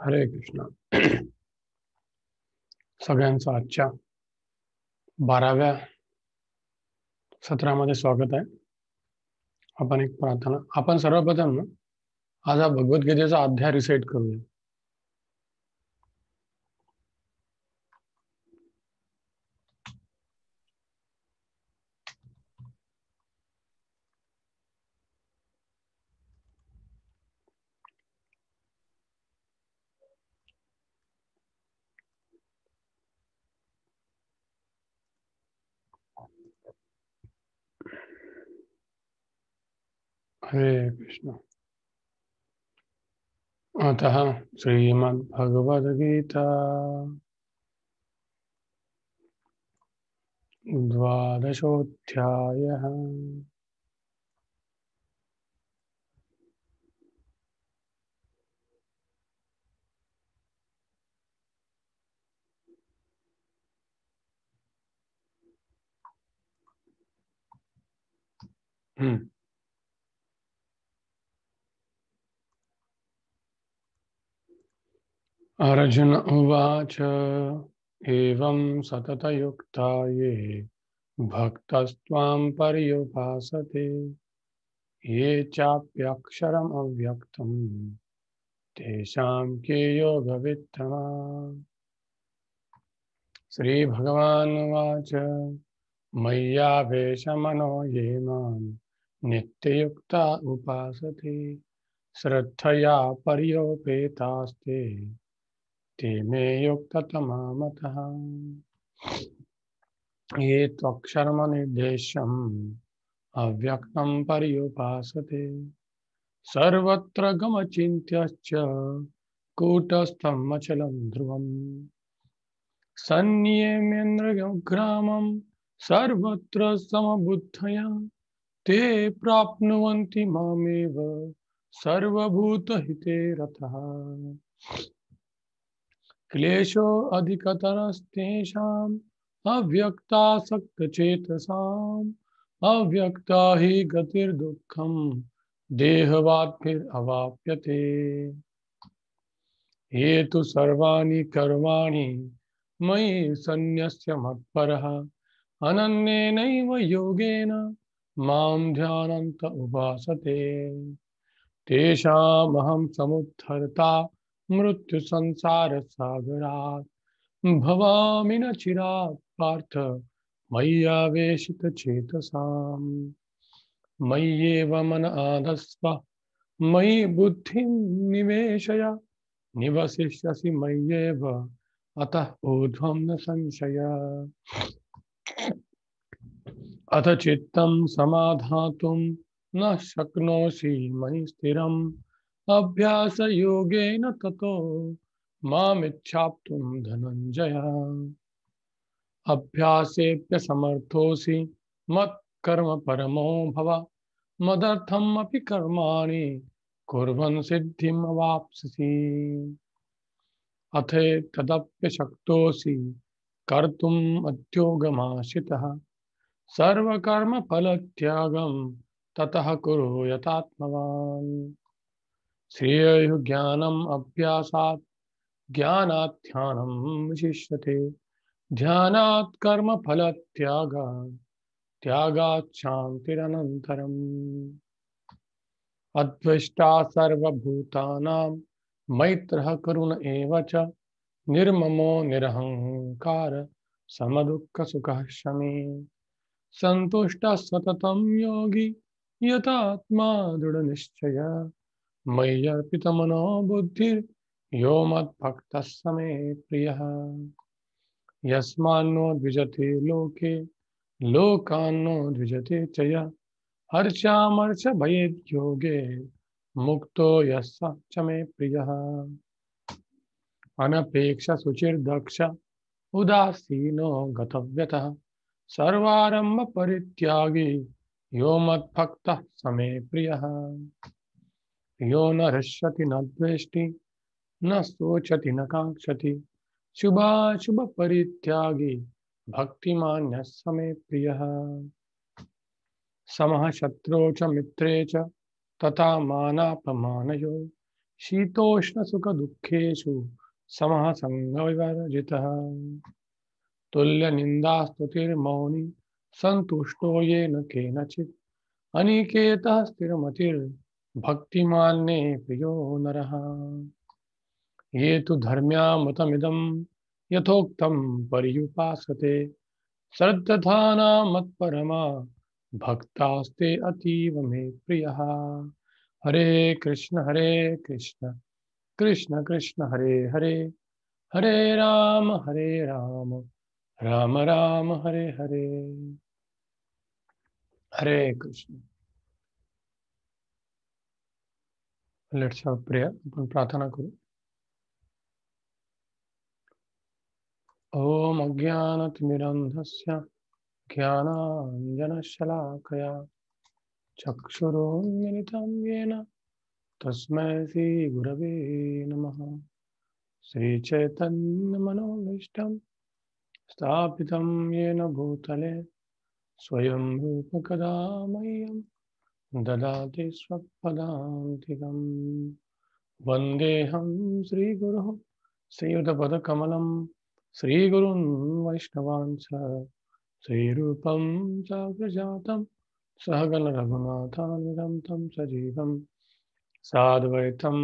हरे कृष्ण. सगळ्यांचं आजच्या बाराव्या सत्रामध्ये स्वागत आहे. आपण एक प्रार्थना आपण सर्वप्रथम आज हा भगवद्गीतेचा अध्याय रिसेट करूया. हरे कृष्ण अतः श्रीमद्भगवद्गीता द्वादशोऽध्यायः हम्म अर्जुन उवाच एवं सततयुक्ता ये भक्तस्त्वां पर्युपासते। ये चाप्यक्षरम् अव्यक्तं तेषां के योगवित्तमा श्रीभगवानुवाच, मय्यावेशमनो ये माँ नित्ययुक्ता उपासते। श्रद्धया पर्योपेतास्ते। मे युक्ततमा मतः ये त्वक्षरमनिर्देश्यम् अव्यक्तं पर्युपासते। सर्वत्र गमचिन्त्यश्च कूटस्थम् अचलं ध्रुवम्। सन्नियमेन्द्रग्रामं सर्वत्र समबुद्धया ते प्राप्नुवन्ति मामेव सर्वभूतहिते रतः क्लेशो अधिकतरस्तेषाम् अव्यक्तासक्तचेतसाम् अव्यक्ता हि गतिर्दुःखं देहवाद्भिरवाप्यते ये तु सर्वाणि कर्माणि मयि सन्न्यस्य मत्परः अनन्येनैव योगेन माँ ध्यानन्त उपासते। तेषामहं समुद्धरता मृत्युसंसारसागरात् भवामि न चिरात् पार्थ मय्यावेशितचेतसाम् मय्येव मन आधस्व मयि बुद्धिं निवेशय, निवसिष्यसि मय्येव अतः ऊर्ध्वं न संशय। अथ चित्तं समाधातुं न शक्नोषि मयि स्थिरम्। अभ्यास योगे न ततो मामिच्छाप्तुम धनंजय अभ्यासेप्य समर्थोसि मत कर्म परमो भव। मदर्थम अपि कर्माणि कुर्वन् सिद्धिम अवाप्स्यसि। अथे तदप्य शक्तोसि कर्तुम अध्योगमाशितः सर्वकर्म फलत्यागम ततः कुरु यतात्मवान् श्रेयो ज्ञानम् अभ्यासात् ज्ञानात् ध्यानं विशिष्यते। ध्यानात् कर्मफलत्याग त्यागात् शान्तिरनन्तरम्। अद्वेष्टा सर्वभूतानां मैत्रः करुण एव निर्ममो निरहङ्कार समदुःखसुखः शमे सन्तुष्टः सततं योगी यतात्मा दृढनिश्चय। मय्यर्पितमनो बुद्धिर्यो मद्भक्तः स मे प्रियः यस्मान्नो द्विजते लोके लोकान्नो द्विजते च यः। हर्षामर्षभयेद्योगे, मुक्तो यः च मे प्रियः। अनपेक्षशुचिर्दक्ष, उदासीनो गतव्यतः। सर्वारम्भपरित्यागी यो मद्भक्तः स मे प्रियः। यो न हृष्यति न द्वेष्टि न शोचति न काङ्क्षति। शुभाशुभपरित्यागी भक्तिमान्यः स मे प्रियः। समः शत्रौ च मित्रे च तथा मानापमानयो। शीतोष्णसुखदुःखेषु समः सङ्गविवर्जितः तुल्यनिन्दास्तुतिर्मौनि सन्तुष्टो येन केनचित् अनिकेतः स्थिरमतिर्भक्तिमान्ये प्रियो नरः। ये तु धर्म्यामतमिदं यथोक्तं पर्युपासते। श्रद्धाना मत्परमा भक्तास्ते अतीव मे प्रियः। हरे कृष्ण हरे कृष्ण कृष्ण कृष्ण, हरे हरे। हरे राम हरे राम राम राम, हरे हरे। हरे कृष्ण। लेट्स हॅव प्रेयर आपण प्रार्थना करू। ॐ अज्ञानतिमिरन्धस्य ज्ञानाञ्जनशलाकया चक्षुरोन्मिलितं येन तस्मै श्रीगुरवे नमः। श्रीचैतन्यमनोभीष्टं स्थापितं येन भूतले स्वयं रूपकदा मह्यं ददाति स्वपदान्तिकं वन्देऽहं श्रीगुरुः श्रीयुतपदकमलं श्रीगुरुन् वैष्णवांश श्रीरूपं साग्रजातं सहगणरघुनाथानिरं तं सजीवं साद्वैतं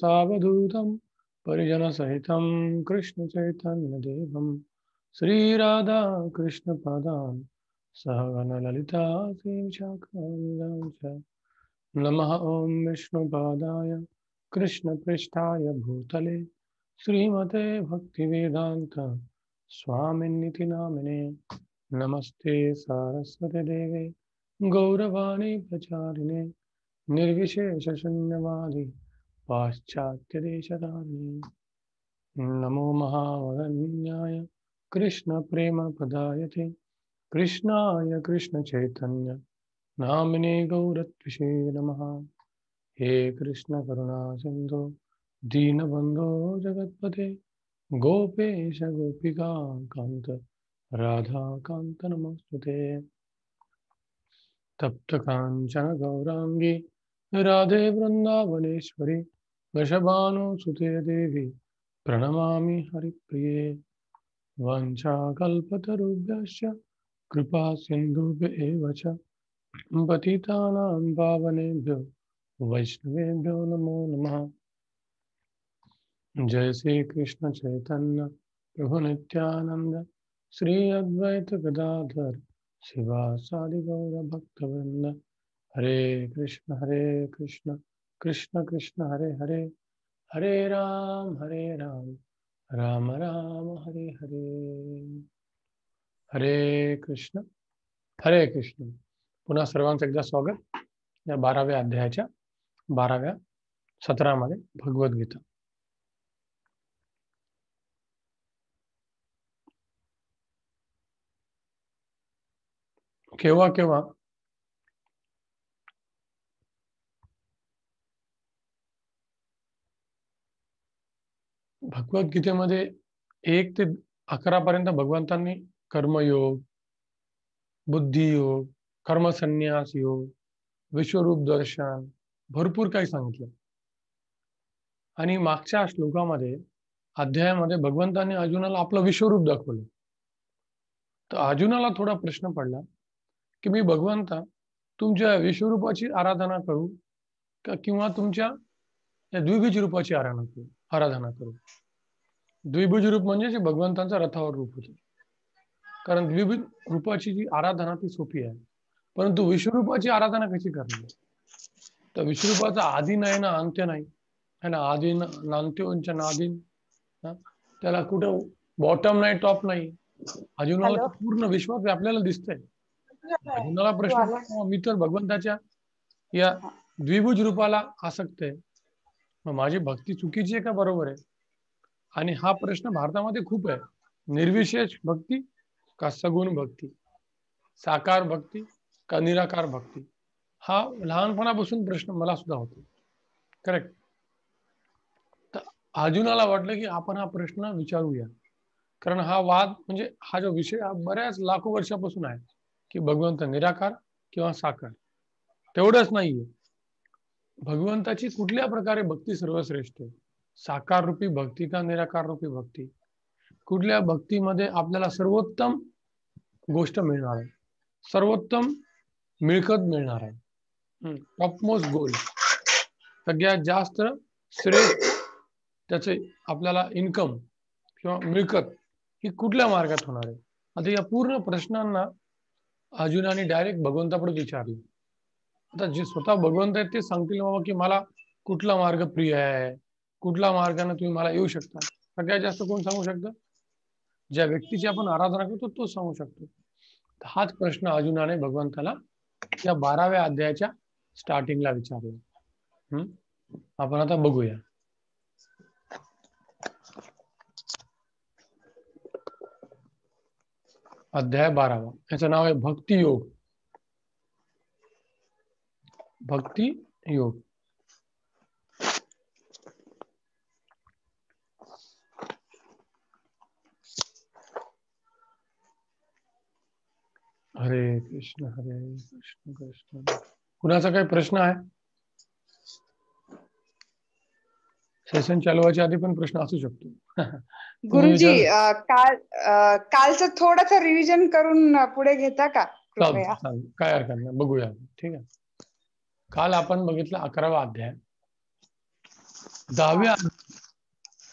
सावधूतं परिजनसहितं कृष्णचैतन्यदेवं श्रीराधा कृष्णपदान् सहगणललिता श्रीशाखां नमः ॐ विष्णुपादाय कृष्णपृष्ठाय भूतले श्रीमते भक्तिवेदान्त स्वामिन्निति नामिने नमस्ते सारस्वतीदेवे गौरवाणी प्रचारिणे निर्विशेषशून्यवादि पाश्चात्यदेशधारिणे नमो महावदन्याय कृष्णप्रेमपदायते कृष्णाय कृष्णचैतन्य नामिने गौरत्विषे नमः। हे कृष्णकरुणा सिन्धो दीनबन्धो जगत्पते गोपेश गोपिका कान्त राधाकान्त नमस्तुते। तप्तकाञ्चन गौराङ्गी राधे वृन्दावनेश्वरि सुते देवी प्रणमामि हरिप्रिये। वाञ्छाकल्पतरुभ्यश्च कृपा एव च। पतितानां पावनेभ्यो वैष्णवेभ्यो नमो नमः। जय श्री कृष्ण चैतन्य प्रभु नित्यानंद श्री अद्वैत गदाधर शिवासादि गौर भक्तवृंद हरे कृष्ण हरे कृष्ण कृष्ण कृष्ण, हरे हरे। हरे राम हरे राम। राम राम, हरे हरे। हरे कृष्ण हरे कृष्ण. पुन्हा सर्वांचं एकदा स्वागत या बाराव्या अध्यायाच्या बाराव्या सत्रामध्ये भगवद्गीता केव्हा केव्हा? भगवद्गीतेमध्ये एक ते अकरा पर्यंत भगवंतांनी कर्मयोग बुद्धियोग कर्मसन्यास योग विश्वरूप दर्शन भरपूर काही सांगितलं. आणि मागच्या श्लोकामध्ये अध्यायामध्ये भगवंतांनी अर्जुनाला आपलं विश्वरूप दाखवलं. तर अर्जुनाला थोडा प्रश्न पडला की मी भगवंता तुमच्या विश्वरूपाची आराधना करू का किंवा तुमच्या या द्विबीज रूपाची आराधना करू आराधना करू? द्विबीज रूप म्हणजे भगवंतांचा रथावर रूप होतं. कारण द्विबीज रूपाची जी आराधना ती सोपी आहे. परंतु विश्वरूपाची आराधना कशी करणार? तर विश्वरूपाचा आधी नाही ना अंत्य नाही. है ना? आधी नांत्योंच्या नादीन त्याला कुठं बॉटम नाही टॉप नाही. अर्जुनाला पूर्ण विश्वात आपल्याला दिसतंय. अर्जुनाला प्रश्न मी तर भगवंताच्या या द्विभुज रूपाला आसक्त आहे. मग माझी भक्ती चुकीची आहे का? बरोबर आहे. आणि हा प्रश्न भारतामध्ये खूप आहे. निर्विशेष भक्ती का सगुण भक्ती साकार भक्ती का निराकार भक्ती. हा लहानपणापासून प्रश्न मला सुद्धा होतो. करेक्ट तर अर्जुनाला वाटलं की आपण हा प्रश्न विचारूया. कारण हा वाद म्हणजे हा जो विषय हा बऱ्याच लाखो वर्षापासून आहे की भगवंत निराकार किंवा साकार. तेवढंच नाहीये. भगवंताची कुठल्या प्रकारे भक्ती सर्वश्रेष्ठ आहे? साकार रूपी भक्ती का निराकार रूपी भक्ती? कुठल्या भक्तीमध्ये आपल्याला सर्वोत्तम गोष्ट मिळणार आहे? सर्वोत्तम मिळकत मिळणार आहे. टॉपमोस्ट गोल सगळ्यात जास्त श्रेष्ठ त्याचे आपल्याला इन्कम किंवा मिळकत ही कुठल्या मार्गात होणार आहे? आता या पूर्ण प्रश्नांना अर्जुनाने डायरेक्ट भगवंतापुढे विचारले. आता जे स्वतः भगवंत आहेत ते सांगतील बाबा की मला कुठला मार्ग प्रिय आहे? कुठल्या मार्गाने तुम्ही मला येऊ शकता? सगळ्यात जास्त कोण सांगू शकतं? ज्या व्यक्तीची आपण आराधना करतो तो सांगू शकतो. हाच प्रश्न अर्जुनाने भगवंताला या बाराव्या अध्यायाच्या स्टार्टिंगला विचारला. हम्म आपण आता बघूया. अध्याय बारावा. याचं नाव आहे भक्ती योग भक्ती योग हरे कृष्ण हरे कृष्ण कृष्ण. कुणाचा काही प्रश्न आहे? सेशन चालवायच्या आधी पण प्रश्न असू शकतो. गुरुजी काल कालचं थोडस रिव्हिजन करून पुढे घेता का? काय हरकत नाही. बघूया. ठीक आहे. काल आपण बघितलं अकरावा अध्याय. दहाव्या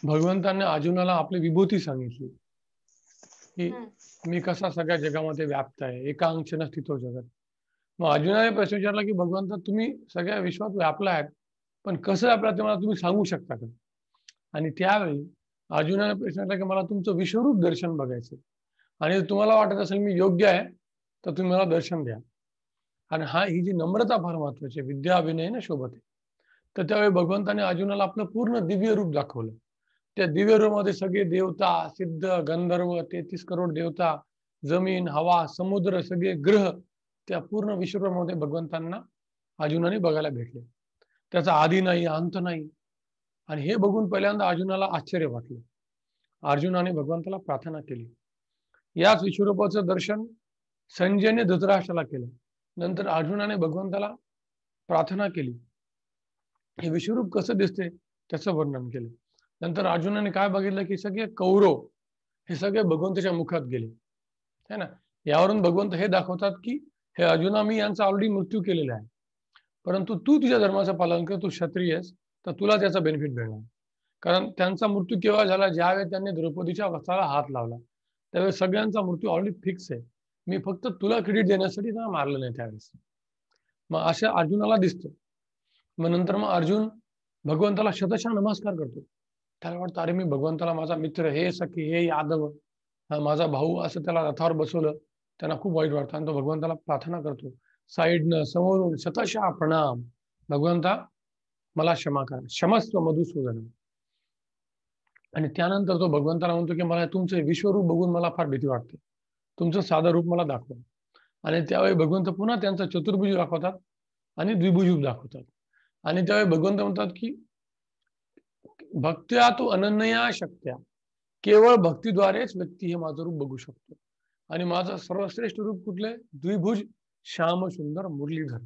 भगवंताने अर्जुनाला आपली विभूती सांगितली. की मी कसा सगळ्या जगामध्ये व्याप्त आहे एका अंशनं स्थितो हो जगत. मग अर्जुनाने प्रश्न विचारला की भगवंत तुम्ही सगळ्या विश्वात व्यापला आहात पण कसं आपल्याला मला तुम्ही सांगू शकता का? आणि त्यावेळी अर्जुनाने प्रश्न विचारला की मला तुमचं विश्वरूप दर्शन बघायचं आणि तुम्हाला वाटत असेल मी योग्य आहे तर तुम्ही मला दर्शन द्या. आणि हा ही जी नम्रता फार महत्वाची आहे विद्या अभिनय ना शोभते तर त्यावेळी भगवंताने अर्जुनाला आपलं पूर्ण दिव्य रूप दाखवलं. त्या दिव्य रूपामध्ये सगळे देवता सिद्ध गंधर्व तेहतीस करोड देवता जमीन हवा समुद्र सगळे ग्रह त्या पूर्ण विश्वरूपामध्ये भगवंतांना अर्जुनाने बघायला भेटले. त्याचा आधी नाही अंत नाही. आणि हे बघून पहिल्यांदा अर्जुनाला आश्चर्य वाटलं. अर्जुनाने भगवंताला प्रार्थना केली. याच विश्वरूपाचं दर्शन संजयने धृतराष्ट्राला केलं. नंतर अर्जुनाने भगवंताला प्रार्थना केली. हे विश्वरूप कसं दिसते त्याचं वर्णन केलं. नंतर अर्जुनाने काय बघितलं की सगळे कौरव हे सगळे भगवंताच्या मुखात गेले. है ना? यावरून भगवंत हे दाखवतात की हे अर्जुना मी यांचा ऑलरेडी मृत्यू केलेला आहे. परंतु तू तुझ्या धर्माचं पालन कर तू क्षत्रिय आहेस तर तुला त्याचा बेनिफिट मिळणार. कारण त्यांचा मृत्यू केव्हा झाला? ज्यावेळी त्यांनी द्रौपदीच्या वस्त्राला हात लावला त्यावेळेस सगळ्यांचा मृत्यू ऑलरेडी फिक्स आहे. मी फक्त तुला क्रेडिट देण्यासाठी त्यांना मारलं नाही त्यावेळेस. मग अशा अर्जुनाला दिसतं. मग नंतर मग अर्जुन भगवंताला शतशा नमस्कार करतो. त्याला वाटतं अरे मी भगवंताला माझा मित्र हे सखी हे यादव हा माझा भाऊ असं त्याला रथावर बसवलं. त्यांना खूप वाईट वाटतं आणि तो भगवंताला प्रार्थना करतो. साईडनं समोरून शतशः प्रणाम. भगवंता मला क्षमा करा. क्षमस्व मधुसूदन. आणि त्यानंतर तो भगवंताला म्हणतो की मला तुमचं विश्वरूप बघून मला फार भीती वाटते. तुमचं साधं रूप मला दाखवा. आणि त्यावेळी भगवंत पुन्हा त्यांचा चतुर्भुज दाखवतात आणि द्विभुज रूप दाखवतात. आणि त्यावेळी भगवंत म्हणतात की भक्त्या तो अनन्या शक्त्या. केवळ भक्तीद्वारेच व्यक्ती हे माझं रूप बघू शकतो. आणि माझं सर्वश्रेष्ठ रूप कुठले द्विभुज श्याम सुंदर मुरलीधर.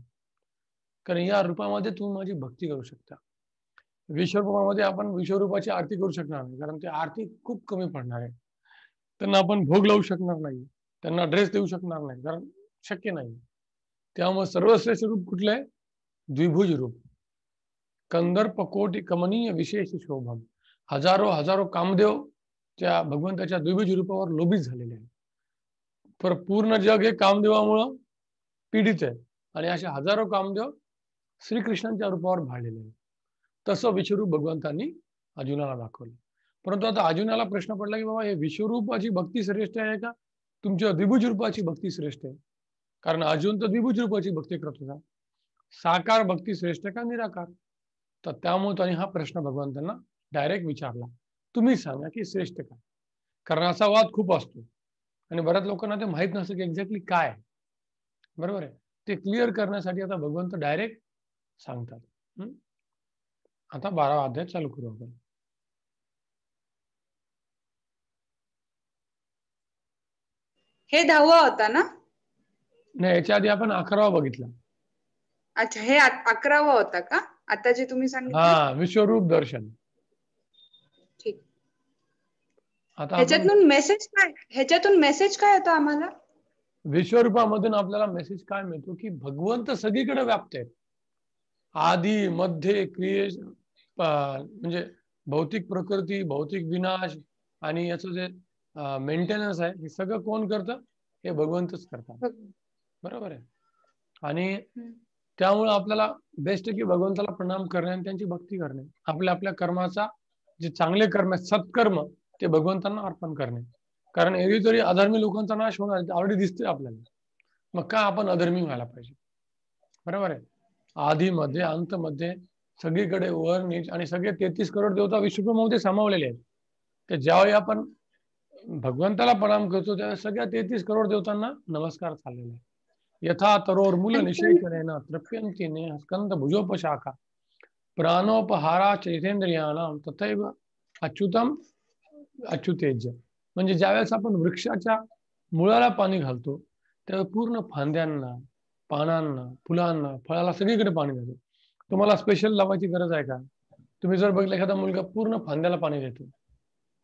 कारण या रूपामध्ये तुम्ही माझी भक्ती करू शकता. विश्वरूपामध्ये आपण विश्वरूपाची आरती करू शकणार नाही. कारण ते आरती खूप कमी पडणार आहे. त्यांना आपण भोग लावू शकणार नाही. त्यांना ड्रेस देऊ शकणार नाही. कारण शक्य नाही. त्यामुळे सर्वश्रेष्ठ रूप कुठलं आहे? द्विभुज रूप. कंदर्प कोटी कमनीय विशेष शोभम. हजारो हजारो कामदेव त्या भगवंताच्या द्विभुज रूपावर लोभित झालेले आहे पर पूर्ण जग हे कामदेवामुळं पीडित आहे आणि असे हजारो कामदेव श्रीकृष्णांच्या रूपावर भाळलेले आहेत. तसं विश्वरूप भगवंतांनी अर्जुनाला दाखवलं. परंतु आता अर्जुनाला प्रश्न पडला की बाबा हे विश्वरूपाची भक्ती श्रेष्ठ आहे का? तुमच्या द्विभुज रूपाची भक्ती श्रेष्ठ आहे. कारण अर्जुन तर द्विभुज रूपाची भक्ती करत होता. साकार भक्ती श्रेष्ठ का निराकार? तर त्यामुळे त्यांनी हा प्रश्न भगवंतांना डायरेक्ट विचारला. तुम्ही सांगा की श्रेष्ठ काय? कारण असा वाद खूप असतो. आणि बऱ्याच लोकांना ते माहीत नसतं की एक्झॅक्टली काय. बरोबर आहे? ते क्लिअर करण्यासाठी आता भगवंत डायरेक्ट सांगतात. आता बारावा अध्याय चालू करू आपण. हे दहावा होता ना? नाही याच्या आधी आपण अकरावा बघितला. अच्छा हे अकरावा होता का? आता जे तुम्ही सांगितलं हा विश्वरूप दर्शन. ठीक. आता ह्याच्यातून मेसेज काय ह्याच्यातून मेसेज काय येतो आम्हाला? विश्वरूपामधून आपल्याला मेसेज काय मिळतो की भगवंत सगळीकडे व्याप्त आहेत. आधी मध्ये क्रिये म्हणजे भौतिक प्रकृती भौतिक विनाश आणि याचं जे मेंटेनन्स आहे हे सगळं कोण करतं? हे भगवंतच करतात. बरोबर आहे. आणि त्यामुळे आपल्याला बेस्ट की भगवंताला प्रणाम करणे आणि त्यांची भक्ती करणे. आपल्या आपल्या कर्माचा जे चांगले कर्म आहेत सत्कर्म ते भगवंतांना अर्पण करणे. कारण एरवी तरी अधर्मी लोकांचा नाश होणार आवडी दिसते आपल्याला. मग का आपण अधर्मी व्हायला पाहिजे? बरोबर आहे? आधी मध्ये अंत मध्ये सगळीकडे वर नीच आणि सगळे तेहतीस करोड देवता विश्वमध्ये सामावलेले आहेत. तर ज्यावेळी आपण भगवंताला प्रणाम करतो त्यावेळेस सगळ्या तेहतीस करोड देवतांना नमस्कार चाललेला आहे. यथा तरोर मूल निषेचनेन तृप्यंतीने स्कंद भुजोपशाखा। प्राणोपहारा चैतेंद्रियानाम तथैव अच्युतम अच्युतेज्य म्हणजे ज्यावेळेस आपण वृक्षाच्या मुळाला पाणी घालतो त्यावेळेस पूर्ण फांद्यांना पानांना फुलांना फळाला सगळीकडे पाणी घालतो. तुम्हाला स्पेशल लावायची गरज आहे का? तुम्ही जर बघितलं एखादा मुलगा पूर्ण फांद्याला पाणी देतो.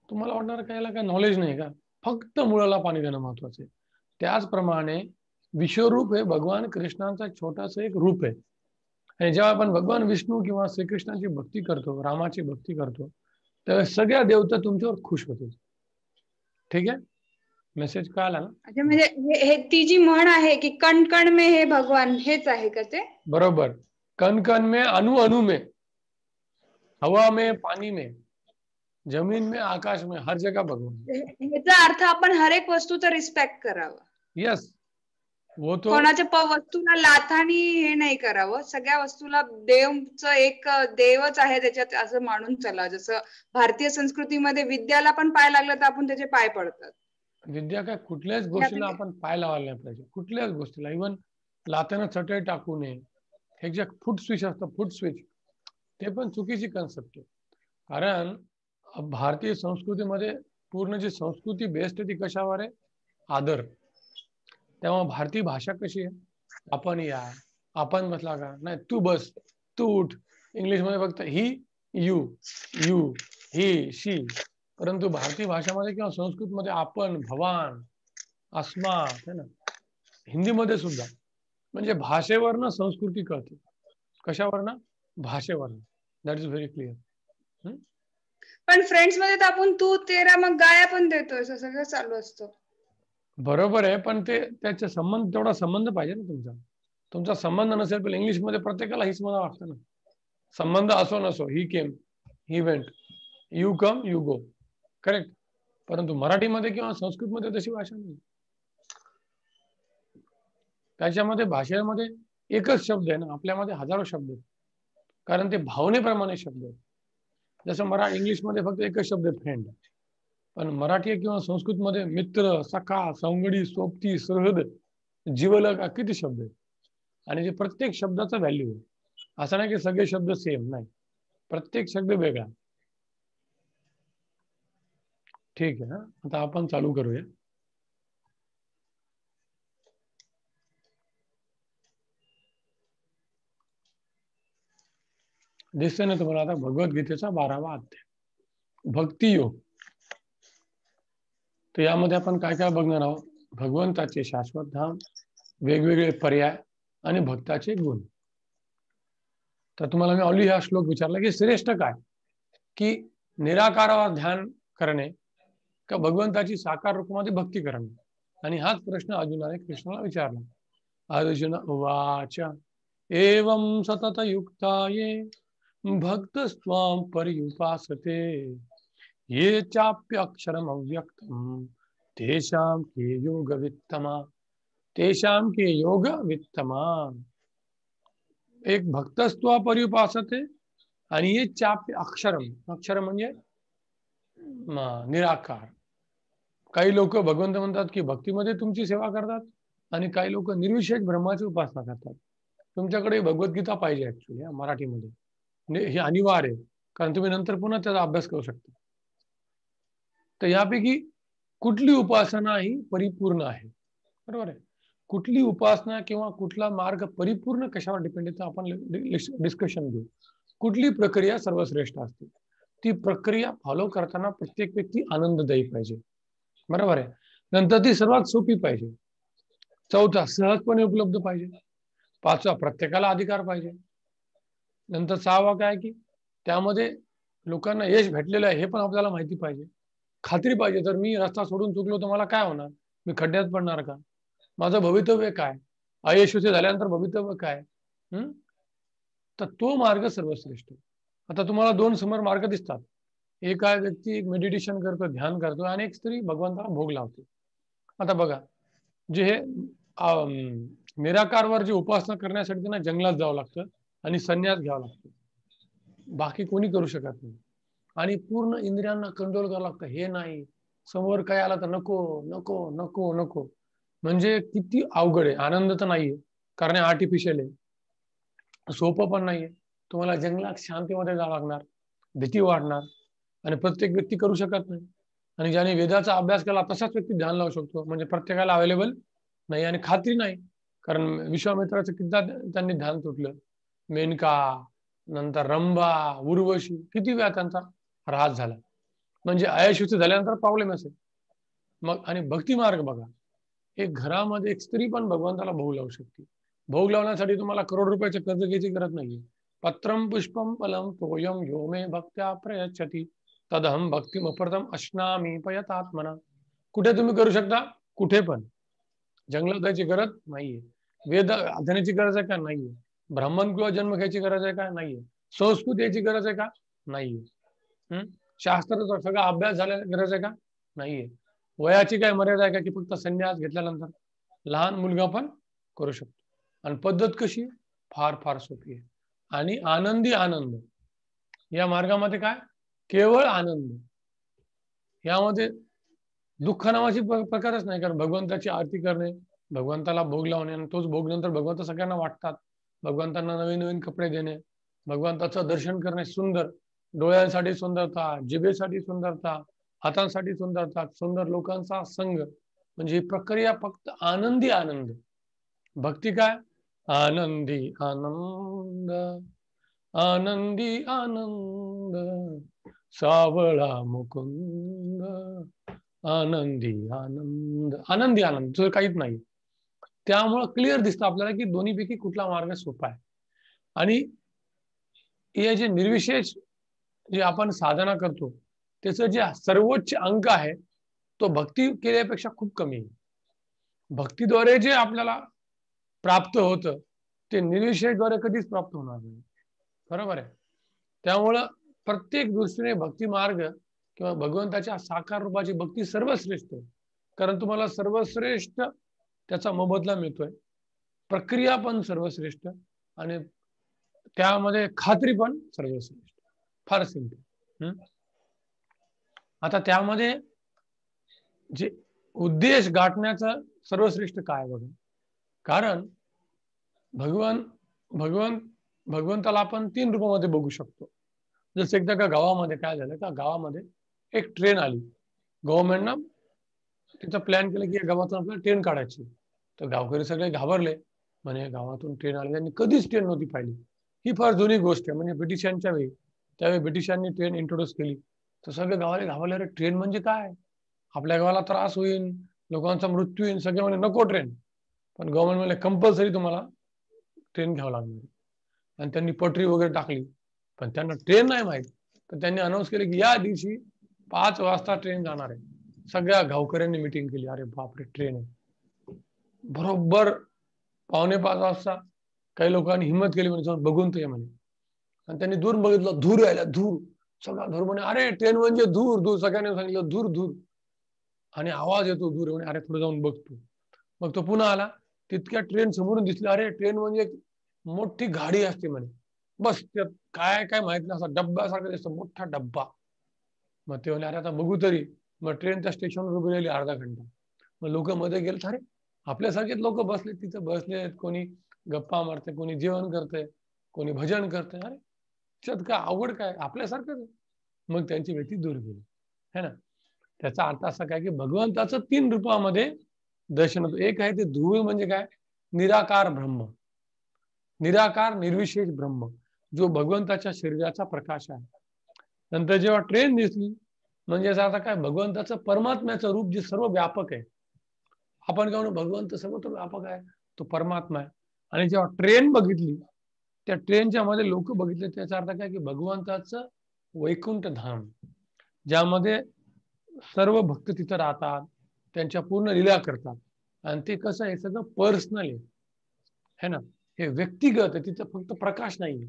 तुम्हाला वाटणार काय याला काय नॉलेज नाही का? फक्त मुळाला पाणी देणं महत्वाचं आहे. त्याचप्रमाणे विश्वरूप हे भगवान कृष्णांचा छोटासा एक रूप आहे. आणि जेव्हा आपण भगवान विष्णू किंवा श्रीकृष्णाची भक्ती करतो रामाची भक्ती करतो त्यावेळेस सगळ्या देवता तुमच्यावर खुश होते ठीक आहे? मेसेज काय आला ना? म्हणजे हे ती जी म्हण आहे की कण कण में हे भगवान हेच आहे का ते? बरोबर. कण कण में अणु अणु में हवा में पानी में. जमीन में आकाश में हर जगह भगवान. याचा अर्थ आपण हर एक वस्तूचा रिस्पेक्ट करावा. यस कोणाच्या वस्तूला लाथानी हे नाही करावं. सगळ्या वस्तूला देवच एक देवच आहे त्याच्यात असं मानून चला. जसं भारतीय संस्कृतीमध्ये विद्याला पण पाय लागलं तर आपण त्याचे पाय पडतात. विद्या काय कुठल्याच गोष्टीला आपण पाय लावायला नाही पाहिजे. कुठल्याच गोष्टीला. इव्हन लात्यानं चटई टाकू नये. हे जे फूट स्विच असतं फूट स्विच ते पण चुकीची कन्सेप्ट आहे. कारण भारतीय संस्कृतीमध्ये पूर्ण जी संस्कृती बेस्ट आहे ती कशावर आहे? आदर. तेव्हा भारतीय भाषा कशी आहे? आपण या. आपण बसला का? नाही तू बस. तू उठ. इंग्लिशमध्ये फक्त ही यू. यू. ही शी. परंतु भारतीय भाषामध्ये किंवा संस्कृतमध्ये आपण भवान आस्मा है ना? हिंदीमध्ये सुद्धा. म्हणजे भाषेवरनं संस्कृती कळते. कशावरनं? भाषेवरनं. दॅट इज व्हेरी क्लिअर पण फ्रेंड्समध्ये तर आपण तू तेरा मग गाया पण देतोय सगळं चालू असतं. बरोबर आहे पण ते त्याचा संबंध तेवढा संबंध पाहिजे ना तुमचा. तुमचा संबंध नसेल पण इंग्लिशमध्ये प्रत्येकाला हीच मला वाटतं ना. संबंध असो नसो he came he went you come you go correct परंतु मराठीमध्ये किंवा संस्कृतमध्ये तशी भाषा नाही. त्याच्यामध्ये भाषेमध्ये एकच शब्द आहे ना आपल्यामध्ये हजारो शब्द आहेत. कारण ते भावनेप्रमाणे शब्द आहेत. जसं मरा इंग्लिशमध्ये फक्त एकच शब्द आहे फ्रेंड पण मराठी किंवा संस्कृतमध्ये मित्र सखा सवंगडी सोबती सहद जीवलक किती शब्द आहेत? आणि जे प्रत्येक शब्दाचा व्हॅल्यू आहे. असं नाही की सगळे शब्द सेम नाही. प्रत्येक शब्द वेगळा. ठीक आहे आता आपण चालू करूया. दिसतंय ना तुम्हाला आता भगवद्गीतेचा बारावा अध्याय. भक्ती योग तर यामध्ये आपण काय काय बघणार आहोत? भगवंताचे शाश्वत धाम वेगवेगळे पर्याय आणि भक्ताचे गुण. तर तुम्हाला मी ऑली हा श्लोक विचारला की श्रेष्ठ काय? की निराकारावर ध्यान करणे का भगवंताची साकार रूपामध्ये भक्ती करणे? आणि हाच प्रश्न अर्जुनाने कृष्णाला विचारला. अर्जुन वाच एवं सतत युक्ता ये भक्त स्वाम पर्युपासते. ये चाप्यक्षरम अव्यक्तम तेषाम के योग वित्तमा तेषाम के योग वित्तमा एक भक्तस्त्वा पर्युपासते आणि चाप्य अक्षरम अक्षर म्हणजे निराकार। काही लोक भगवंत म्हणतात की, भक्तीमध्ये तुमची सेवा करतात आणि काही लोक निर्विशेष ब्रह्माची उपासना करतात. तुमच्याकडे भगवद्गीता पाहिजे ऍक्च्युली मराठीमध्ये. हे अनिवार्य कारण तुम्ही नंतर पुन्हा त्याचा अभ्यास करू शकता. तर यापैकी कुठली उपासना ही परिपूर्ण आहे? बरोबर आहे. कुठली उपासना किंवा कुठला मार्ग परिपूर्ण कशावर डिपेंड येतो? आपण डिस्कशन घेऊ. कुठली प्रक्रिया सर्वश्रेष्ठ असते? ती प्रक्रिया फॉलो करताना प्रत्येक व्यक्ती आनंददायी पाहिजे. बरोबर आहे. नंतर ती सर्वात सोपी पाहिजे. चौथा सहजपणे उपलब्ध पाहिजे. पाचवा प्रत्येकाला अधिकार पाहिजे. नंतर सहावा काय की त्यामध्ये लोकांना यश भेटलेलं आहे हे पण आपल्याला माहिती पाहिजे. खात्री पाहिजे. तर मी रस्ता सोडून चुकलो तर मला काय होणार? मी खड्ड्यात पडणार का? माझं भवितव्य काय? अयशस्वी झाल्यानंतर भवितव्य काय? हम्म तर तो मार्ग सर्वश्रेष्ठ. आता तुम्हाला दोन समोर मार्ग दिसतात. एक आहे व्यक्ती मेडिटेशन करतो ध्यान करतो आणि एक स्त्री भगवंताला भोग लावते. आता बघा जे हे निराकारवर जे उपासना करण्यासाठी त्यांना जंगलात जावं लागतं आणि संन्यास घ्यावा लागतो. बाकी कोणी करू शकत नाही. आणि पूर्ण इंद्रियांना कंट्रोल करावं लागतं. हे नाही. समोर काय आला तर नको नको नको नको. म्हणजे किती अवघड आहे. आनंद तर नाहीये. कारण आर्टिफिशियल आहे. सोपं पण नाहीये. तुम्हाला जंगलात शांतीमध्ये जावं लागणार. भीती वाढणार. आणि प्रत्येक व्यक्ती करू शकत नाही. आणि ज्याने वेदाचा अभ्यास केला तसाच व्यक्ती ध्यान लावू शकतो. म्हणजे प्रत्येकाला अवेलेबल नाही आणि खात्री नाही. कारण विश्वामित्राचं किती त्यांनी ध्यान तुटलं? मेनका नंतर रंभा उर्वशी किती वेळा त्यांचा? ऱ्हास झाला. म्हणजे अयशस्वी झाल्यानंतर प्रॉब्लेम असेल. मग आणि भक्ती मार्ग बघा. एक घरामध्ये एक स्त्री पण भगवंताला भाऊ लावू शकते. भाऊ लावण्यासाठी तुम्हाला करोड रुपयाचे कर्ज घ्यायची गरज नाहीये. पत्रम पुष्पम फलम तोयम यो मे भक्त्या प्रयच्छती. तदहम भक्ती अप्रतम अश्नामी पयतात्मना. कुठे तुम्ही करू शकता? कुठे पण. जंगलात जायची गरज नाहीये. वेद अध्ययनाची गरज आहे का? नाहीये. ब्राह्मण किंवा जन्म घ्यायची गरज आहे का? नाहीये. संस्कृत याची गरज आहे का? नाहीये. शास्त्राचा सगळा अभ्यास झाला गरज आहे का? नाहीये. वयाची काय मर्यादा आहे का की फक्त संन्यास घेतल्यानंतर लहान मुलगा पण करू शकतो? आणि पद्धत कशी फार फार सोपी आहे. आणि आनंदी आनंद. या मार्गामध्ये काय? केवळ आनंद. यामध्ये दुःख नावाची प्रकारच नाही. कारण भगवंताची आरती करणे भगवंताला भोग लावणे आणि तोच भोग नंतर भगवंत सगळ्यांना वाटतात. भगवंतांना नवीन नवीन कपडे देणे भगवंताचं दर्शन करणे सुंदर. डोळ्यांसाठी सुंदरता जिभेसाठी सुंदरता हातांसाठी सुंदरता सुंदर लोकांचा संघ. म्हणजे ही प्रक्रिया फक्त आनंदी आनंद. भक्ती काय? आनंदी आनंद. आनंदी आनंद. सावळा मुकुंद. आनंदी आनंद. आनंदी आनंद. तुझं काहीच नाही. त्यामुळं क्लिअर दिसतं आपल्याला की दोन्हीपैकी कुठला मार्ग सोपा आहे. आणि हे जे निर्विशेष जे आपण साधना करतो त्याचं जे सर्वोच्च अंक आहे तो भक्ती केल्यापेक्षा खूप कमी आहे. भक्तीद्वारे जे आपल्याला प्राप्त होतं ते निर्विषयद्वारे कधीच प्राप्त होणार नाही. बरोबर आहे? त्यामुळं प्रत्येक दृष्टीने भक्ती मार्ग किंवा भगवंताच्या साकार रूपाची भक्ती सर्वश्रेष्ठ आहे. कारण तुम्हाला सर्वश्रेष्ठ त्याचा मोबदला मिळतोय. प्रक्रिया पण सर्वश्रेष्ठ आणि त्यामध्ये खात्री पण सर्वश्रेष्ठ. फार सिंपल आता त्यामध्ये जे उद्देश गाठण्याचं सर्वश्रेष्ठ काय बघा? कारण भगवान भगवान भगवंताला आपण तीन रूपामध्ये बघू शकतो. जसं एकदा का गावामध्ये काय झालं का? गावामध्ये एक ट्रेन आली. गव्हर्नमेंटनं तिचा प्लॅन केलं की या गावातून आपल्याला ट्रेन काढायची. तर गावकरी सगळे घाबरले. म्हणे गावातून ट्रेन आली. त्यांनी कधीच ट्रेन नव्हती पाहिली. ही फार जुनी गोष्ट आहे. म्हणजे ब्रिटिशांच्या वेळी त्यावेळी ब्रिटिशांनी ट्रेन इंट्रोड्यूस केली. तर सगळे गावाला घाबरले अरे ट्रेन म्हणजे काय? आपल्या गावाला त्रास होईल लोकांचा मृत्यू होईल सगळे म्हणे नको ट्रेन पण गव्हर्नमेंट म्हणले कंपल्सरी तुम्हाला ट्रेन घ्यावं लागणार. आणि त्यांनी पटरी वगैरे टाकली. पण त्यांना ट्रेन नाही माहीत. तर त्यांनी अनाऊन्स केले की या दिवशी पाच वाजता ट्रेन जाणार आहे. सगळ्या गावकऱ्यांनी मिटिंग केली. अरे बापरे ट्रेन आहे. बरोबर पावणे पाच वाजता काही लोकांनी हिंमत केली म्हणजे बघून ते म्हणे. आणि त्यांनी दूर बघितलं धूर यायला धूर. सगळा धूर म्हणे अरे ट्रेन म्हणजे धूर धूर. सगळ्यांनी सांगितलं धूर धूर. आणि आवाज येतो धूर म्हणे अरे पुढे जाऊन बघतो मग तो पुन्हा आला. तितक्या ट्रेन समोरून दिसली अरे ट्रेन म्हणजे मोठी गाडी असते म्हणे. बस त्यात काय काय माहीत नाही असा डब्यासारखा दिसतो मोठा डब्बा. मग ते म्हणे अरे आता बघू तरी. मग ट्रेन त्या स्टेशनवर उभी राहिली अर्धा घंटा. मग लोक मध्ये गेले अरे आपल्यासारखेच लोक बसले तिथे बसलेत कोणी गप्पा मारते कोणी जेवण करते कोणी भजन करते अरे त्याच्यात काय आवड काय? आपल्यासारखंच मग त्यांची व्यक्ती दूर गेली. है ना? त्याचा अर्थ असा काय की भगवंताचं तीन रूपामध्ये दर्शन होतं. एक आहे ते ध्रुव म्हणजे काय? निराकार ब्रह्म. निराकार निर्विशेष ब्रह्म जो भगवंताच्या शरीराचा प्रकाश आहे. नंतर जेव्हा ट्रेन दिसली म्हणजे आता काय? भगवंताचं परमात्म्याचं रूप जे सर्व व्यापक आहे. आपण काय म्हणू? भगवंत सर्वत्र व्यापक आहे. तो परमात्मा आहे. आणि जेव्हा ट्रेन बघितली त्या ट्रेनच्या मध्ये लोक बघितले त्याचा अर्थ काय की भगवंताचं वैकुंठ धाम ज्यामध्ये सर्व भक्त तिथं राहतात त्यांच्या पूर्ण लीला करतात. आणि ते कसं आहे सगळं पर्सनल आहे. है ना? हे व्यक्तिगत आहे तिथं फक्त प्रकाश नाही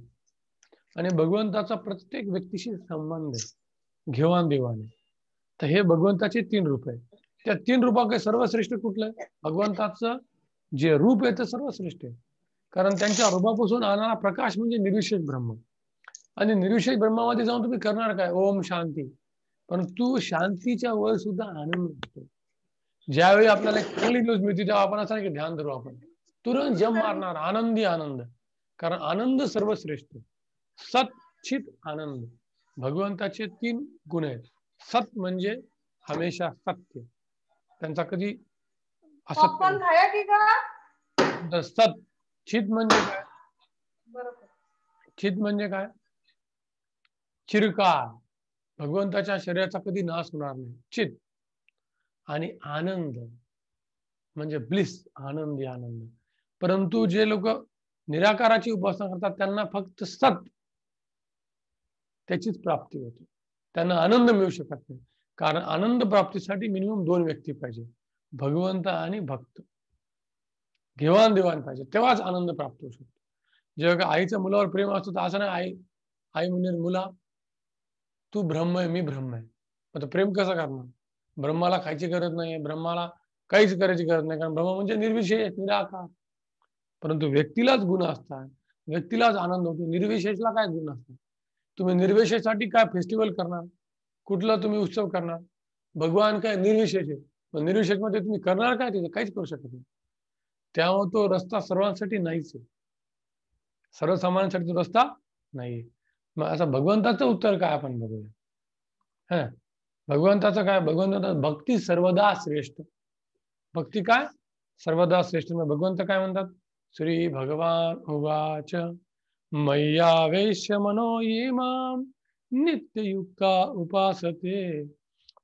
आणि भगवंताचा प्रत्येक व्यक्तीशी संबंध आहे. घेवाण देवाने तर हे भगवंताचे तीन रूप आहे त्या तीन रूपाकडे सर्वश्रेष्ठ कुठलं? आहे भगवंताचं जे रूप आहे ते सर्वश्रेष्ठ आहे. कारण त्यांच्या रूपापासून आणणारा प्रकाश म्हणजे निर्विशेष ब्रह्म. आणि निर्विशेष ब्रह्मामध्ये जाऊन तुम्ही करणार काय? ओम शांती. परंतु शांतीच्या वर सुद्धा आनंद असतो ज्यावेळी आपल्याला एक चांगली न्यूज मिळते तेव्हा आपण असं की ध्यान धरू आपण. तुरंत जम मारणार आनंदी आनंद. कारण आनंद सर्वश्रेष्ठ. सत चित आनंद. भगवंताचे तीन गुण आहेत. सत म्हणजे हमेशा सत्य. त्यांचा कधी असत्य सत. चित म्हणजे काय? चित म्हणजे काय? चिरकाळ. भगवंताच्या शरीराचा कधी नाश होणार नाही. चित. आणि आनंद. म्हणजे ब्लिस. आनंदी आनंद. परंतु जे लोक निराकाराची उपासना करतात त्यांना फक्त सत. त्याचीच प्राप्ती होते. त्यांना आनंद मिळू शकत नाही. कारण आनंद प्राप्तीसाठी मिनिमम दोन व्यक्ती पाहिजे. भगवंत आणि भक्त. घेवाण देवाण पाहिजे. तेव्हाच आनंद प्राप्त होऊ शकतो. जेव्हा आईचं मुलावर प्रेम असतो तर असं नाही आई आई म्हणजे मुला तू ब्रह्म आहे मी ब्रह्म आहे. आता प्रेम कसं करणार? ब्रह्माला खायची गरज नाही ब्रह्माला काहीच करायची गरज नाही कारण ब्रह्म म्हणजे निर्विशेष निराकार. परंतु व्यक्तीलाच गुण असतात व्यक्तीलाच आनंद होतो निर्विशेषला काय गुण असतात? तुम्ही निर्विशेषसाठी काय फेस्टिवल करणार? कुठला तुम्ही उत्सव करणार? भगवान काय निर्विशेष आहे? निर्विशेषमध्ये तुम्ही करणार काय? तिथे काहीच करू शकत नाही. त्यामुळे तो रस्ता सर्वांसाठी नाहीच आहे. सर्वसामान्यांसाठी तो रस्ता नाही मग असं भगवंताचं उत्तर काय आपण बघूया? हा? भगवंताचं काय? भगवंता भक्ती सर्वदा श्रेष्ठ. भक्ती काय? सर्वदा श्रेष्ठ. भगवंत काय म्हणतात? श्री भगवान उवाच मय्यावेश्य मनो ये माम नित्ययुक्ता उपासते,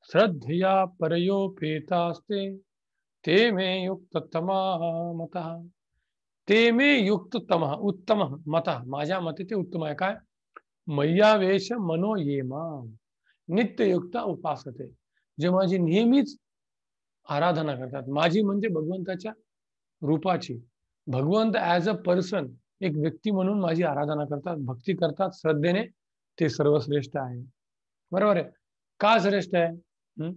श्रद्धया परयोपेतास्ते ते मे युक्ततमा मत. ते मे युक्ततम उत्तम मत. माझ्या मते ते उत्तम आहे. काय? मय्यावेश मनो येमा नित्ययुक्त उपासते. जे माझी नेहमीच आराधना करतात. माझी म्हणजे भगवंताच्या रूपाची. भगवंत ऍज अ पर्सन एक व्यक्ती म्हणून माझी आराधना करतात भक्ती करतात श्रद्धेने ते सर्वश्रेष्ठ आहे. बरोबर आहे? का श्रेष्ठ आहे?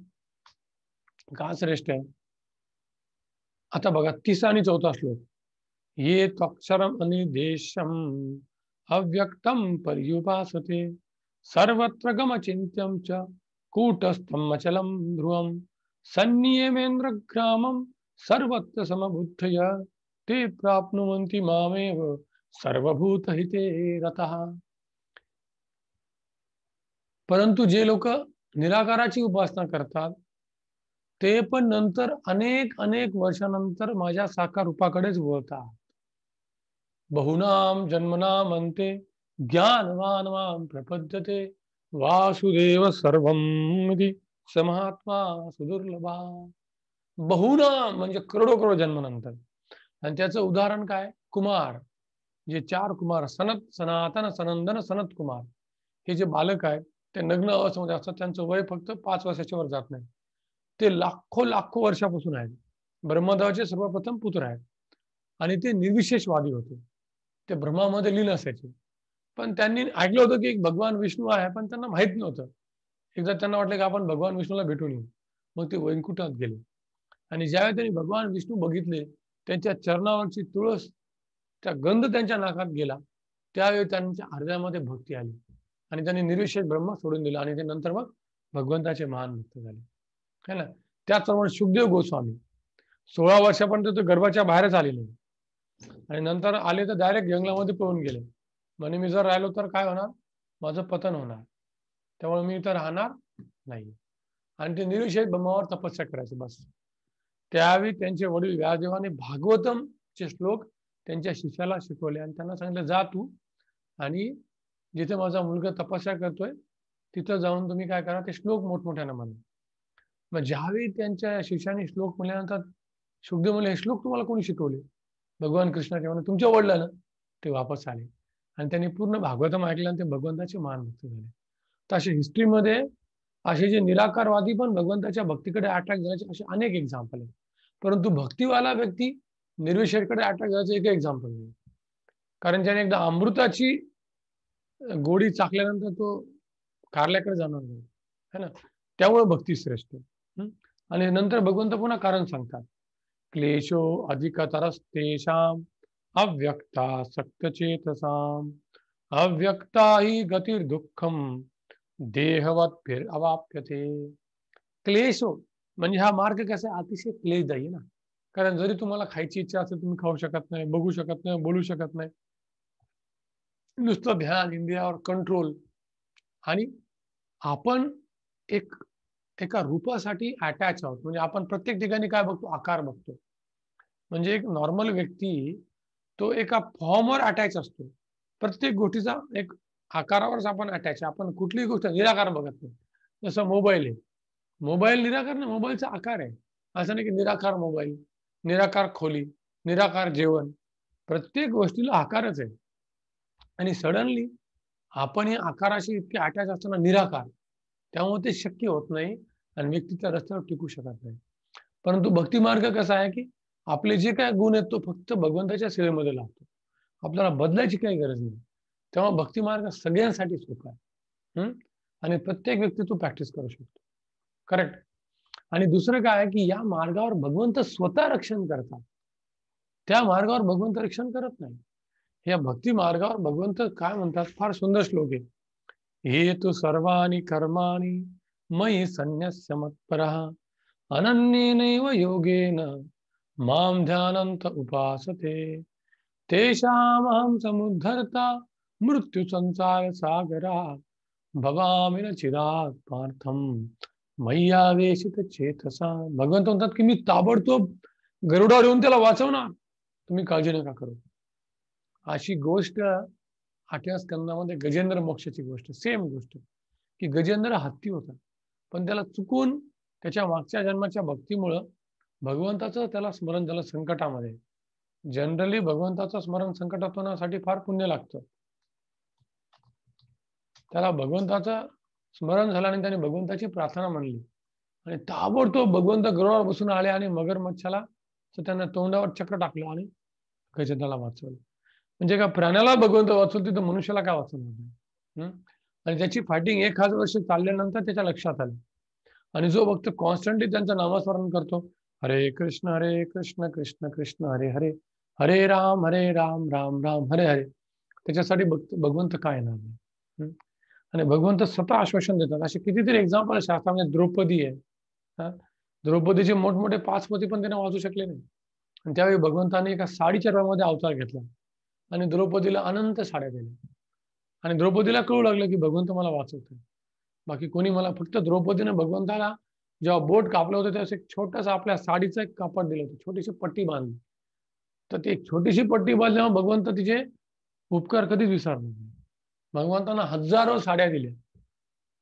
का श्रेष्ठ आहे? आता बघा तिसा आणि चौथा श्लोक। ये त्वक्षरम आणि देशम अव्यक्तम पर्युपासते। सर्वत्र गमचिंत्यम च कूटस्थम अचलम ध्रुवम। संनियमेंद्र ग्रामम सर्वत्र समबुद्धय। ते प्राप्नुवन्ति मामेव सर्वभूत हिते रतः। परंतु जे लोक निराकाराची उपासना करतात ते पण नंतर अनेक अनेक वर्षानंतर माझ्या साकार रूपाकडेच वळतात. बहुनाम जन्मनाम अंते ज्ञानवान वाम प्रपद्यते. वासुदेव सर्व समहात्मा सुदुर्लभा. बहुनाम म्हणजे करोडो करोड जन्मानंतर. आणि त्याचं उदाहरण काय? कुमार. जे चार कुमार सनत सनातन सनंदन सनत कुमार. हे जे बालक आहेत ते नग्न अवस्थेमध्ये असतात त्यांचं वय फक्त पाच वर्षाच्या वर जात नाही. ते लाखो लाखो वर्षापासून आहेत. ब्रह्मदेवाचे सर्वप्रथम पुत्र आहेत. आणि ते निर्विशेषवादी होते. ते ब्रह्मामध्ये लीन असायचे. पण त्यांनी ऐकलं होतं की एक भगवान विष्णू आहे पण त्यांना माहीत नव्हतं. एकदा त्यांना वाटलं की आपण भगवान विष्णूला भेटून येऊ. मग ते वैंकुटात गेले. आणि ज्यावेळी त्यांनी भगवान विष्णू बघितले त्यांच्या चरणावरची तुळस त्या गंध त्यांच्या नाकात गेला. त्यावेळी त्यांच्या हृदयामध्ये भक्ती आली. आणि त्यांनी निर्विशेष ब्रह्म सोडून दिला. आणि ते नंतर मग भगवंताचे महान भक्त झाले. है ना? त्याचप्रमाणे सुखदेव गोस्वामी. सोळा वर्षापर्यंत तो गर्भाच्या बाहेरच आलेले. आणि नंतर आले तर डायरेक्ट जंगलामध्ये पळून गेले. म्हणे मी जर राहिलो तर काय होणार? माझं पतन होणार. त्यामुळे मी इथं राहणार नाही. आणि ते निर्विशेष ब्रह्मावर तपस्या करायचे बस. त्यावेळी त्यांचे वडील व्यासदेवाने भागवतमचे श्लोक त्यांच्या शिष्याला शिकवले. आणि त्यांना सांगितलं जा तू आणि जिथे माझा मुलगा तपस्या करतोय तिथं जाऊन तुम्ही काय करा? ते श्लोक मोठमोठ्यानं म्हणा. मग ज्यावेळी त्यांच्या शिष्याने श्लोक म्हणल्यानंतर सुखदेव म्हणले हे श्लोक तुम्हाला कोणी शिकवले? भगवान कृष्णाचे म्हणून तुमच्या वडिलांना. ते वापस आले. आणि त्यांनी पूर्ण भागवतम ऐकलं आणि ते भगवंताचे मान भक्त झाले. तर अशा हिस्ट्रीमध्ये असे जे निराकारवादी पण भगवंताच्या भक्तीकडे अटॅक झाल्याचे असे अनेक एक्झाम्पल आहेत. परंतु भक्तीवाला व्यक्ती निर्विषयकडे अटॅक झाल्याचं एक एक्झाम्पल नाही. कारण त्याने एकदा अमृताची गोडी चाकल्यानंतर तो कारल्याकडे जाणार नाही. है ना? त्यामुळे भक्ती श्रेष्ठ. आणि नंतर भगवंत पुन्हा कारण सांगतात. क्लेशो अधिकतरस्तेषाम अव्यक्ता सक्तचेतसाम. अव्यक्ता ही गतिर्दुःखम देहवत अवाप्यते. क्लेशो म्हणजे हा मार्ग कसा अतिशय अतिशय क्लेशदायी ना. कारण जरी तुम्हाला खायची इच्छा असेल तुम्ही खाऊ शकत नाही बघू शकत नाही बोलू शकत नाही. नुसतं ध्यान इंद्रियावर कंट्रोल आणि आपण एक एका रूपासाठी अटॅच आहोत. म्हणजे आपण प्रत्येक ठिकाणी काय बघतो? आकार बघतो. म्हणजे एक नॉर्मल व्यक्ती तो एका फॉर्मवर अटॅच असतो. प्रत्येक गोष्टीचा एक आकारावरच आपण अटॅच आपण कुठलीही गोष्ट निराकार बघत नाही. जसं मोबाईल आहे. मोबाईल निराकार नाही मोबाईलचा आकार आहे. असं नाही की निराकार मोबाईल निराकार खोली निराकार जेवण. प्रत्येक गोष्टीला आकारच आहे. आणि सडनली आपण या आकाराशी इतके अटॅच असताना निराकार. त्यामुळे ते शक्य होत नाही आणि व्यक्ती त्या रस्त्यावर टिकू शकत नाही. परंतु भक्ती मार्ग कसा आहे की आपले जे काय गुण आहेत तो फक्त भगवंताच्या सेवेमध्ये लागतो. आपल्याला बदलायची काही गरज नाही. तेव्हा भक्ती मार्ग सगळ्यांसाठी सोपा आहे. आणि प्रत्येक व्यक्ती तो प्रॅक्टिस करू शकतो. करेक्ट आणि दुसरं काय आहे की या मार्गावर भगवंत स्वतः रक्षण करतात. त्या मार्गावर भगवंत रक्षण करत नाही. या भक्ती मार्गावर भगवंत काय म्हणतात? फार सुंदर श्लोक आहे. हे तू सर्वानी कर्मानी मयी संन्यस्य मत्पर अनन्येनैव योगेन माम ध्यानंत उपासते। तेषामहं समुद्धरता मृत्यू संसार सागरा। भवामी न चिरात पार्थम मैयावेशित चेतसा। भगवंत म्हणतात की मी ताबडतोब गरुडावर येऊन त्याला वाचवणार? तुम्ही काळजी नका करू। अशी गोष्ट आठव्या स्कंदामध्ये गजेंद्र मोक्षाची गोष्ट सेम गोष्ट. की गजेंद्र हत्ती होता. पण त्याला चुकून त्याच्या मागच्या जन्माच्या भक्तीमुळं भगवंताचं त्याला स्मरण झालं संकटामध्ये. जनरली भगवंताचं स्मरण संकटात होण्यासाठी फार पुण्य लागतं. त्याला भगवंताचं स्मरण झालं आणि त्याने भगवंताची प्रार्थना म्हणली आणि ताबडतोब भगवंत गरुडावर बसून आले आणि मगरमच्छाला त्यांना तोंडावर चक्र टाकलं आणि गजेंद्राला वाचवलं. म्हणजे का प्राण्याला भगवंत वाचवतो तर मनुष्याला काय वाचवणार? आणि त्याची फायटिंग एक हजार वर्ष चालल्यानंतर त्याच्या लक्षात आलं. आणि जो भक्त कॉन्स्टंटली त्यांचं नामस्मरण करतो हरे कृष्ण हरे कृष्ण कृष्ण कृष्ण हरे हरे हरे राम हरे राम राम राम हरे हरे. त्याच्यासाठी भक्त भगवंत काय येणार नाही? आणि भगवंत स्वतः आश्वासन देतात. असे कितीतरी एक्झाम्पल शास्त्रामध्ये. द्रौपदी आहे. द्रौपदीचे मोठमोठे पाच पती पण त्यांना वाचू शकले नाही. आणि त्यावेळी भगवंताने एका साडीच्या रंगामध्ये अवतार घेतला. आणि द्रौपदीला अनंत साड्या दिल्या. आणि द्रौपदीला कळू लागलं की भगवंत मला वाचवतोय. बाकी कोणी मला फक्त द्रौपदीने भगवंताला जेव्हा बोट कापलं होतं तेव्हा एक छोटासा आपल्या साडीचं एक कापड दिलं होतं छोटीशी पट्टी बांधली. तर ती एक छोटीशी पट्टी बांधल्यावर भगवंत तिचे उपकार कधीच विसरणार नाही. भगवंतांना हजारो साड्या दिल्या.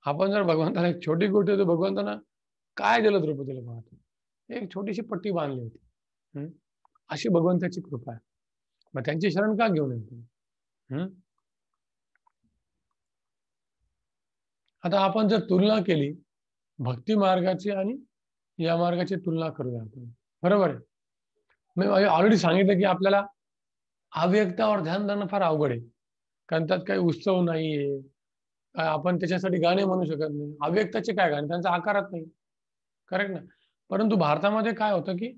आपण जर भगवंताला एक छोटी गोष्ट होती भगवंतांना काय दिलं द्रौपदीला? पाहतो एक छोटीशी पट्टी बांधली होती. अशी भगवंताची कृपा आहे. मग त्यांची शरण का घेऊन येतो आता आपण जर तुलना केली भक्ती मार्गाची आणि या मार्गाची तुलना करूया आपण. बरोबर आहे? मी ऑलरेडी सांगितलं की आपल्याला अव्यक्तावर ध्यान देणं फार अवघड आहे. कारण त्यात काही उत्सव नाहीये. आपण त्याच्यासाठी गाणे म्हणू शकत नाही. अव्यक्ताचे काय गाणे? त्यांचा आकारात नाही. करेक्ट ना? परंतु भारतामध्ये काय होतं की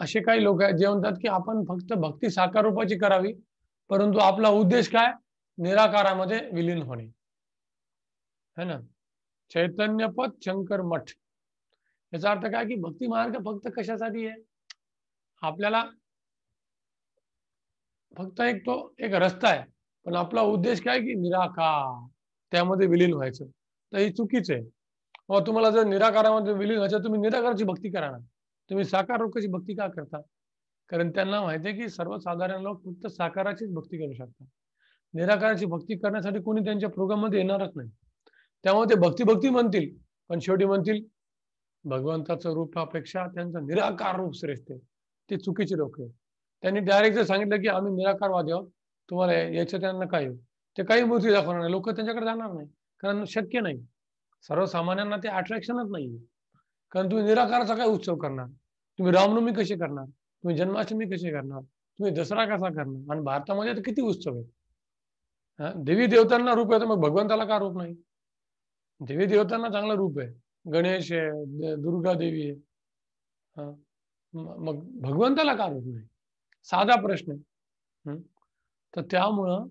असे काही लोक आहेत जे म्हणतात की आपण फक्त भक्ती साकार रूपाची करावी परंतु आपला उद्देश काय? निराकारामध्ये विलीन होणे. है ना? चैतन्यपद शंकर मठ. याचा अर्थ काय की भक्ती मार्ग फक्त कशासाठी आहे? आपल्याला फक्त एक तो एक रस्ता आहे. पण आपला उद्देश काय की निराकार त्यामध्ये विलीन व्हायचं. तर हे चुकीचं आहे. तुम्हाला जर निराकारामध्ये विलीन व्हायचं तुम्ही निराकाराची भक्ती करा ना तुम्ही साकार रूपाची भक्ती का करता? कारण त्यांना माहिती आहे की सर्वसाधारण लोक फक्त साकाराचीच भक्ती करू शकतात. निराकाराची भक्ती करण्यासाठी कोणी त्यांच्या प्रोग्राममध्ये येणारच नाही. त्यामुळे ते भक्ती भक्ती म्हणतील पण शेवटी म्हणतील भगवंताचं रूपापेक्षा त्यांचं निराकार रूप श्रेष्ठ आहे. ते चुकीचे लोक आहेत. त्यांनी डायरेक्ट जर सांगितलं की आम्ही निराकारवादी आहोत तुम्हाला याच्या त्यांना काय ते काही मूर्ती दाखवणार नाही. लोक त्यांच्याकडे जाणार नाही. कारण शक्य नाही. सर्वसामान्यांना ते अट्रॅक्शनच नाही कारण तुम्ही निराकाराचा काय उत्सव करणार? तुम्ही रामनवमी कशी करणार? तुम्ही जन्माष्टमी कशी करणार? तुम्ही दसरा कसा करणार? आणि भारतामध्ये आता किती उत्सव आहे देवी देवतांना रूप आहे तर मग भगवंताला का रूप नाही? देवी देवतांना चांगलं रूप आहे. गणेश आहे दुर्गा देवी आहे. मग भगवंताला का रूप नाही? साधा प्रश्न आहे. तर त्यामुळं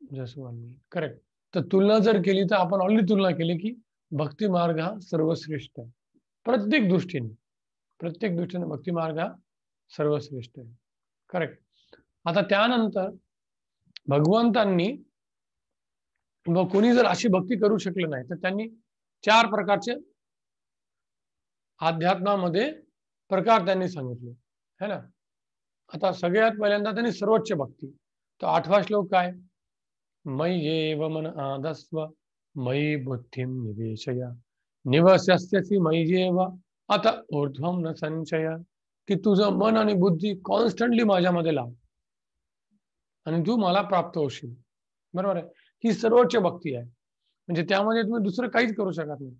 जसवानी करेक्ट तर तुलना जर केली तर आपण ऑलरेडी तुलना केली की भक्ती मार्ग हा सर्वश्रेष्ठ आहे. प्रत्येक दृष्टीने प्रत्येक दृष्टीने भक्ती मार्ग हा सर्वश्रेष्ठ आहे. करेक्ट आता त्यानंतर भगवंतांनी व कोणी जर अशी भक्ती करू शकले नाही तर त्यांनी चार प्रकारचे अध्यात्मामध्ये प्रकार त्यांनी सांगितले. है ना? आता सगळ्यात पहिल्यांदा त्यांनी सर्वोच्च भक्ती. तर आठवा श्लोक काय? मयी मन आदस्व मयी बुद्धिं निवेशया। निवस्यसी एव आता ऊर्ध्वम न संचय की तुझं मन आणि बुद्धी कॉन्स्टंटली माझ्यामध्ये लाव. आणि तू मला प्राप्त होशील. बरोबर आहे? ही सर्वोच्च भक्ती आहे. म्हणजे त्यामध्ये तुम्ही दुसरं काहीच करू शकत नाही.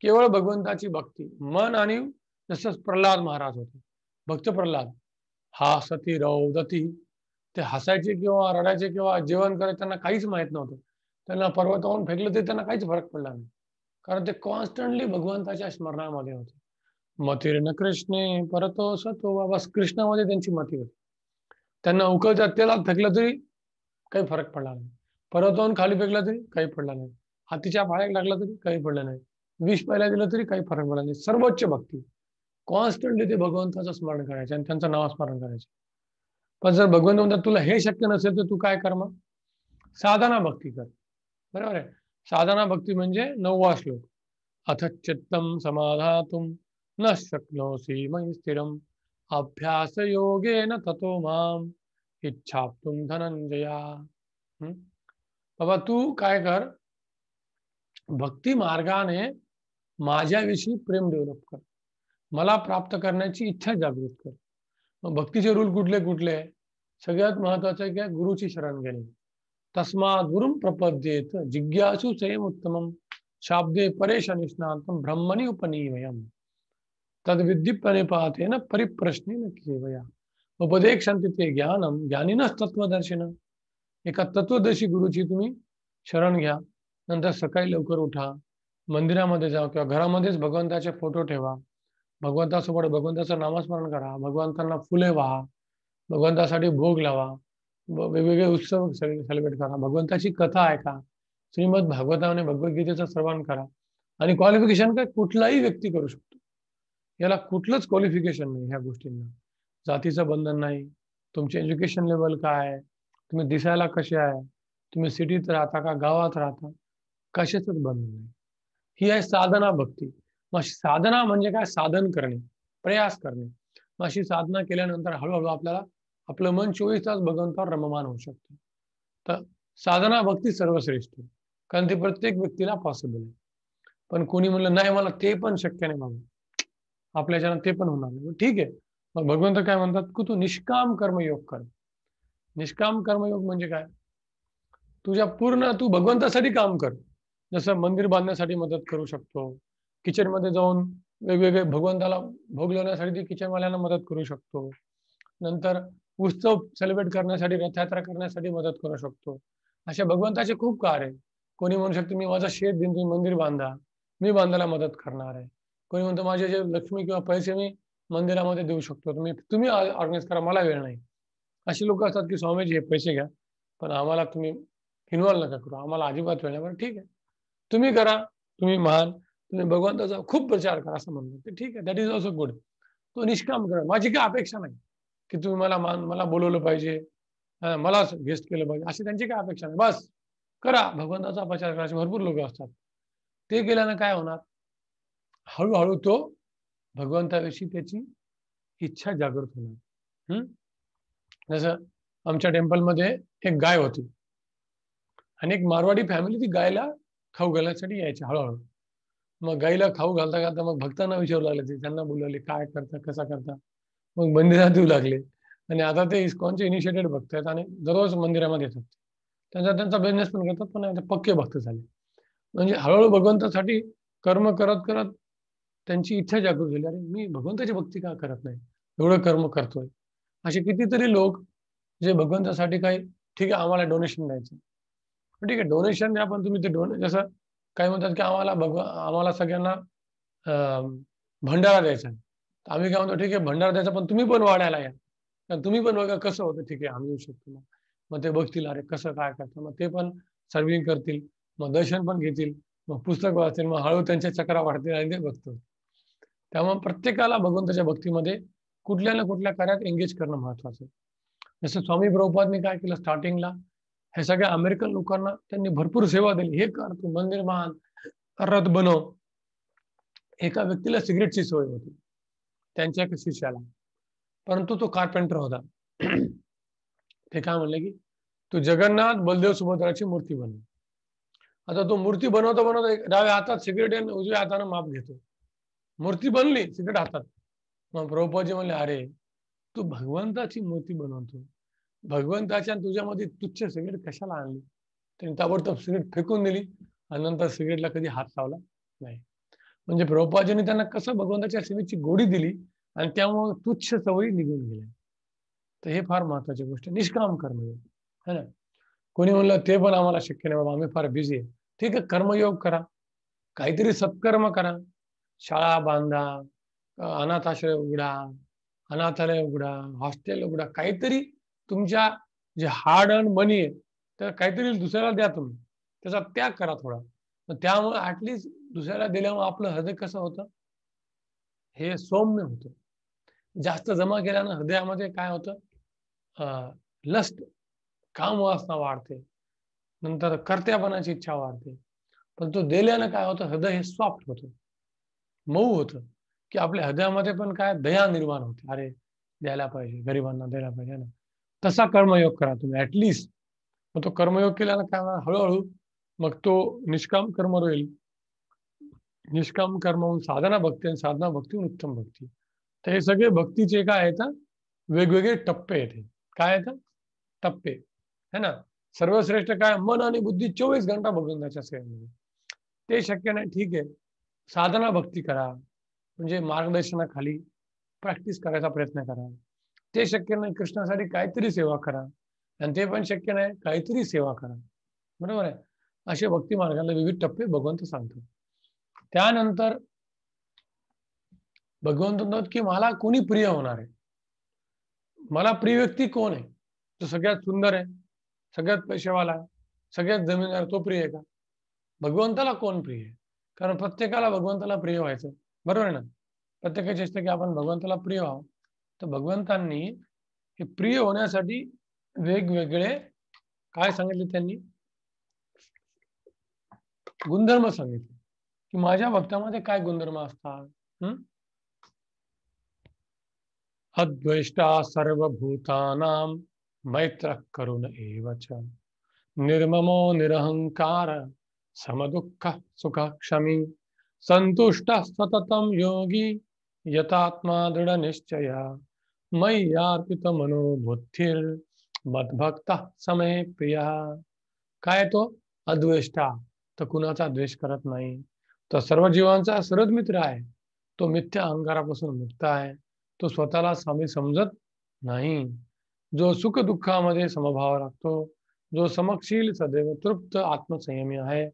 केवळ भगवंताची भक्ती. मन आणि जसं प्रल्हाद महाराज होते. भक्त प्रल्हाद. हा सती रौदती. ते हसायचे किंवा रडायचे किंवा जेवण करायचे त्यांना काहीच माहीत नव्हतं. त्यांना पर्वतावरून फेकलं तरी त्यांना काहीच फरक पडला नाही. कारण ते कॉन्स्टंटली भगवंताच्या स्मरणामध्ये होते. मतीर्न कृष्णे परतो सतो बाबा कृष्णामध्ये त्यांची मती होती. त्यांना उकळत्या तेलात फेकलं तरी काही फरक पडला नाही. पर्वतावरून खाली फेकलं तरी काही पडला नाही. हातीच्या पायाक लागला तरी काही पडलं नाही. विष पाहिला दिलं तरी काही फरक पडला नाही. सर्वोच्च भक्ती. कॉन्स्टंटली ते भगवंताचं स्मरण करायचे आणि त्यांचं नावस्मरण करायचे. पण जर भगवंत म्हणतात तुला हे शक्य नसेल तर तू काय कर मग? साधना भक्ती कर. बरोबर आहे? साधना भक्ती म्हणजे नववा श्लोक. अथ चित्तम समाधातुम न शक्नोसी मयी स्थिरम। अभ्यास योगेन ततो माम। इच्छाप्तुम धनंजया बाबा तू काय कर? भक्ती मार्गाने माझ्याविषयी प्रेम डेव्हलप कर. मला प्राप्त करण्याची इच्छा जागृत कर. मग भक्तीचे रूल कुठले कुठले? सगळ्यात महत्वाचं की गुरुची शरण घेणे. तस्मात गुरुम प्रपद्येत. जिज्ञासू चयम उत्तमम. शाब्दे परेश निष्णातम ब्रह्मणी उपनीवयम तद विद्युपणे पाहते न परिप्रश्ने न केवया. उपदेक्षांती ते ज्ञानम ज्ञानीनच तत्वदर्शन एका तत्वदर्शी गुरुची तुम्ही शरण घ्या. नंतर सकाळी लवकर उठा. मंदिरामध्ये जा किंवा घरामध्येच भगवंताचे फ़ोटो ठेवा. भगवंतासोबत भगवंताचं नामस्मरण करा. भगवंतांना फुले व्हा. भगवंतासाठी भोग लावा. वेगवेगळे उत्सव सेलिब्रेट करा. भगवंताची कथा ऐका. श्रीमद भागवताने भगवद्गीतेचा श्रवण करा. आणि क्वालिफिकेशन काय? कुठलाही व्यक्ती करू शकतो. याला कुठलंच क्वालिफिकेशन नाही ह्या गोष्टींना. जातीचं बंधन नाही. तुमचे एज्युकेशन लेवल काय? आहे तुम्ही दिसायला कसे आहे? तुम्ही सिटीत राहता का? गावात राहता? कशाच बंधन नाही. ही आहे साधना भक्ती. मग साधना म्हणजे काय? साधन करणे. प्रयास करणे. मग अशी साधना केल्यानंतर हळूहळू आपल्याला आपलं मन चोवीस तास भगवंतावर रममान होऊ शकतं. तर साधना भक्ती सर्वश्रेष्ठ कारण ते प्रत्येक व्यक्तीला पॉसिबल आहे. पण कोणी म्हणलं नाही मला ते पण शक्य नाही बाबा. आपल्याच्यानं ते पण होणार नाही. ठीक आहे. मग भगवंत काय म्हणतात? की तू निष्काम कर्मयोग कर. निष्काम कर्मयोग म्हणजे काय? तुझ्या पूर्ण तू भगवंतासाठी काम कर. जसं मंदिर बांधण्यासाठी मदत करू शकतो. किचनमध्ये जाऊन वेगवेगळे भगवंताला भोग लावण्यासाठी किचन किचनवाल्यांना मदत करू शकतो. नंतर उत्सव सेलिब्रेट करण्यासाठी रथयात्रा करण्यासाठी मदत करू शकतो. अशा भगवंताचे खूप कार्य कोणी म्हणू शकतो मी माझा शेत देऊन तुम्ही मंदिर बांधा. मी बांधायला मदत करणार आहे. कोणी म्हणतो माझे जे लक्ष्मी किंवा पैसे मी मंदिरामध्ये देऊ शकतो. तुम्ही तुम्ही ऑर्गनाईज करा मला वेळ नाही. अशी लोक असतात की स्वामीजी हे पैसे घ्या पण आम्हाला तुम्ही इन्व्हॉल्व नका करू. आम्हाला अजिबात वेळ नाही. बरं ठीक आहे. तुम्ही करा तुम्ही महान तुम्ही भगवंताचा खूप प्रचार करा असं म्हणतो ठीक आहे. दॅट इज ऑल्सो गुड तो निष्काम करा. माझी काय अपेक्षा नाही. की तुम्ही मला मान मला बोलवलं पाहिजे. मलाच गेस्ट केलं पाहिजे. अशी त्यांची काय अपेक्षा नाही. बस करा. भगवंताचा प्रचार करायचे. भरपूर लोक असतात. ते केल्यानं काय होणार? हळूहळू तो भगवंताविषयी त्याची इच्छा जागृत होणार. हम्म जसं आमच्या टेम्पलमध्ये एक गाय होती. आणि एक मारवाडी फॅमिली ती गायला खाऊ घालण्यासाठी यायची हळूहळू. मग गायीला खाऊ घालता घालता मग भक्तांना विचारू लागले ते. त्यांना बोलवले काय करता? कसा करता? मग मंदिरात देऊ लागले. आणि आता ते इस्कॉनचे इनिशिएटेड भक्त आहेत आणि दररोज मंदिरामध्ये येतात. त्यांचा त्यांचा बिझनेस पण करतात पण पक्के भक्त झाले. म्हणजे हळूहळू भगवंतासाठी कर्म करत करत त्यांची इच्छा जागृत झाली. अरे मी भगवंताची भक्ती का करत नाही? एवढं कर्म करतोय. असे कितीतरी लोक जे भगवंतासाठी काही ठीक आहे आम्हाला डोनेशन द्यायचं. ठीक आहे डोनेशन द्या पण तुम्ही ते डोने जसं काही म्हणतात की आम्हाला भगव आम्हाला सगळ्यांना भंडारा द्यायचा आम्ही काय म्हणतो ठीक आहे भंडारा द्यायचा पण तुम्ही पण वाढायला या. कारण तुम्ही पण बघा कसं होतं ठीक आहे आम्ही येऊ शकतो. मग ते बघतील अरे कसं काय करतं? मग ते पण सर्विंग करतील मग दर्शन पण घेतील मग पुस्तक वाचतील मग हळू त्यांच्या चक्रा वाढतील आणि ते बघतो त्यामुळे प्रत्येकाला भगवंताच्या भक्तीमध्ये कुठल्या ना कुठल्या कार्यात एंगेज करणं महत्वाचं जसं स्वामी प्रभुपादने काय केलं स्टार्टिंगला हे सगळ्या अमेरिकन लोकांना त्यांनी भरपूर सेवा दिली. हे कर तू मंदिर मान रथ बनव. एका व्यक्तीला सिगरेटची सवय होती. त्यांच्या एका शिष्याला. परंतु तो कार्पेंटर होता. ते काय म्हणले की तू जगन्नाथ बलदेव सुभद्राची मूर्ती बनव. आता तो मूर्ती बनवता बनवता डाव्या हातात सिगरेट आणि उजव्या हाताने माप घेतो. मूर्ती बनली सिगरेट हातात. मग प्रभुपाजी म्हणले अरे तू भगवंताची मूर्ती बनवतो. भगवंताच्या तुझ्यामध्ये तुच्छ सिगरेट कशाला आणली? त्यांनी ताबडतोब सिगरेट फेकून दिली आणि नंतर सिगरेटला कधी हात लावला नाही. म्हणजे प्रभुपाजींनी त्यांना कसं भगवंताच्या सेवेची गोडी दिली आणि त्यामुळे तुच्छ सवयी निघून गेल्या. तर हे फार महत्वाची गोष्ट निष्काम कर्मयोग है ना? कोणी म्हणलं ते पण आम्हाला शक्य नाही बाबा आम्ही फार बिझी आहे. ठीक आहे कर्मयोग करा. काहीतरी सत्कर्म करा. शाळा बांधा अनाथाश्रय उघडा अनाथालय उघडा हॉस्टेल उघडा काहीतरी तुमच्या जे हार्ड अँड मनी आहे तर काहीतरी दुसऱ्याला द्या तुम्ही. त्याचा त्याग करा थोडा. त्यामुळे ऍटलिस्ट दुसऱ्याला दिल्यामुळे आपलं हृदय कसं होतं? हे सौम्य होतं. जास्त जमा केल्यानं हृदयामध्ये काय होतं? लस्ट काम वासना वाढते. नंतर कर्त्यापणाची इच्छा वाढते. पण तो दिल्यानं काय होतं? हृदय हे सॉफ्ट होतं. मऊ होतं. की आपल्या हृदयामध्ये पण काय? दया निर्माण होते. अरे द्यायला पाहिजे. गरिबांना द्यायला पाहिजे ना. तसा कर्मयोग करा तुम्ही. ऍटलिस्ट मग तो कर्मयोग केल्यानं काय हळूहळू मग तो निष्काम कर्म होईल निष्काम कर्म साधना भक्ती आणि साधना भक्ती उत्तम भक्ती. तर हे सगळे भक्तीचे काय आहेत वेगवेगळे टप्पे येते काय आहेत टप्पे. है ना? सर्वश्रेष्ठ काय? मन आणि बुद्धी चोवीस घंटा भगवंताच्या सेवेमध्ये. ते शक्य नाही ठीक आहे. साधना भक्ती करा. म्हणजे मार्गदर्शनाखाली प्रॅक्टिस करायचा प्रयत्न करा. ते शक्य नाही कृष्णासाठी काहीतरी सेवा करा. आणि ते पण शक्य नाही काहीतरी सेवा करा. बरोबर आहे? असे भक्ती मार्गाला विविध टप्पे भगवंत सांगतो. त्यानंतर भगवंत म्हणतात की मला कोणी प्रिय होणार आहे? मला प्रिय व्यक्ती कोण आहे? तो सगळ्यात सुंदर आहे सगळ्यात पैसेवाला आहे सगळ्यात जमीनदार तो प्रिय आहे का? भगवंताला कोण प्रिय आहे? कारण प्रत्येकाला भगवंताला प्रिय व्हायचं बरोबर आहे ना? प्रत्येकाची असतं की आपण भगवंताला प्रिय व्हावं. तर भगवंतांनी हे प्रिय होण्यासाठी वेगवेगळे काय सांगितले त्यांनी? गुणधर्म सांगितले. की माझ्या भक्तामध्ये काय गुणधर्म असतात? अद्वेष्टा सर्वभूतानां मैत्र करुण एवच. निर्ममो निरहंकार, समदुःख सुख क्षमी संतुष्ट सततम योगी यतात्मा दृढ निश्चय मय्यार्पित मनोबुद्धिर मदभक्त समय प्रिया. काय तो? अद्वेष्टा. तर कुणाचा द्वेष करत नाही. तर सर्व जीवांचा सरद मित्र आहे. तो मिथ्या अहंकारापासून मुक्त आहे. तो स्वतःला स्वामी समजत नाही. जो सुख दुःखामध्ये समभाव लागतो जो समक्षील सदैव तृप्त आत्मसंयमी आहे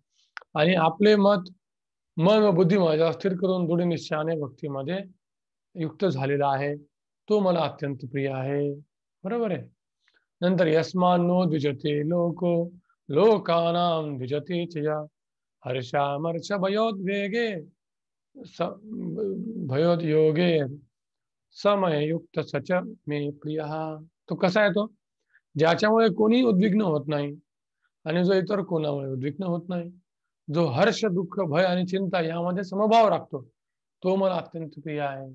आणि आपले मत मन व बुद्धी माझ्या स्थिर करून दृढ निश्चयाने भक्तीमध्ये युक्त झालेला आहे. तो मला अत्यंत प्रिय आहे. बरोबर आहे. नंतर यस्मानो द्विजते लोको द्विजते चया हर्षामर्ष भयोद्वेगे भयोद योगे समययुक्त सच मे प्रिय। तो कसा आहे तो? ज्याच्यामुळे कोणी उद्विग्न होत नाही जो इतर कोणामुळे उद्विग्न होत नाही, जो हर्ष, दुःख, भय चिंता यामध्ये समभाव राखतो तो मला अत्यंत प्रिय आहे.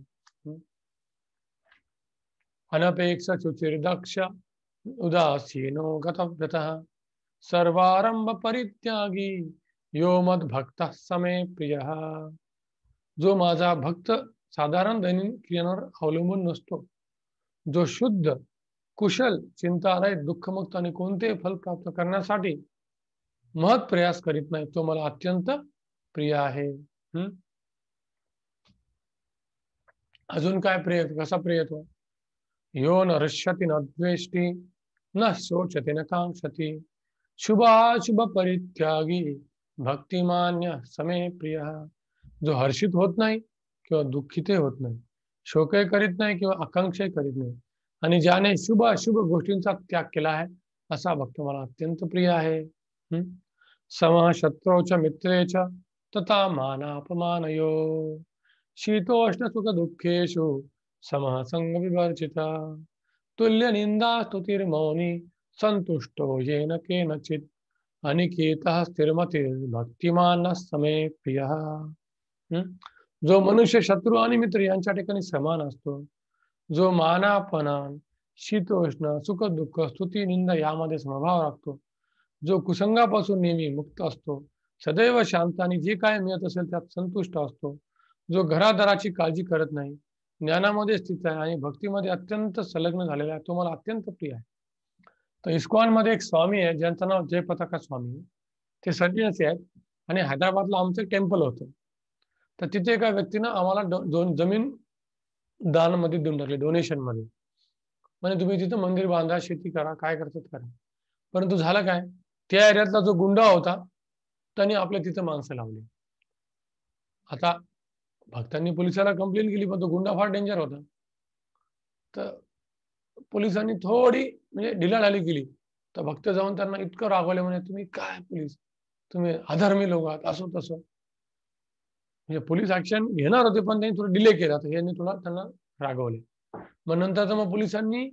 अनपेक्ष दक्ष उदासीनो गतव्यत। सर्वारंभ परित्यागी। यो मद भक्त समे प्रिय। जो माझा भक्त साधारण दैनंदिन क्रियांवर अवलंबून नसतो, जो शुद्ध, कुशल चिंतारहित दुःखमुक्त आणि कोणतेही फल प्राप्त करण्यासाठी महत् प्रयास करीत नाही तो मला अत्यंत प्रिय आहे. अजून काय प्रिय, कसा प्रिय तो? यो न हृष्यती न द्वेष्टी, न शोचते न कांक्षती शुभाशुभ परित्यागी भक्तिमान्य समे प्रिय. जो हर्षित होत नाही किंवा दुःखितही होत नाही शोकही करीत नाही किंवा आकांक्षाही करीत नाही आणि ज्याने शुभ अशुभ गोष्टींचा त्याग केला आहे असा भक्त मला अत्यंत प्रिय आहे. सम शत्रूच मित्रेच तथा मानापमानयो. शीतोष्ण सुख दुःखेषु समः संग विवर्जिता. तुल्य निंदा स्तुतीर्मौनी संतुष्टो येन केनचित् अनिकेतः स्थिरमती भक्तिमान समे प्रिय जो मनुष्य शत्रू आणि मित्र यांच्या ठिकाणी समान असतो जो मानापनान शीतोष्ण सुख दुःख स्तुती निंद यामध्ये समभाव राखतो जो कुसंगापासून नेहमी मुक्त असतो सदैव शांत आणि जे काय मिळत असेल त्यात संतुष्ट असतो जो घरादाराची काळजी करत नाही ज्ञानामध्ये स्थित आहे आणि भक्तीमध्ये अत्यंत संलग्न झालेला आहे तो मला अत्यंत प्रिय आहे तर इस्कॉनमध्ये एक स्वामी आहे ज्यांचं नाव जयपताका स्वामी ते सन्यासी आहेत आणि हैदराबादला आमचं टेम्पल होतं. तर तिथे एका व्यक्तीनं आम्हाला दोन जमीन दानमध्ये देऊन टाकले डोनेशनमध्ये म्हणजे तुम्ही तिथं मंदिर बांधा शेती करा काय करतात करा. परंतु झालं काय? त्या एरियातला जो गुंडा होता त्यांनी आपल्या तिथं माणसं लावली. आता भक्तांनी पोलिसाला कंप्लेंट केली पण तो गुंडा फार डेंजर होता. तर पोलिसांनी थोडी म्हणजे ढिलाढाली केली. तर भक्त जाऊन त्यांना इतकं रागवले म्हणे तुम्ही काय पोलीस? तुम्ही अधर्मी लोक आहात असो तसं. म्हणजे पोलीस ऍक्शन घेणार होते पण त्यांनी थोडं डिले केला. तर यांनी थोडा त्यांना रागवले. मग नंतर मग पोलिसांनी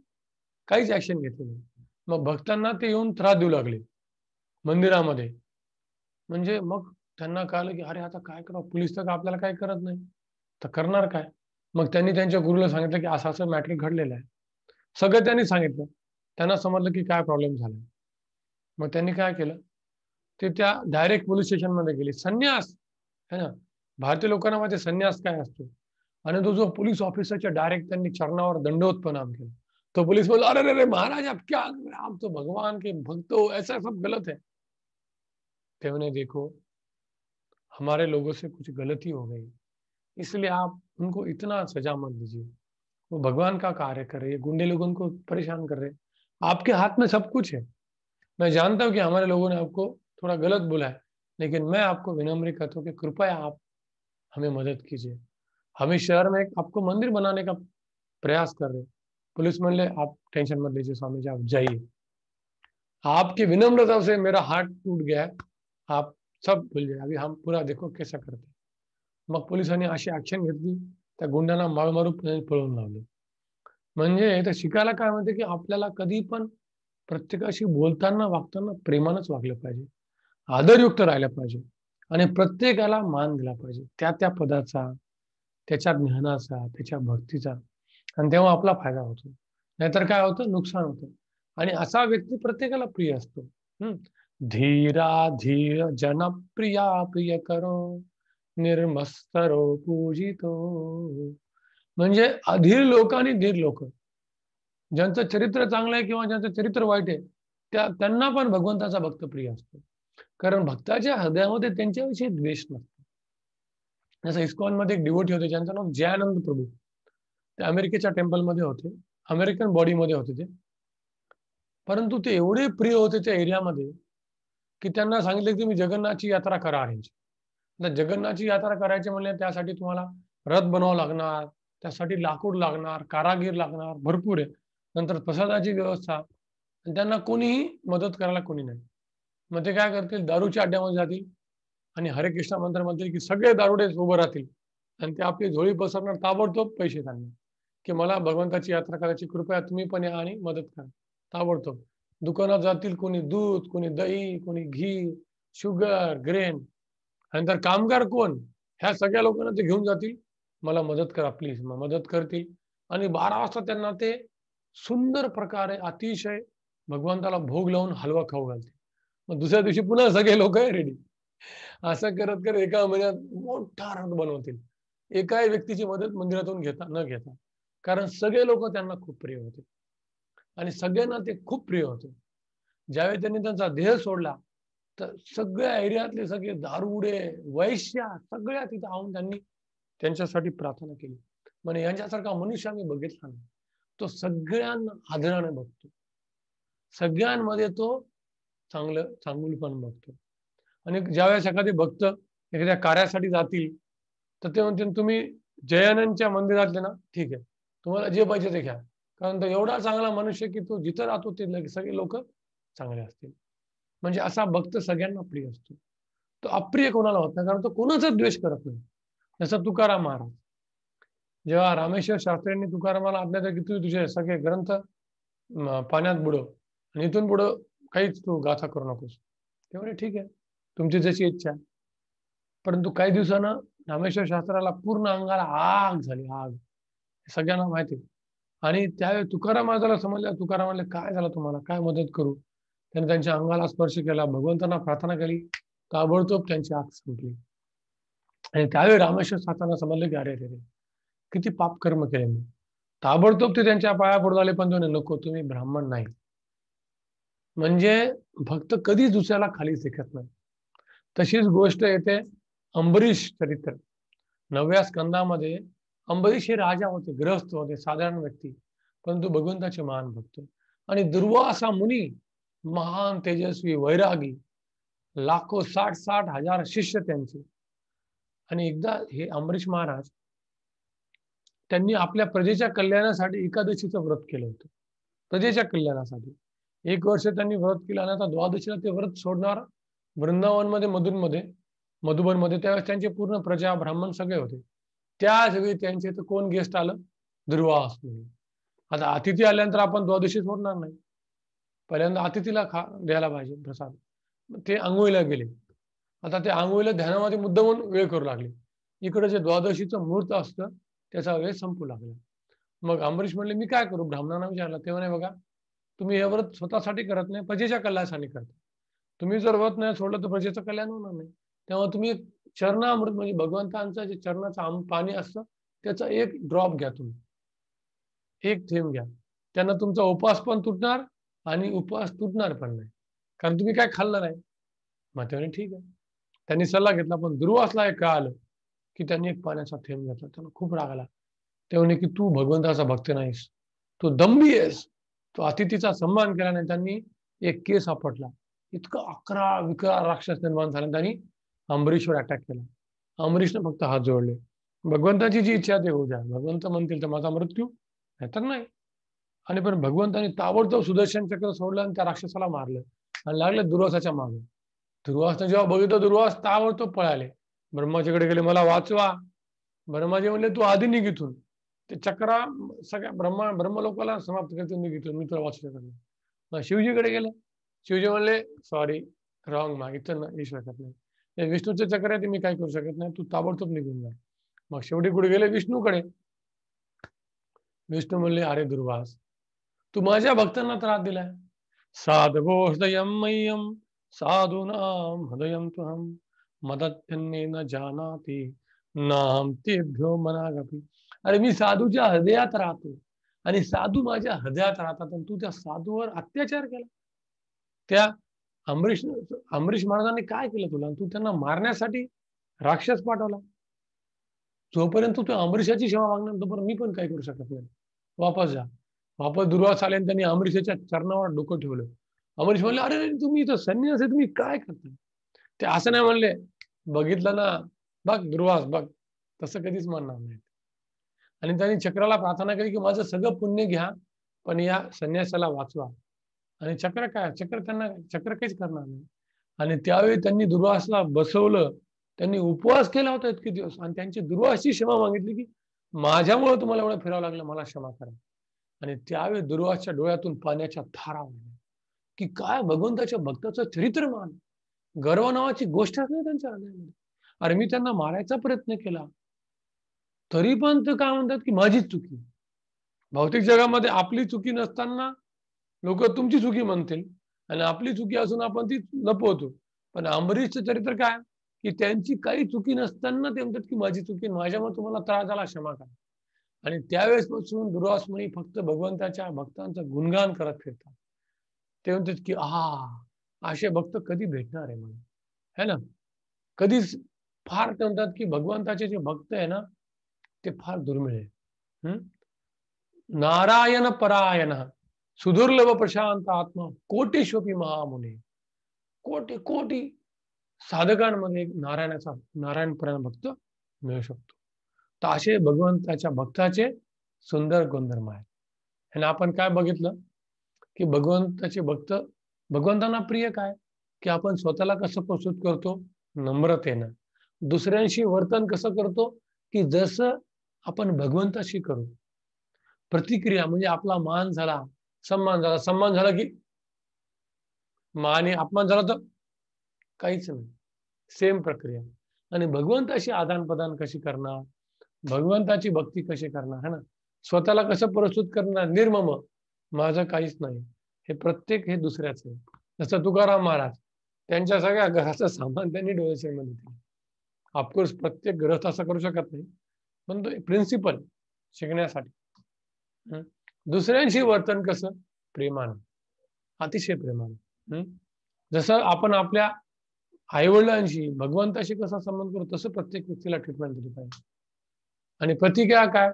काहीच ऍक्शन घेतली नाही. मग भक्तांना ते येऊन त्रास देऊ लागले. मंदिरामध्ये. म्हणजे मग त्यांना कळलं की अरे आता काय करावं? पोलीस तर आपल्याला काय करत नाही. तर करणार काय? मग त्यांनी त्यांच्या गुरुला सांगितलं की असं असं मॅट्रिक घडलेलं आहे. सगळं त्यांनी सांगितलं. त्यांना समजलं की काय प्रॉब्लेम झाला. मग त्यांनी काय केलं? ते डायरेक्ट पोलीस स्टेशन मध्ये गेले. संन्यास, है ना? भारतीय लोकांना माहिती संन्यास आणि तो जो पोलीस ऑफिसरच्या डायरेक्ट त्यांनी चरणावर दंडवत प्रणाम तो पुलिस बोला अरे अरे महाराज, आप क्या आप तो भगवान के भक्त हो, ऐसा सब गलत है. तेवने देखो, हमारे लोगों से कुछ गलती हो गई। इसलिए आप उनको इतना सजा मत दीजिए। वो भगवान का कार्य कर रहे हैं गुंडे लोग उनको परेशान कर रहे हैं। आपके हाथ में सब कुछ है। मैं जानता हूँ कि हमारे लोगों ने आपको थोड़ा गलत बोला है, लेकिन मैं आपको विनम्र कहता हूँ कि कृपया आप हमें मदद कीजिए। हम इस शहर में आपको मंदिर बनाने का प्रयास कर रहे पुलिस मन ले आप टेंशन मत लीजिए स्वामी जी, आप जाइए। आपकी विनम्रता से मेरा हार्ट टूट गया है। आप सब भूल जाए अभी हम पूरा देखो कैसा करते मग पोलिसांनी अशी ऍक्शन घेतली त्या गुंडांना मारू पळून लावले. म्हणजे त्या शिकायला काय म्हणते की आपल्याला कधी पण प्रत्येकाशी बोलताना वागताना प्रेमानच वागलं पाहिजे. आदरयुक्त राहिलं पाहिजे. आणि प्रत्येकाला मान दिला पाहिजे. त्या त्या पदाचा त्याच्या ज्ञानाचा त्याच्या भक्तीचा. आणि तेव्हा आपला फायदा होतो. नाहीतर काय होतं? नुकसान होतं. आणि असा व्यक्ती प्रत्येकाला प्रिय असतो. हम्म. धीरा धीर जनप्रिया प्रिय करो. निर्मस्तरो पूजितो. म्हणजे अधीर लोक आणि धीर लोक. ज्यांचं चरित्र चांगलं आहे किंवा ज्यांचं चरित्र वाईट आहे त्या त्यांना पण भगवंताचा भक्त प्रिय असतो. कारण भक्ताच्या हृदयामध्ये त्यांच्याविषयी द्वेष नसतो. जसं इस्कॉनमध्ये एक डिवोटी होते ज्यांचं नाव जयानंद प्रभू. ते अमेरिकेच्या टेम्पलमध्ये होते अमेरिकन बॉडीमध्ये होते ते. परंतु ते एवढे प्रिय होते त्या एरियामध्ये की त्यांना सांगितलं की मी जगन्नाथची यात्रा करा अरेंज आता जगन्नाथची यात्रा करायची म्हणजे त्यासाठी तुम्हाला रथ बनवावं लागणार त्यासाठी लाकूड लागणार कारागीर लागणार भरपूर आहे. नंतर प्रसादाची व्यवस्था. त्यांना कोणीही मदत करायला कोणी नाही. मग ते काय करतील? दारूच्या अड्ड्यामध्ये जातील. आणि हरे कृष्ण मंत्र म्हणतील की सगळे दारुडे उभं राहतील. आणि ते आपली झोळी पसरणार ताबडतोब पैसे त्यांना. की मला भगवंताची यात्रा करायची कृपया तुम्ही पण या आणि मदत करा. ताबडतोब. दुकानात जातील कोणी दूध कोणी दही कोणी घी शुगर ग्रेन नंतर कामगार कोण? ह्या सगळ्या लोकांना ते घेऊन जातील. मला मदत करा प्लीज मग मदत करतील. आणि बारा वाजता त्यांना ते सुंदर प्रकारे अतिशय भगवंताला भोग लावून हलवा खाऊ घालतील. मग दुसऱ्या दिवशी पुन्हा सगळे लोक रेडी असं करत करत एका महिन्यात मोठा रथ बनवतील. एकाही व्यक्तीची मदत मंदिरातून घेता न घेता. कारण सगळे लोक त्यांना खूप प्रिय होते. आणि सगळ्यांना ते खूप प्रिय होते. ज्यावेळी त्यांनी त्यांचा देह सोडला तर सगळ्या एरियातले सगळे दारुडे वैश्या सगळ्या तिथं आऊन त्यांनी त्यांच्यासाठी प्रार्थना केली. म्हणजे यांच्यासारखा मनुष्य आम्ही बघितला नाही. तो सगळ्यांना आदराने बघतो. सगळ्यांमध्ये तो चांगलं चांगुलपण बघतो. आणि ज्यावेळेस एखादी भक्त एखाद्या कार्यासाठी जातील तर ते म्हणतील तुम्ही जयानंदच्या मंदिरातले ना? ठीक आहे. तुम्हाला जे पाहिजे ते घ्या. कारण तो एवढा चांगला मनुष्य की तो जिथं राहतो ते सगळे लोक चांगले असतील. म्हणजे असा भक्त सगळ्यांना प्रिय असतो. तो अप्रिय कोणाला होत नाही कारण तो कोणाचा द्वेष करत नाही. जसं तुकाराम महाराज. जेव्हा रामेश्वर शास्त्रींनी तुकारामाला आज्ञा की तू तुझे सगळे ग्रंथ पाण्यात बुडव आणि इथून पुढं काहीच तू गाथा करू नकोस. ते ठीक आहे तुमची जशी इच्छा आहे. परंतु काही दिवसानं रामेश्वर शास्त्राला पूर्ण अंगाला आग झाली आग. सगळ्यांना माहिती. आणि त्यावेळी तुकाराम महाराजाला समजलं तुकारामाला काय झालं तुम्हाला? काय मदत करू? त्याने त्यांच्या अंगाला स्पर्श केला भगवंतांना प्रार्थना केली ताबडतोब त्यांची आग संपली आणि त्यावेळी रामेश्वर सातांना समजलं की अरे रे किती पाप कर्म केले मी. ताबडतोब ते त्यांच्या पाया पडू आले पण तुम्ही नको तुम्ही ब्राह्मण नाही. म्हणजे भक्त कधीच दुसऱ्याला खाली शिकत नाही. तशीच गोष्ट येते अंबरीश चरित्र. नवव्या स्कंदामध्ये अंबरीश हे राजा होते ग्रस्त होते साधारण व्यक्ती परंतु भगवंताचे महान भक्त. आणि दुर्वासा मुनी महान तेजस्वी वैरागी लाखो साठ साठ हजार शिष्य त्यांचे. आणि एकदा हे अमरीश महाराज त्यांनी आपल्या प्रजेच्या कल्याणासाठी एकादशीचं व्रत केलं होतं. प्रजेच्या कल्याणासाठी. एक वर्ष त्यांनी व्रत केलं आणि आता द्वादशीला ते व्रत सोडणार वृंदावनमध्ये मधूनमध्ये मधुबनमध्ये. त्यावेळेस त्यांचे पूर्ण प्रजा ब्राह्मण सगळे होते. त्याच वेळी त्यांचे तर कोण गेस्ट आलं? दुर्वास म्हणून आता अतिथी आल्यानंतर आपण द्वादशी सोडणार नाही. पहिल्यांदा अतिथीला खा द्यायला पाहिजे प्रसाद. ते आंघोळीला गेले. आता ते आंघोळीला ध्यानामध्ये मुद्दा म्हणून वेळ करू लागले. इकडे जे द्वादशीचं मुहूर्त असतं त्याचा वेळ संपू लागला. मग अंबरीश म्हणले मी काय करू? ब्राह्मणांना विचारलं. तेव्हा नाही बघा तुम्ही हे व्रत स्वतःसाठी करत नाही प्रजेच्या कल्याणासाठी करता. तुम्ही जर व्रत नाही सोडलं तर प्रजेचं कल्याण होणार नाही. तेव्हा तुम्ही चरणामृत म्हणजे भगवंतांचं जे चरणाचं पाणी असतं त्याचा एक ड्रॉप घ्या तुम्ही. एक थेंब घ्या. त्यांना तुमचा उपास पण तुटणार आणि उपवास तुटणार पण नाही. कारण तुम्ही काय खाल्लं नाही? मग त्याने ठीक आहे. त्यांनी सल्ला घेतला पण दुर्वासला एक आलं की त्यांनी एक पाण्याचा थेंब घेतला. त्यांना खूप राग आला. ते म्हणे की तू भगवंताचा भक्त नाहीस. तू दंबी आहेस. तो अतिथीचा सन्मान केला नाही. त्यांनी एक केस आपटला. इतकं अकरा विकरा राक्षस निर्माण झाला. त्यांनी अंबरीशवर अटॅक केला. अंबरीशने फक्त हात जोडले. भगवंताची जी इच्छा ते होऊ द्या. भगवंत म्हणतील तर माझा मृत्यू नाहीतर नाही. आणि पण भगवंताने ताबडतोब सुदर्शन चक्र सोडलं आणि त्या राक्षसाला मारलं. आणि लागलं दुर्वासाच्या मागे. दुर्वासनं जेव्हा बघितलं दुर्वास ताबडतोब पळाले. ब्रह्माच्याकडे गेले मला वाचवा. ब्रह्माजी म्हणले तू आधी निघितून ते चक्रा सगळ्या ब्रह्मा ब्रह्मलोकाला समाप्त करते निघितून मी तुला वाचू शकत नाही शिवजीकडे गेले. शिवजी म्हणले सॉरी रॉंग मा इथं येऊ शकत नाही. विष्णूचे चक्र आहे ते मी काय करू शकत नाही. तू ताबडतोब निघून जा. मग शेवटी कुठे गेले? विष्णूकडे. विष्णू म्हणले अरे दुर्वास तू माझ्या भक्तांना त्रास दिलाय. साधवो हृदयम मय्यम साधूनाम हृदयम तुहम मदत्यन्ने न जानाती नाम तेभ्यो मनागपी. अरे मी साधूच्या हृदयात राहतो. आणि साधू माझ्या हृदयात राहतात आणि तू त्या साधूवर अत्याचार केला. त्या अमरीश अमरीश महाराजांनी काय केलं तुला? तू त्यांना मारण्यासाठी राक्षस पाठवला. जोपर्यंत तू अमरीशाची सेवा मागणार तोपर्यंत मी पण काय करू शकत नाही. वापस जा. वापस दुर्वास आले त्यांनी अमरीशच्या चरणावर डोकं ठेवलं. अमरीश म्हणले अरे तुम्ही इथं संन्यास आहे तुम्ही काय करता? ते असं नाही म्हणले बघितलं ना बघ दुर्वास बघ तसं कधीच म्हणणार नाही. आणि त्यांनी चक्राला प्रार्थना केली की माझं सगळं पुण्य घ्या पण या संन्यासाला वाचवा. आणि चक्र काय? चक्र त्यांना चक्र काहीच करणार नाही. आणि त्यावेळी त्यांनी दुर्वासला बसवलं. त्यांनी उपवास केला होता इतके दिवस. आणि त्यांची दुर्वासची क्षमा मागितली की माझ्यामुळे तुम्हाला एवढं फिरावं लागलं मला क्षमा करा. आणि त्यावेळी दुर्वाच्या डोळ्यातून पाण्याच्या धारा की काय भगवंताच्या भक्ताचं चरित्र मान गर्व नावाची गोष्टच नाही त्यांच्या हृदयामध्ये. अरे मी त्यांना मारायचा प्रयत्न केला. तरी पण ते काय म्हणतात की माझीच चुकी. भौतिक जगामध्ये आपली चुकी नसताना लोक तुमची चुकी म्हणतील. आणि आपली चुकी असून आपण ती लपवतो. पण अंबरीशचं चरित्र काय? की त्यांची काही चुकी नसताना ते म्हणतात की माझी चुकी माझ्यामुळे तुम्हाला त्रास झाला क्षमा करा. आणि त्यावेळेस पासून दुरासमणी फक्त भगवंताच्या भक्तांचं गुणगान करत फिरतात. ते म्हणतात की आ असे भक्त कधी भेटणार आहे मला? है ना? कधीच फार ते म्हणतात की भगवंताचे जे भक्त आहे ना ते फार दुर्मिळ आहे. हम्म नारायण परायण सुदुर्लभ प्रशांत आत्मा कोटीश्वपी महामुने. कोटी कोटी साधकांमध्ये नारायणाचा नारायण परायण भक्त मिळू शकतो. तर असे भगवंताच्या भक्ताचे सुंदर गुणधर्म आहेत. आणि आपण काय बघितलं? की भगवंताचे भक्त भगवंतांना प्रिय काय? की आपण स्वतःला कसं प्रस्तुत करतो? नम्रतेनं. दुसऱ्यांशी वर्तन कसं करतो? की जसं आपण भगवंताशी करू. प्रतिक्रिया म्हणजे आपला मान झाला सन्मान झाला. सन्मान झाला की माने अपमान झाला तर काहीच नाही. सेम प्रक्रिया. आणि भगवंताशी आदान प्रदान कशी करणार? भगवंताची भक्ती कशी करणार है ना? स्वतःला कसं प्रस्तुत करणार? निर्मम. माझं काहीच नाही. हे प्रत्येक हे दुसऱ्याच आहे. जसं तुकाराम महाराज त्यांच्या सगळ्या घराचं सामान त्यांनी डोळेसेमध्ये दिलं. ऑफकोर्स प्रत्येक ग्रस्त असं करू शकत नाही. पण तो प्रिन्सिपल शिकण्यासाठी. दुसऱ्यांशी वर्तन कसं? प्रेमानं. अतिशय प्रेमानं. जसं आपण आपल्या आईवडिलांशी भगवंताशी कसा संबंध करू तसं प्रत्येक व्यक्तीला ट्रीटमेंट दिली पाहिजे. आणि प्रतिक्रिया काय?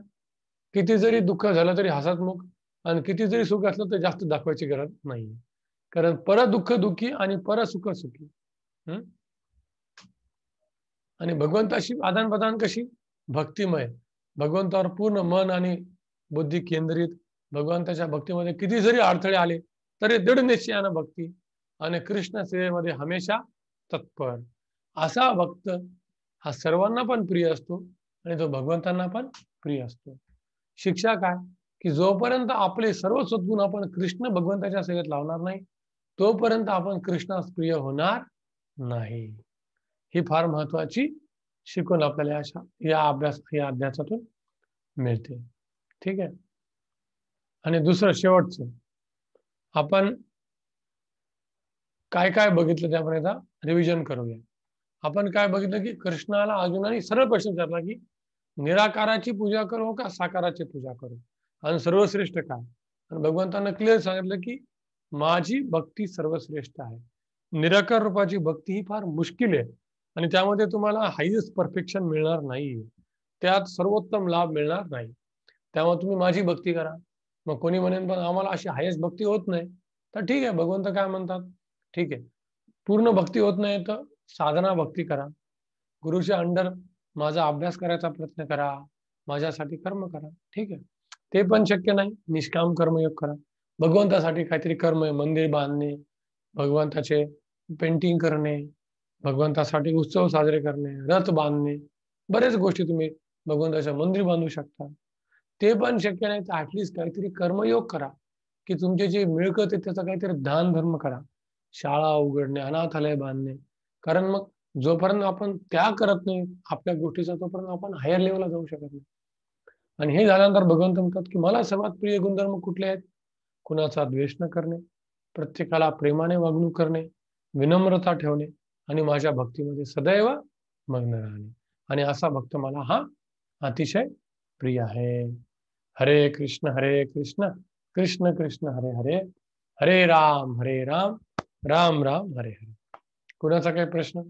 किती जरी दुःख झालं तरी हसतमुख आणि किती जरी सुख असलं तर जास्त दाखवायची गरज नाही. कारण पर दुःख दुःखी आणि पर सुख. सुखी हम्म आणि भगवंताशी आदान प्रदान कशी? भक्तिमय. भगवंतावर पूर्ण मन आणि बुद्धी केंद्रित. भगवंताच्या भक्तीमध्ये किती जरी अडथळे आले तरी दृढ निश्चयानं भक्ती आणि कृष्ण सेवेमध्ये हमेशा तत्पर. असा भक्त हा सर्वांना पण प्रिय असतो. आणि तो भगवंतांना पण प्रिय असतो. शिक्षा काय? की जोपर्यंत आपले सर्व सद्गुण आपण कृष्ण भगवंताच्या सेवेत लावणार नाही तोपर्यंत आपण कृष्णास प्रिय होणार नाही. ही फार महत्वाची शिकून आपल्याला अशा या अभ्यास या अभ्यासातून मिळते. ठीक आहे? आणि दुसरं शेवटचं. आपण काय काय बघितलं त्यामध्ये आता रिव्हिजन करूया. आपण काय बघितलं की कृष्णाला अर्जुनाने सरळ प्रश्न विचारला की निराकाराची पूजा करू का साकाराची पूजा करू? आणि सर्वश्रेष्ठ काय? आणि भगवंतांना क्लिअर सांगितलं की माझी भक्ती सर्वश्रेष्ठ आहे. निराकार रूपाची भक्ती ही फार मुश्किल आहे. आणि त्यामध्ये तुम्हाला हायेस्ट परफेक्शन मिळणार नाही. त्यात सर्वोत्तम लाभ मिळणार नाही. त्यामुळे तुम्ही माझी भक्ती करा. मग कोणी म्हणेन पण आम्हाला अशी हायेस्ट भक्ती होत नाही. तर ठीक आहे भगवंत काय म्हणतात? ठीक आहे. पूर्ण भक्ती होत नाही तर साधना भक्ती करा. गुरुच्या अंडर माझा अभ्यास करायचा प्रयत्न करा माझ्यासाठी कर्म करा ठीक आहे. ते पण शक्य नाही. निष्काम कर्मयोग करा. भगवंतासाठी काहीतरी कर्म आहे मंदिर बांधणे भगवंताचे पेंटिंग करणे भगवंतासाठी उत्सव साजरे करणे रथ बांधणे बरेच गोष्टी तुम्ही भगवंताच्या मंदिर बांधू शकता. ते पण शक्य नाही तर ऍटलिस्ट काहीतरी कर्मयोग करा. की तुमचे जे मिळकत आहे त्याचा काहीतरी दान धर्म करा. शाळा उघडणे अनाथालय बांधणे. कारण मग जोपर्यंत आपण त्या करत नाही आपल्या गोष्टीचा तोपर्यंत आपण हायर लेवलला जाऊ शकत नाही. आणि हे झाल्यानंतर भगवंत म्हणतात की मला सर्वात प्रिय गुणधर्म कुठले आहेत? कुणाचा द्वेष न करणे प्रत्येकाला प्रेमाने वागणूक करणे विनम्रता ठेवणे आणि माझ्या भक्तीमध्ये सदैव मग्न राहणे. आणि असा भक्त मला हा अतिशय प्रिय आहे. हरे कृष्ण हरे कृष्ण कृष्ण कृष्ण हरे हरे हरे राम हरे राम राम राम हरे हरे. कुणाचा काही प्रश्न?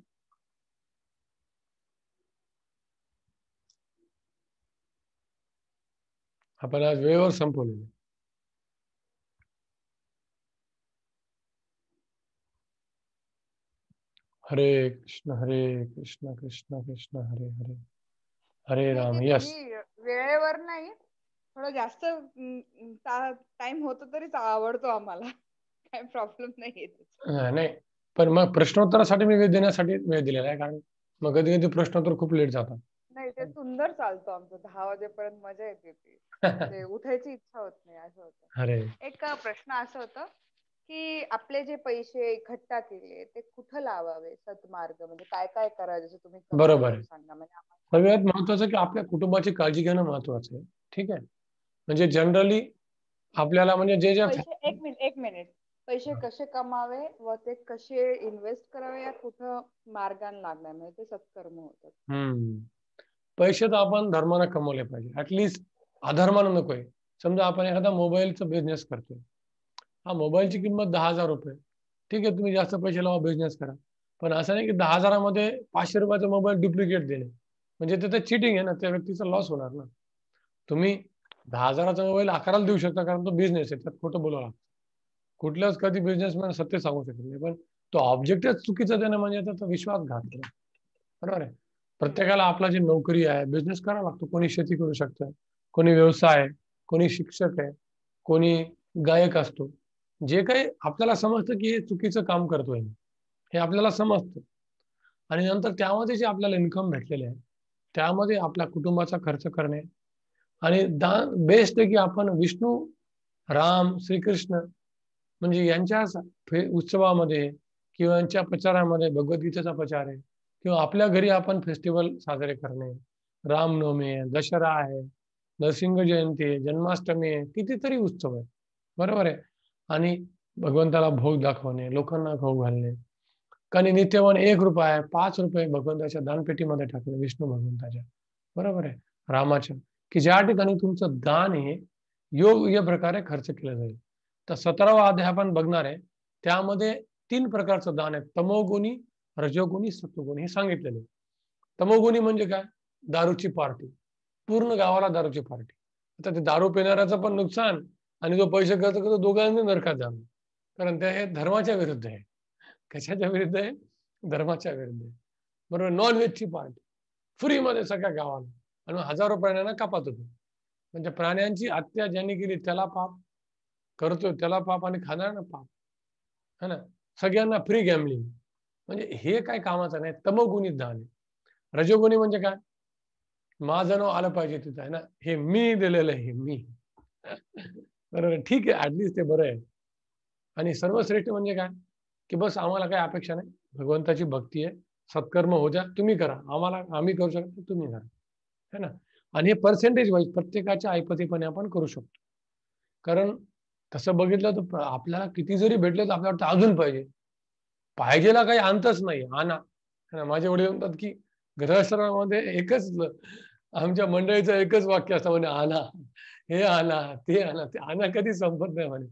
आपण आज वेळेवर संपवलेलं हरे कृष्ण हरे कृष्ण कृष्ण कृष्ण हरे हरे. हरे राम यस. वेळेवर नाही. थोडं जास्त टाइम होत तरीच आवडतो आम्हाला. काही प्रॉब्लेम नाही नाही. पण मग प्रश्नोत्तरासाठी मी वेळ देण्यासाठी वेळ दिलेला आहे कारण मग कधी कधी प्रश्नोत्तर खूप लेट जातात. नाही ते सुंदर चालतो आमचं. दहा वाजेपर्यंत मजा येते ती. उठायची इच्छा होत नाही असं होतं. एक प्रश्न असं होतं की आपले जे पैसे इकट्ठा केले ते कुठं लावावे सतमार्ग म्हणजे काय काय करायचं जसं तुम्ही बरोबर. सांगा. म्हणजे सगळ्यात महत्वाचं की आपल्या कुटुंबाची काळजी घेणं महत्वाचं आहे. ठीक आहे? म्हणजे जनरली आपल्याला म्हणजे जे जे एक मिनिट एक मिनिट. पैसे कसे कमावे व ते कसे इन्व्हेस्ट करावे या कुठं मार्गाने लागणार? म्हणजे ते सत्कर्म होतात. पैसे तर आपण धर्मानं कमवले पाहिजे. ऍटलिस्ट अधर्मानं नकोय. समजा आपण एखादा मोबाईलचा बिझनेस करतोय. हा मोबाईलची किंमत दहा हजार रुपये. ठीक आहे तुम्ही जास्त पैसे लावा बिझनेस करा. पण असं नाही की दहा हजारामध्ये पाचशे रुपयाचा मोबाईल डुप्लिकेट देणे. म्हणजे ते चिटिंग आहे ना त्या व्यक्तीचा लॉस होणार ना. तुम्ही दहा हजाराचा मोबाईल अकराला देऊ शकता कारण तो बिझनेस आहे त्यात खोटं बोलावं लागतं. कुठल्याच कधी बिझनेसमॅन सत्य सांगू शकत नाही. पण तो ऑब्जेक्टच चुकीचा देणं म्हणजे त्याचा विश्वासघात बरोबर आहे? प्रत्येकाला आपला जी नोकरी आहे बिझनेस करावा लागतो. कोणी शेती करू शकतं कोणी व्यवसाय कोणी शिक्षक आहे कोणी गायक असतो. जे काही आपल्याला समजतं की हे चुकीचं काम करतोय हे आपल्याला समजतं. आणि नंतर त्यामध्ये जे आपल्याला इन्कम भेटलेले आहे त्यामध्ये आपल्या कुटुंबाचा खर्च करणे. आणि दा बेस्ट की आपण विष्णू राम श्रीकृष्ण म्हणजे यांच्या फे- उत्सवामध्ये किंवा यांच्या प्रचारामध्ये भगवद्गीतेचा प्रचार आहे. किंवा आपल्या घरी आपण फेस्टिवल साजरे करणे. रामनवमी आहे दशहरा आहे नरसिंह जयंती आहे जन्माष्टमी आहे कितीतरी उत्सव आहे बरोबर आहे? आणि भगवंताला भोग दाखवणे लोकांना खाऊ घालणे. आणि नित्यवान एक रुपया आहे पाच रुपये भगवंताच्या दानपेटीमध्ये टाकणे विष्णू भगवंताच्या. बरोबर आहे? रामाच्या. की ज्या ठिकाणी तुमचं दान हे योग्य प्रकारे खर्च केलं जाईल. तर सतरावा अध्याय आपण बघणार आहे. त्यामध्ये तीन प्रकारचं दान आहे. तमोगुणी रजोगुणी सत्वगुणी हे सांगितलेले. तमोगुणी म्हणजे काय? दारूची पार्टी पूर्ण गावाला दारूची पार्टी आता ते दारू पिणाऱ्याचं पण नुकसान आणि जो पैसे खर्च करतो दोघांनी नरकात जाणं. कारण ते हे धर्माच्या विरुद्ध आहे. कशाच्या विरुद्ध आहे? धर्माच्या विरुद्ध आहे. बरोबर? नॉनव्हेजची पार्टी फ्रीमध्ये सगळ्या गावाला. आणि हजारो प्राण्यांना कापात होतो. म्हणजे प्राण्यांची हत्या ज्यांनी केली त्याला पाप. करतो त्याला पाप आणि खाणार पाप. है ना? सगळ्यांना फ्री गॅमलिंग म्हणजे हे काय कामाचं नाही. तमोगुणी दान. आहे रजोगुणी म्हणजे काय? माझं नाव आलं पाहिजे तिथं आहे ना? हे मी दिलेलं आहे हे मी. बरोबर ठीक आहे ऍटलिस्ट ते बरं आहे. आणि सर्वश्रेष्ठ म्हणजे काय? की बस आम्हाला काय अपेक्षा नाही. भगवंताची भक्ती आहे. सत्कर्म हो जा तुम्ही करा. आम्हाला आम्ही करू शकतो तुम्ही करा. है ना? आणि हे पर्सेंटेज वाईज प्रत्येकाच्या ऐपतीपणे आपण करू शकतो. कारण तसं बघितलं तर आपल्याला किती जरी भेटलं तर आपल्याला वाटतं अजून पाहिजे. पाहिजेला काही अंतच नाही आणा माझे वडील म्हणतात की गृहस्थामध्ये एकच आमच्या मंडळीचं एकच वाक्य असतं म्हणे आणा हे आणा ते आणा ते आणा कधी संपत नाही म्हणे.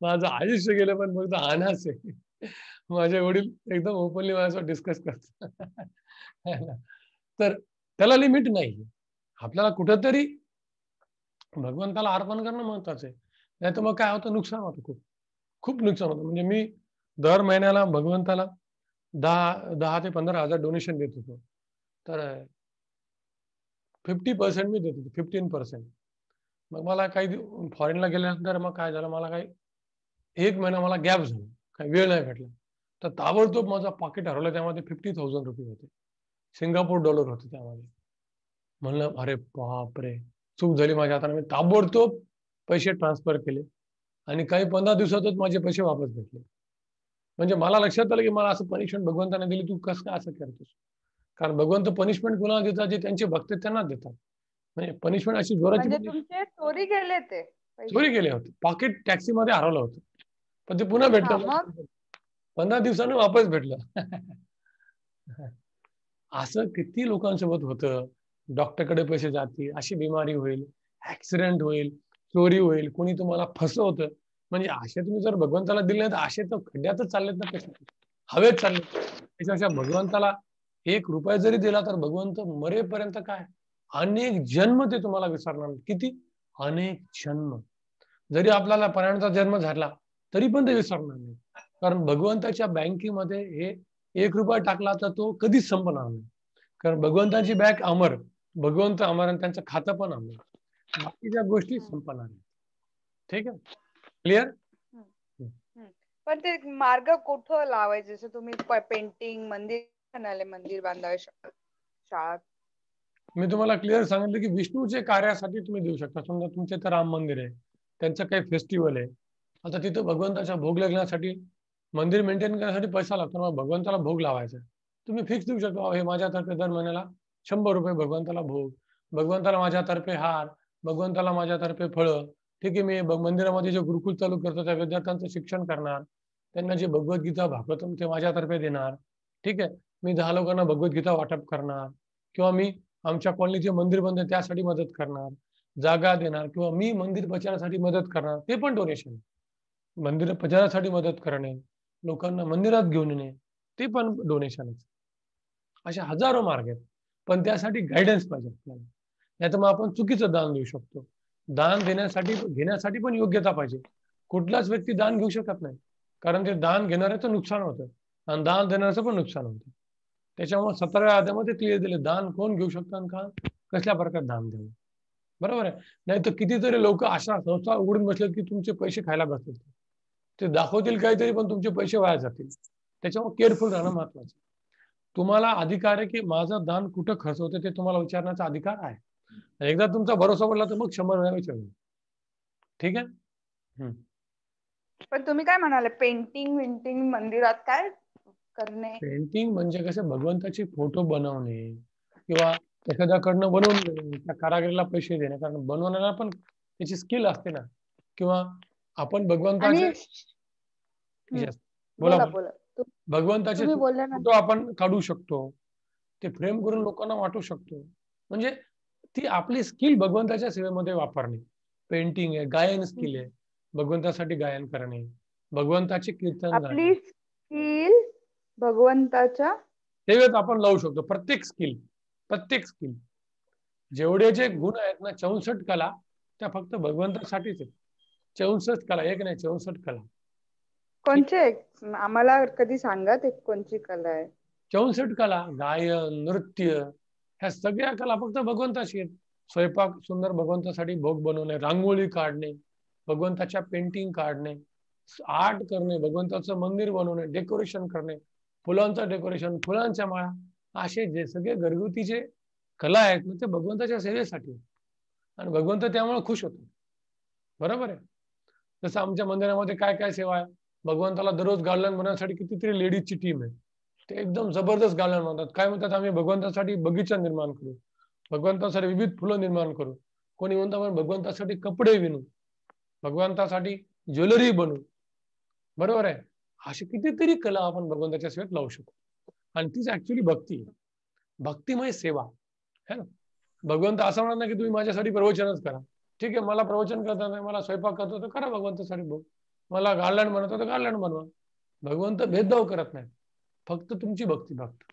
माझं आयुष्य गेलं पण फक्त आणाच आहे. माझे वडील एकदम ओपनली माझ्यासोबत डिस्कस करतात. तर त्याला लिमिट नाही. आपल्याला कुठंतरी भगवंताला अर्पण करणं महत्वाचं आहे. नाही तर मग काय होतं? नुकसान होतं खूप. खूप नुकसान होतं. म्हणजे मी दर महिन्याला भगवंताला दहा दहा ते पंधरा हजार डोनेशन देत होतो. तर फिफ्टी पर्सेंट मी देत होतो फिफ्टीन पर्सेंट मग मला काही फॉरेनला गेल्यानंतर मग काय झालं मला काही एक महिना मला गॅप झाला काही वेळ नाही भेटला. तर ताबडतोब माझा पॉकेट हरवलं त्यामध्ये फिफ्टी थाउजंड रुपये होते. सिंगापूर डॉलर होते त्यामध्ये. म्हणलं अरे बापरे चूक झाली माझ्या हाताने मी ताबडतोब पैसे ट्रान्सफर केले आणि काही पंधरा दिवसातच माझे पैसे वापस भेटले. म्हणजे मला लक्षात आलं की मला असं पनिशमेंट भगवंताने दिली तू कसं काय असं करतोस? कारण भगवंत पनिशमेंट कुणाला देतात? जे त्यांचे भक्त त्यांना देतात. म्हणजे पनिशमेंट अशी जोराची म्हणजे चोरी गेले ते. चोरी केले होते. पाकिट टॅक्सी मध्ये हरवलं होतं. पण ते पुन्हा भेटलं मग? पंधरा दिवसांनी वापस भेटलं. असं किती लोकांसोबत होतं. डॉक्टरकडे पैसे जातील अशी बिमारी होईल ऍक्सिडेंट होईल चोरी होईल कोणी तुम्हाला फसवतं. म्हणजे असे तुम्ही जर भगवंताला दिले तर असे तर खड्ड्यातच चाललेत ना पैसे हवेत चालले त्याच्यापेक्षा भगवंताला एक रुपया जरी दिला तर भगवंत मरेपर्यंत काय? अनेक जन्म ते तुम्हाला विसरणार. किती? अनेक जन्म. जरी आपल्याला प्राण्यांचा जन्म झाला तरी पण ते विसरणार नाही. कारण भगवंताच्या बँकेमध्ये हे एक रुपया टाकला तर तो कधीच संपणार नाही. कारण भगवंताची बँक अमर. भगवंत अमर आणि त्यांचं खातं पण अमर. बाकीच्या गोष्टी संपणार नाही. ठीक आहे? क्लिअर पण ते मार्ग कुठं लावायचे? जसं तुम्ही पेंटिंग मंदिर म्हणाले मंदिर बांधावे शा- शाळा. मी तुम्हाला क्लिअर सांगितलं की विष्णूचे कार्यासाठी तुम्ही देऊ शकता. समजा तुमचे तर राम मंदिर आहे. त्यांचं काही फेस्टिवल आहे. आता तिथं भगवंताच्या भोग लागण्यासाठी मंदिर मेंटेन करण्यासाठी पैसा लागतो. मग भगवंताला भोग लावायचा तुम्ही फिक्स देऊ शकता. हे माझ्यातर्फे दर महिन्याला शंभर रुपये भगवंताला भोग. भगवंताला माझ्यातर्फे हार. भगवंताला माझ्यातर्फे फळं. ठीक आहे मी मंदिरामध्ये जे गुरुकुल चालू करतो त्या विद्यार्थ्यांचं शिक्षण करणार. त्यांना जे भगवद्गीता भागवतम ते माझ्यातर्फे देणार. ठीक आहे मी दहा लोकांना भगवद्गीता वाटप करणार. किंवा मी आमच्या कॉलनीचे मंदिर बंद त्यासाठी मदत करणार. जागा देणार किंवा मी मंदिर प्रचारासाठी मदत करणार ते पण डोनेशन मंदिर प्रचारासाठी मदत करणे लोकांना मंदिरात घेऊन येणे ते पण डोनेशनच असे हजारो मार्ग आहेत. पण त्यासाठी गायडन्स पाहिजे आपल्याला. नाही तर मग आपण चुकीचं दान देऊ शकतो. दान देण्यासाठी घेण्यासाठी पण योग्यता पाहिजे. कुठलाच व्यक्ती दान घेऊ शकत नाही. कारण ते दान घेणाऱ्याचं नुकसान होतं. आणि दान देणाऱ्याचं पण नुकसान होतं. त्याच्यामुळे सतराव्या आद्यामध्ये क्लिअर दिले. दान कोण घेऊ शकतं आणि का? कसल्या प्रकारे दान द्यावं बरोबर आहे? नाही तर कितीतरी लोक अशा संस्था उघडून बसले की तुमचे पैसे खायला बसतील ते दाखवतील काहीतरी पण तुमचे पैसे वाया जातील. त्याच्यामुळे केअरफुल राहणं महत्वाचं तुम्हाला अधिकार आहे की माझं दान कुठं खर्च होतं ते तुम्हाला विचारण्याचा अधिकार आहे. एकदा तुमचा भरोसा पडला तर मग शंभर वेळा विचारू. ठीक आहे? पण तुम्ही काय म्हणाले पेंटिंग विंटिंग मंदिरात काय करणे? पेंटिंग म्हणजे कसं भगवंताचे फोटो बनवणे किंवा एखाद्याकडनं बनवून घेणे त्या कारागिरीला पैसे देणे. कारण बनवण्याला पण त्याची स्किल असते ना. किंवा आपण भगवंताचे बोला भगवंताचे फोटो आपण काढू शकतो. ते फ्रेम करून लोकांना वाटू शकतो. म्हणजे ती आपली स्किल भगवंताच्या सेवेमध्ये वापरणे. पेंटिंग आहे गायन स्किल आहे. भगवंतासाठी गायन करणे भगवंताचे कीर्तन आपली स्किल भगवंताच्या सेवेत आपण लावू शकतो. प्रत्येक स्किल प्रत्येक स्किल. जेवढे जे गुण आहेत ना चौसष्ट कला त्या फक्त भगवंतासाठीच आहेत. चौसष्ट कला एक नाही चौसष्ट कला. कोणचे आम्हाला कधी सांगा ते कोणची कला आहे? चौसष्ट कला गायन नृत्य ह्या सगळ्या कला फक्त भगवंताशी आहेत. स्वयंपाक सुंदर भगवंतासाठी भोग बनवणे रांगोळी काढणे भगवंताच्या पेंटिंग काढणे आर्ट करणे भगवंताचं मंदिर बनवणे डेकोरेशन करणे फुलांचं डेकोरेशन फुलांच्या माळा असे जे सगळे घरगुतीचे कला आहेत ना ते भगवंताच्या सेवेसाठी आणि भगवंत त्यामुळे खुश होतो. बरोबर आहे? जसं आमच्या मंदिरामध्ये काय काय सेवा आहे? भगवंताला दररोज गार्डन बनवण्यासाठी कितीतरी लेडीजची टीम आहे. ते एकदम जबरदस्त गार्डन म्हणतात. काय म्हणतात आम्ही भगवंतासाठी बगीचा निर्माण करू. भगवंतासाठी विविध फुलं निर्माण करू. कोणी म्हणतात आपण भगवंतासाठी कपडे विणू. भगवंतासाठी ज्वेलरी बनवू बरोबर आहे? अशी कितीतरी कला आपण भगवंताच्या सेवेत लावू शकतो. आणि तीच ऍक्च्युली भक्ती. भक्तिमय सेवा. है ना? भगवंत असं म्हणत नाही की तुम्ही माझ्यासाठी प्रवचनच करा. ठीक आहे मला प्रवचन करता नाही मला स्वयंपाक करतो तर करा भगवंतासाठी भाऊ मला गार्लंड बनवतो तर गार्लंड बनवा. भगवंत भेदभाव करत नाही फक्त तुमची भक्ती भक्त.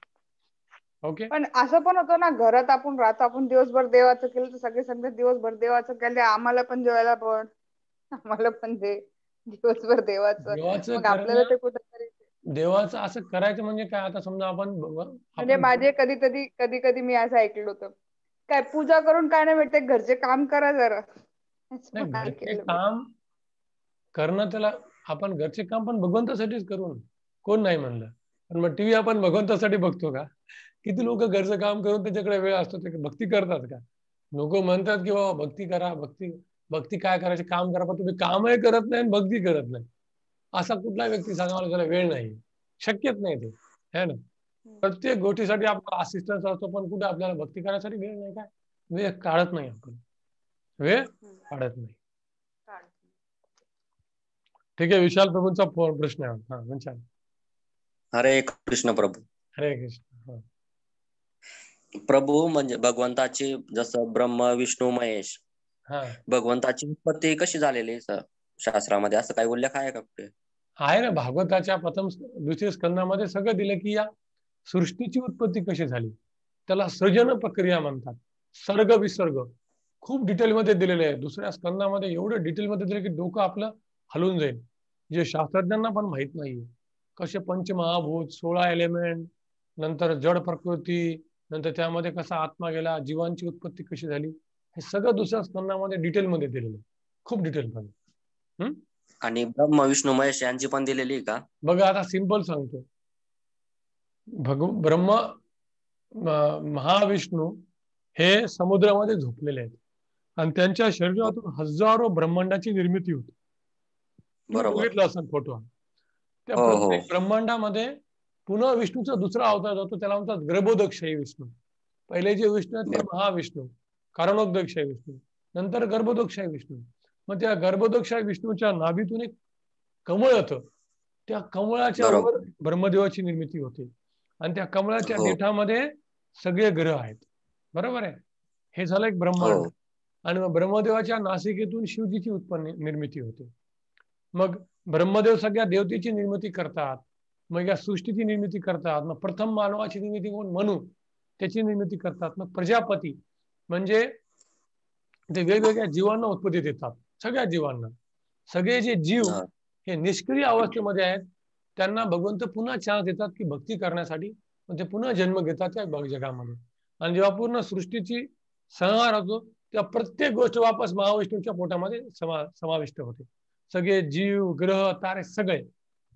ओके पण असं पण होतं ना घरात आपण राहतो आपण दिवसभर देवाचं केलं तर सगळे सगळे दिवसभर देवाचं केलं आम्हाला पण जेवायला पण. आम्हाला पण दे दिवसभर देवाचं. देवाचं आपल्याला ते कुठेतरी देवाचं असं करायचं म्हणजे काय? आता समजा आपण म्हणजे माझे कधी कधी कधी कधी मी असं ऐकलं होतं. काय पूजा करून काय नाही भेटते घरचे काम करा जरा. काम करणं त्याला आपण घरचे काम पण भगवंतासाठीच करू कोण नाही म्हणलं. पण मग टीव्ही आपण भगवंतासाठी बघतो का? किती लोक घरचं काम करून त्याच्याकडे वेळ असतो ते भक्ती करतात का? लोक म्हणतात की बाबा भक्ती करा भक्ती भक्ती काय करायचे? काम करा पण तुम्ही कामही करत नाही आणि भक्ती करत नाही. असा कुठला व्यक्ती सांगा मला त्याला वेळ नाही. शक्यच नाही ते. है ना? प्रत्येक गोष्टीसाठी आपला असिस्टन्स असतो पण कुठे आपल्याला भक्ती करायसाठी वेळ नाही काय? वेळ काढत नाही आपण. वेळ काढत नाही. ठीक आहे विशाल प्रभूंचा प्रश्न आहे. हा विचार हरे कृष्ण प्रभू. हरे कृष्ण प्रभू म्हणजे भगवंताची जसं ब्रह्म विष्णू महेश भगवंताची उत्पत्ती कशी झालेली शास्त्रामध्ये असं काही उल्लेख आहे का कुठे? आहे ना भागवताच्या प्रथम द्वितीय स्कंदामध्ये सगळं दिलं की या सृष्टीची उत्पत्ती कशी झाली? त्याला सृजन प्रक्रिया म्हणतात. सर्ग विसर्ग. खूप डिटेलमध्ये दिलेले आहे. दुसऱ्या स्कंदामध्ये एवढं डिटेलमध्ये दिलं की डोकं आपलं हलून जाईल. जे शास्त्रज्ञांना पण माहीत नाहीये. कसे पंचमहाभूत सोळा एलिमेंट नंतर जड प्रकृती नंतर त्यामध्ये कसा आत्मा गेला जीवांची उत्पत्ती कशी झाली हे सगळं दुसऱ्या स्कंदामध्ये डिटेलमध्ये दिलेलं खूप डिटेलमध्ये आणि ब्रह्म विष्णू महेश यांची पण दिलेली का? बघा आता सिंपल सांगतो. भग ब्रह्म महाविष्णू हे समुद्रामध्ये झोपलेले आहेत. आणि त्यांच्या शरीरातून हजारो ब्रह्मांडाची निर्मिती होती. बघितलं असं फोटो त्या हो, हो. ब्रह्मांडामध्ये पुन्हा विष्णूचा दुसरा अवतार जातो त्याला म्हणतात गर्भोदक्षय विष्णू. पहिले जे विष्णू आहेत ते महाविष्णू कारणोदक्षय विष्णू. नंतर गर्भोदक्षय विष्णू. मग त्या गर्भोदक्षय विष्णूच्या नाभीतून एक कमळ येतं. त्या कमळाच्या वर ब्रह्मदेवाची निर्मिती होते. आणि त्या कमळाच्या हो. देठामध्ये सगळे ग्रह आहेत. बरोबर आहे? हे झालं एक ब्रह्मांड. हो. आणि मग ब्रह्मदेवाच्या नासिकेतून शिवजीची उत्पन्न निर्मिती होते. मग ब्रह्मदेव सगळ्या देवतेची निर्मिती करतात. मग या सृष्टीची निर्मिती करतात. मग प्रथम मानवाची निर्मिती कोण? म्हणू त्याची निर्मिती करतात. मग प्रजापती. म्हणजे ते वेगवेगळ्या जीवांना उत्पत्ती देतात. सगळ्या जीवांना. सगळे जे जीव हे. निष्क्रिय अवस्थेमध्ये आहेत. त्यांना भगवंत पुन्हा चान्स देतात की भक्ती करण्यासाठी. ते पुन्हा जन्म घेतात त्या जगामध्ये आणि जेव्हा पूर्ण सृष्टीची संहार होतो तेव्हा प्रत्येक गोष्ट वापस महाविष्णूच्या पोटामध्ये समा समाविष्ट होते. सगळे जीव ग्रह तारे सगळे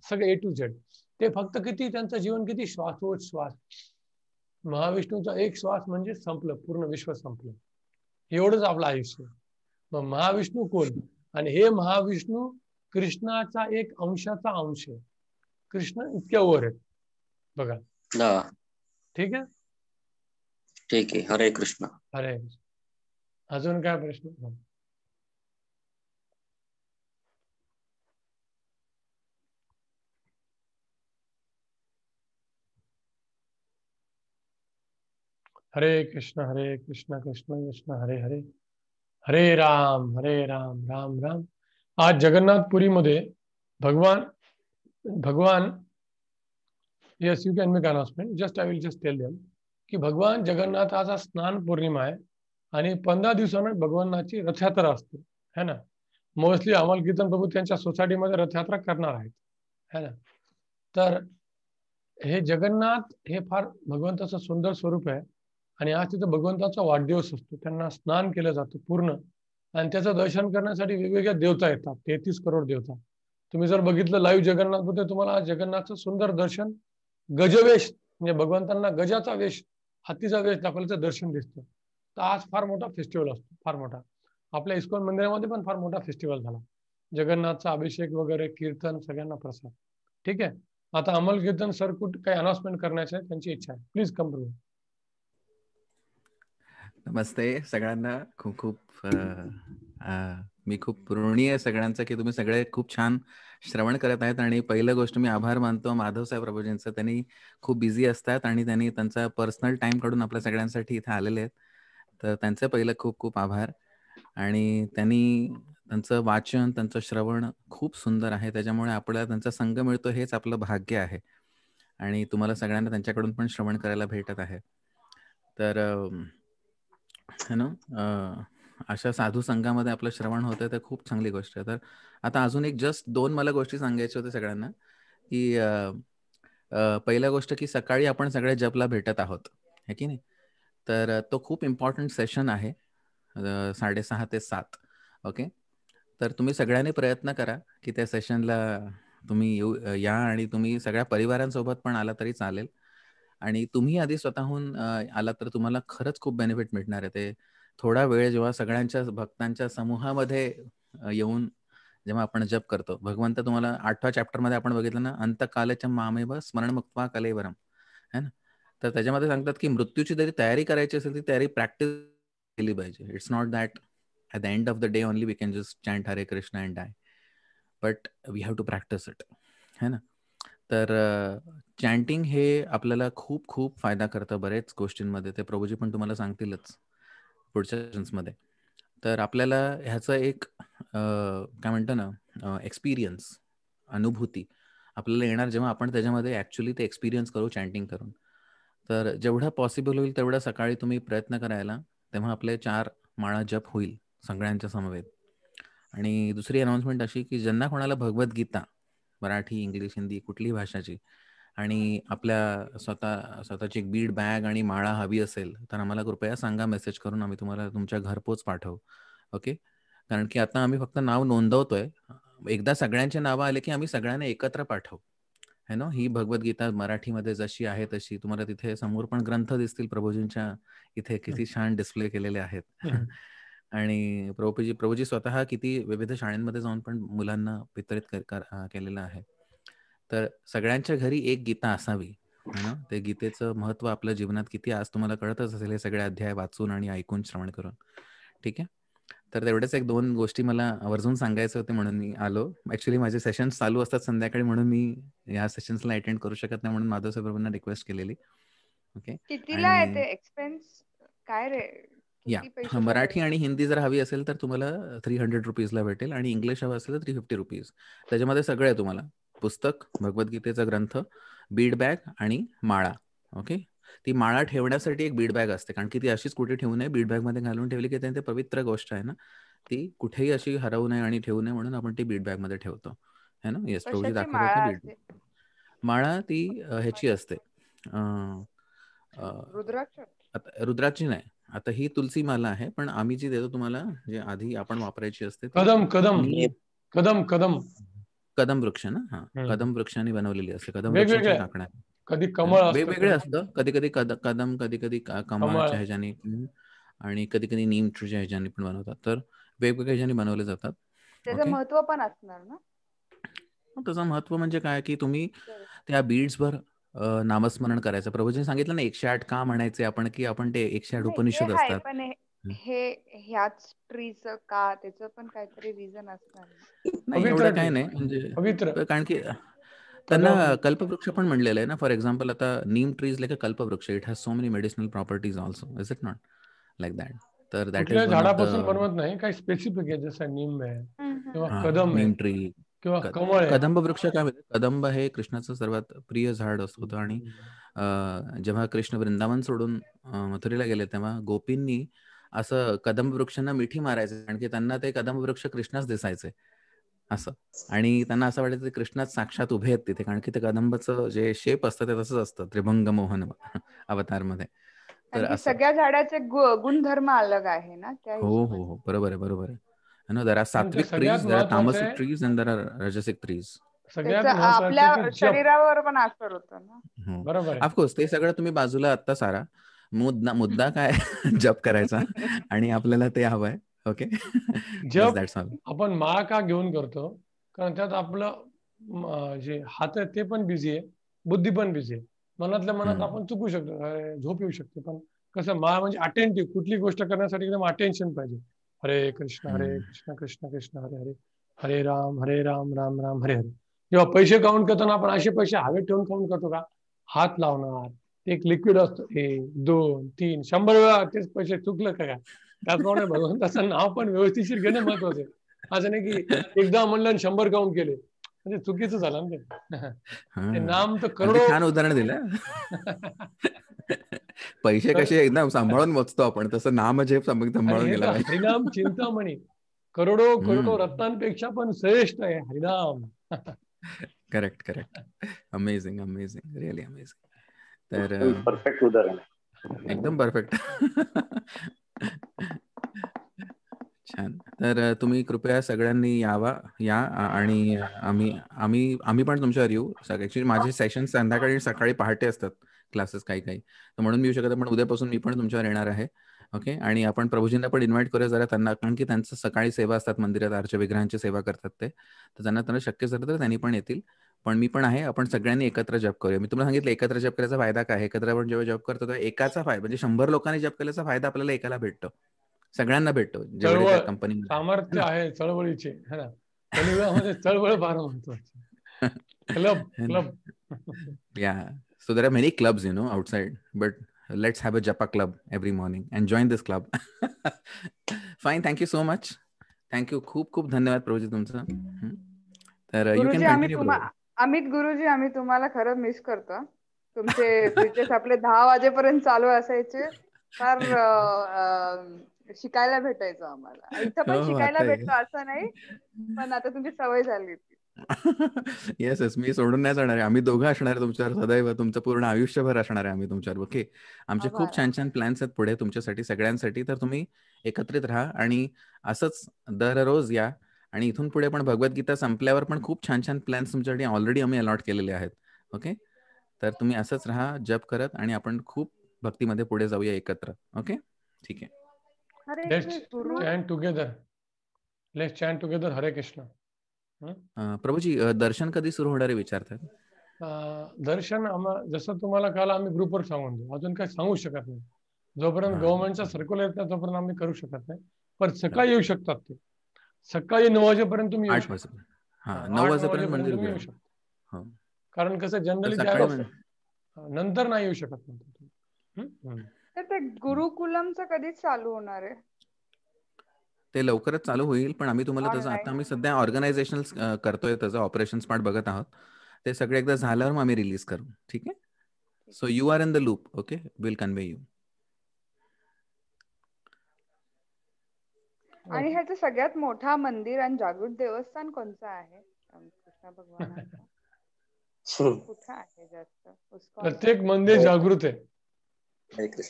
सगळे ए टू झेड ते फक्त किती? त्यांचं जीवन किती? श्वासोच्छ्वास. महाविष्णूचा एक श्वास म्हणजे संपलं पूर्ण विश्व संपलं. एवढंच आपलं आयुष्य. मग महाविष्णू कोण? आणि हे महाविष्णू कृष्णाचा एक अंशाचा अंश आहे. कृष्ण इतक्या वर आहेत. बघा. ठीक आहे? ठीक आहे. हरे कृष्ण. हरे कृष्ण. अजून काय प्रश्न? हरे कृष्ण हरे कृष्ण कृष्ण कृष्ण हरे हरे. हरे राम हरे राम राम राम. आज जगन्नाथपुरी मध्ये भगवान भगवान yes you can make announcement just I will just tell them की भगवान जगन्नाथाचा स्नान पौर्णिमा आहे आणि पंधरा दिवसानं भगवानाची रथयात्रा असते. है ना? मोस्टली अमल कीर्तन प्रभू त्यांच्या सोसायटीमध्ये रथयात्रा करणार आहेत. है ना? तर हे जगन्नाथ हे फार भगवंताचं सुंदर स्वरूप आहे. आणि आज तिथं भगवंताचा वाढदिवस असतो. त्यांना स्नान केलं जातं पूर्ण. आणि त्याचं दर्शन करण्यासाठी वेगवेगळ्या देवता येतात. तेहतीस करोड देवता. तुम्ही जर बघितलं लाईव्ह जगन्नाथमध्ये तुम्हाला जगन्नाथचं सुंदर दर्शन गजवेश म्हणजे भगवंतांना गजाचा वेश हत्तीचा वेश दाखवल्याचं दर्शन दिसतं. तर आज फार मोठा फेस्टिवल असतो. फार मोठा. आपल्या इस्कॉन मंदिरामध्ये पण फार मोठा फेस्टिवल झाला. जगन्नाथचा अभिषेक वगैरे कीर्तन सगळ्यांना प्रसाद. ठीक आहे? आता अमल कीर्तन सर कुठ काही अनाउन्समेंट करण्याची त्यांची इच्छा आहे. प्लीज कम नमस्ते सगळ्यांना. खूप खूप मी खूप ऋणी आहे सगळ्यांचं की तुम्ही सगळे खूप छान श्रवण करत आहेत. आणि पहिलं गोष्ट मी आभार मानतो माधव साहेब प्रभूजींचं. त्यांनी खूप बिझी असतात आणि त्यांनी त्यांचा पर्सनल टाइम काढून आपल्या सगळ्यांसाठी इथे आलेले आहेत. तर त्यांचं पहिलं खूप खूप आभार. आणि त्यांनी त्यांचं वाचन त्यांचं श्रवण खूप सुंदर आहे. त्याच्यामुळे आपल्याला त्यांचा संघ मिळतो हेच आपलं भाग्य आहे. आणि तुम्हाला सगळ्यांना त्यांच्याकडून पण श्रवण करायला भेटत आहे. तर है ना? अशा साधू संघामध्ये आपलं श्रवण होतं तर खूप चांगली गोष्ट आहे. तर आता अजून एक जस्ट दोन मला गोष्टी सांगायच्या होत्या सगळ्यांना की पहिल्या गोष्ट की सकाळी आपण सगळे जपला भेटत आहोत है की नाही? तर तो खूप इम्पॉर्टंट सेशन आहे साडेसहा ते सात ओके तर तुम्ही सगळ्यांनी प्रयत्न करा की त्या सेशनला तुम्ही येऊ या आणि तुम्ही सगळ्या परिवारांसोबत पण आला तरी चालेल. आणि तुम्ही आधी स्वतःहून आला तर तुम्हाला खरंच खूप बेनिफिट मिळणार आहे. ते थोडा वेळ जेव्हा सगळ्यांच्या भक्तांच्या समूहामध्ये येऊन जेव्हा आपण जप करतो भगवंत तुम्हाला आठव्या चॅप्टरमध्ये आपण बघितलं ना अंतकालच्या मामेव स्मरणमुक्वा कलेवरम है ना? तर त्याच्यामध्ये सांगतात की मृत्यूची जरी तयारी करायची असेल ती तयारी प्रॅक्टिस केली पाहिजे. It's not that at the end of the day only we can just chant Hare Krishna and die but we have to practice it है ना? तर चॅन्टिंग हे आपल्याला खूप खूप फायदा करतं बरेच गोष्टींमध्ये. ते प्रभूजी पण तुम्हाला सांगतीलच पुढच्या मध्ये. तर आपल्याला ह्याचं एक काय म्हणतो ना एक्सपिरियन्स अनुभूती आपल्याला येणार जेव्हा आपण त्याच्यामध्ये ऍक्च्युली ते एक्सपिरियन्स करू चॅन्टिंग करून. तर जेवढा पॉसिबल होईल तेवढा सकाळी तुम्ही प्रयत्न करायला तेव्हा आपले चार माळा जप होईल सगळ्यांच्या समवेत. आणि दुसरी अनाउन्समेंट अशी की ज्यांना कोणाला भगवद्गीता मराठी इंग्लिश हिंदी कुठलीही भाषाची आणि आपल्या स्वतः स्वतःची एक बीड बॅग आणि माळा हवी असेल तर आम्हाला कृपया सांगा मेसेज करून आम्ही तुम्हाला तुमच्या घरपोच पाठवू. ओके? कारण की आता आम्ही फक्त नाव नोंदवतोय. एकदा सगळ्यांचे नावं आले की आम्ही सगळ्यांना एकत्र पाठवू. है ना? ही भगवद्गीता मराठीमध्ये जशी आहे तशी तुम्हाला तिथे समोर पण ग्रंथ दिसतील प्रभूजींच्या इथे किती छान डिस्प्ले केलेले आहेत. आणि प्रभूजी प्रभूजी स्वतः किती विविध शाळांमध्ये जाऊन पण मुलांना वितरित केलेलं आहे. तर सगळ्यांच्या घरी एक गीता असावी ना? ते गीतेचं महत्त्व आपल्या जीवनात किती आज तुम्हाला कळतच असेल हे सगळे अध्याय वाचून आणि ऐकून श्रवण करून. ठीक आहे? तर तेवढेच एक दोन गोष्टी मला आवर्जून सांगायचं होते म्हणून मी आलो. ऍक्च्युली माझे सेशन्स चालू असतात संध्याकाळी म्हणून मी या सेशन्सला अटेंड करू शकत नाही म्हणून माधव साहेबांना रिक्वेस्ट केलेली. ओके कितीला येते एक्सपेन्स काय रे? या. मराठी आणि हिंदी जर हवी असेल तर तुम्हाला थ्री हंड्रेड रुपीजला भेटेल आणि इंग्लिश हवं असेल तर थ्री फिफ्टी रुपीज त्याच्यामध्ये सगळं आहे तुम्हाला. पुस्तक भगवद्गीतेचा ग्रंथ बीड बॅग आणि माळा. ओके ती माळा ठेवण्यासाठी एक बीड बॅग असते. कारण की ती अशीच कुठे ठेवू नये. बीड बॅगमध्ये घालून ठेवली की ते पवित्र गोष्ट आहे ना ती कुठेही अशी हरवू नये आणि ठेवू नये म्हणून आपण ती बीड बॅगमध्ये ठेवतो. है ना? येस प्रभूजी दाखवत बीड माळा ती ह्याची असते. रुद्राची नाही. आता ही तुलसी माला आहे पण आम्ही जी देतो तुम्हाला जे आधी आपण वापरायची असते कदम कदम. कदम कदम. कदम वृक्ष ना? हा. कदम वृक्षाने बनवलेली असते कदम वृक्षाची कधी कमळ वेगवेगळे असतं. कधी कधी कदम कधी कधी कमळाच्या ह्याच्याने आणि कधी कधी नीम ट्रीच्या ह्याच्याने पण बनवतात. तर वेगवेगळ्या ह्याच्याने बनवले जातात. त्याचं महत्त्व पण असणार ना? त्याचं महत्त्व म्हणजे काय? की तुम्ही त्या बीड्स वर नामस्मरण करायचं. प्रभूजी सांगितलं ना एकशे आठ का म्हणायचे आपण की आपण ते एकशे आठ उपनिषद असतात. हे ह्याच ट्रीच का त्याचं पण काहीतरी रिझन असणार नाही एवढं काय नाही. म्हणजे कारण की त्यांना कल्पवृक्ष पण म्हणलेलं आहे ना. फॉर एक्झाम्पल आता नीम trees like a kalpavriksha. It has so many medicinal properties also is it not like that तर दॅट इज झाडापासून बनवत नाही. काही स्पेसिफिक आहे जसं नीम आहे किंवा कदम नीम ट्री किंवा कमळ कदंब वृक्ष काय कदंब हे कृष्णाचं सर्वात प्रिय झाड होतं आणि जेव्हा कृष्ण वृंदावन सोडून मथुरेला गेले तेव्हा गोपींनी असं कदंब वृक्षांना मिठी मारायचं कारण की त्यांना ते कदंब वृक्ष कृष्णच दिसायचे. असं. आणि त्यांना असं वाटायचं कृष्णात साक्षात उभे आहेत तिथे कारण की ते कदंबाचं जे शेप असतं ते तसंच असतं त्रिभंग मोहन अवतारमध्ये तर सगळ्या झाडाचे गुणधर्म अलग आहे ना हो हो हो. बरोबर आहे बरोबर आहे. नो दर आर सात्विक trees there are tamasic trees and there are rajasic trees आपल्या शरीरावर पण असर होतो ना. बरोबर ऑफकोर्स ते सगळं तुम्ही बाजूला आता सारा. मुद्दा मुद्दा काय जप करायचा आणि आपल्याला ते हवंय. ओके जप आपण मा का घेऊन करतो? कारण त्यात आपलं जे हात आहे ते पण बिझी आहे. बुद्धी पण बिझी आहे. मनातल्या मनात आपण चुकू शकतो. झोप येऊ शकते. पण कसं मा म्हणजे अटेंटिव्ह कुठली गोष्ट करण्यासाठी एकदम अटेन्शन पाहिजे. हरे कृष्ण हरे कृष्ण कृष्ण कृष्ण हरे हरे. हरे राम हरे राम राम राम हरे हरे. जेव्हा पैसे काउंट करताना आपण असे पैसे हवेत ठेवून काउंट करतो का? हात लावणार एक लिक्विड असतो एक दोन तीन शंभर वेळा तेच पैसे चुकलं का त्याचप्रमाणे भगवंताचं नाव पण व्यवस्थिशीर घेणं महत्वाचं आहे. असं नाही की एकदा म्हणलं शंभर काउंट केले. म्हणजे चुकीचं झालं ना ते. नाम तर करोडो छान उदाहरण दिलं. पैसे कसे एकदम सांभाळून मोजतो आपण तसं नाम जे सांभाळून गेला हरिनाम चिंतामणी करोडो करोडो रत्नांपेक्षा पण श्रेष्ठ आहे हरिनाम. Correct correct amazing amazing really amazing तर परफेक्ट उदाहरण एकदम परफेक्ट छान. तर तुम्ही कृपया सगळ्यांनी यावा या आणि आम्ही आम्ही आम्ही पण तुमच्यावर येऊ. ऍक्च्युली माझे सेशन संध्याकाळी सकाळी पहाटे असतात. क्लासेस काही काही. तर म्हणून मी येऊ शकत पण उद्यापासून मी पण तुमच्यावर येणार आहे. ओके आणि आपण प्रभूजींना पण इन्व्हाइट करूया जरा त्यांना कारण की त्यांचं सकाळी सेवा असतात मंदिरात आरच्या विग्रहांची सेवा करतात ते. तर त्यांना त्यांना शक्य झालं तर त्यांनी पण येतील. पण मी पण आहे आपण सगळ्यांनी एकत्र जप करूया. मी तुम्हाला सांगितलं एकत्र जप करायचा फायदा काय एकत्र आपण जेव्हा जप करतो तेव्हा एकाचा फायदा म्हणजे शंभर लोकांनी जप केल्याचा फायदा आपल्याला एकाला भेटतो. सगळ्यांना भेटतो कंपनी सामर्थ्य आहे चळवळीचे. चळवळ फार महत्वाची. Club club. या. So there are many clubs you know outside but let's have a japa club every morning and join this club. Fine thank you so much. Thank you. खूप खूप धन्यवाद प्रभूजी तुमचं तर यू कॅन कंटिन्यू अमित गुरुजी आम्ही तुम्हाला खरं मिस करतो. तुमचे स्पीचेस आपले दहा वाजेपर्यंत चालू असायचे. फार शिकायला भेटायचं आम्हाला. इथं पण शिकायला भेटतो असं नाही पण आता तुमची सवय झाली येस येस मी सोडून नाही जाणार आहे. आम्ही दोघं असणार तुमच्यावर सदैव. तुमचं पूर्ण आयुष्यभर असणार आहे आम्ही तुमच्यावर ओके? आमचे खूप छान छान प्लॅन्स आहेत पुढे तुमच्यासाठी सगळ्यांसाठी. तर तुम्ही एकत्रित राहा आणि असंच दररोज या. आणि इथून पुढे पण भगवद्गीता संपल्यावर पण खूप छान छान प्लॅन्स तुमच्यासाठी ऑलरेडी आम्ही अलॉट केलेले आहेत ओके? तर तुम्ही असंच राहा जप करत आणि आपण खूप भक्तीमध्ये पुढे जाऊया एकत्र ओके? ठीक आहे. let's chant together. Let's Prabhuji दर्शन कधी सुरू होणार आहे विचारतात? दर्शन जसं तुम्हाला काल आम्ही ग्रुपवर सांगून देऊ. अजून काही सांगू शकत नाही. जोपर्यंत गव्हर्नमेंटचा सर्क्युलर येत नाही तोपर्यंत आम्ही करू शकत नाही. पण सकाळी येऊ शकतात ते. सकाळी नऊ वाजेपर्यंत तुम्ही नऊ वाजेपर्यंत मंदिर येऊ शकता. हो. कारण कसं जनरली नंतर नाही येऊ शकत ते गुरुकुलमचं कधीच चालू होणार आहे? ते लवकरच चालू होईल पण आम्ही तुम्हाला त्याचं आता आम्ही सध्या ऑर्गनायझेशनल करतोय त्याचं ऑपरेशन पार्ट बघत आहोत. ते सगळे एकदा झाल्यावर मग आम्ही रिलीज करू ठीक आहे? So you are in the loop okay will convey you आणि ह्याचं सगळ्यात मोठा मंदिर आणि जागृत देवस्थान कोणतं आहे? कृष्ण भगवान कुठं आहे जास्त? प्रत्येक मंदिर जागृत आहे.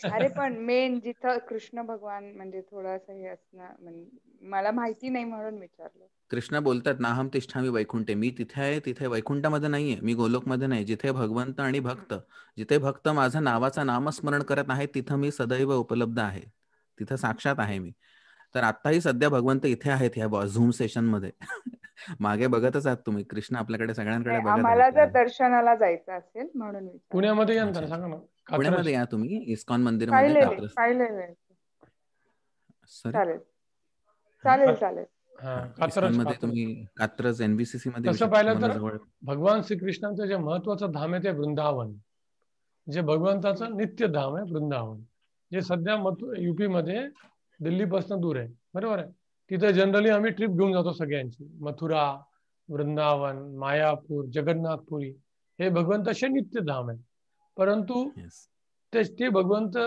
अरे पण मेन जिथं कृष्ण भगवान म्हणजे थोडस हे असणं मला माहिती नाही म्हणून विचारलं. कृष्ण बोलतात नाहम तिष्ठामी वैकुंठे. मी तिथे आहे तिथे वैकुंठामध्ये नाहीये. मी गोलोकमध्ये नाही. जिथे भगवंत आणि भक्त जिथे भक्त माझा नावाचा नामस्मरण करत आहे तिथं मी सदैव उपलब्ध आहे. तिथं साक्षात आहे मी. तर आताही सध्या भगवंत इथे आहेत या झूम सेशनमध्ये मागे बघतच आहात तुम्ही. कृष्ण आपल्याकडे सगळ्यांकडे आम्हाला जर दर्शनाला जायचं असेल म्हणून पुण्यामध्ये सांगा ना. पुण्यामध्ये या तुम्ही इस्कॉन मंदिरमध्ये चालेल. चालेल चालेल. मध्ये तुम्ही कात्रज एनबीसीसी मध्ये तसं पाहिलं तर भगवान श्रीकृष्णांचं जे महत्वाचं धाम आहे ते वृंदावन. जे भगवंताचं नित्य धाम आहे वृंदावन. जे सध्या युपी मध्ये दिल्लीपासून दूर आहे. बरोबर आहे? तिथे जनरली आम्ही ट्रिप घेऊन जातो सगळ्यांची. मथुरा वृंदावन मायापूर जगन्नाथपुरी. हे भगवंताचे नित्य धाम आहे. परंतु ते ते भगवंत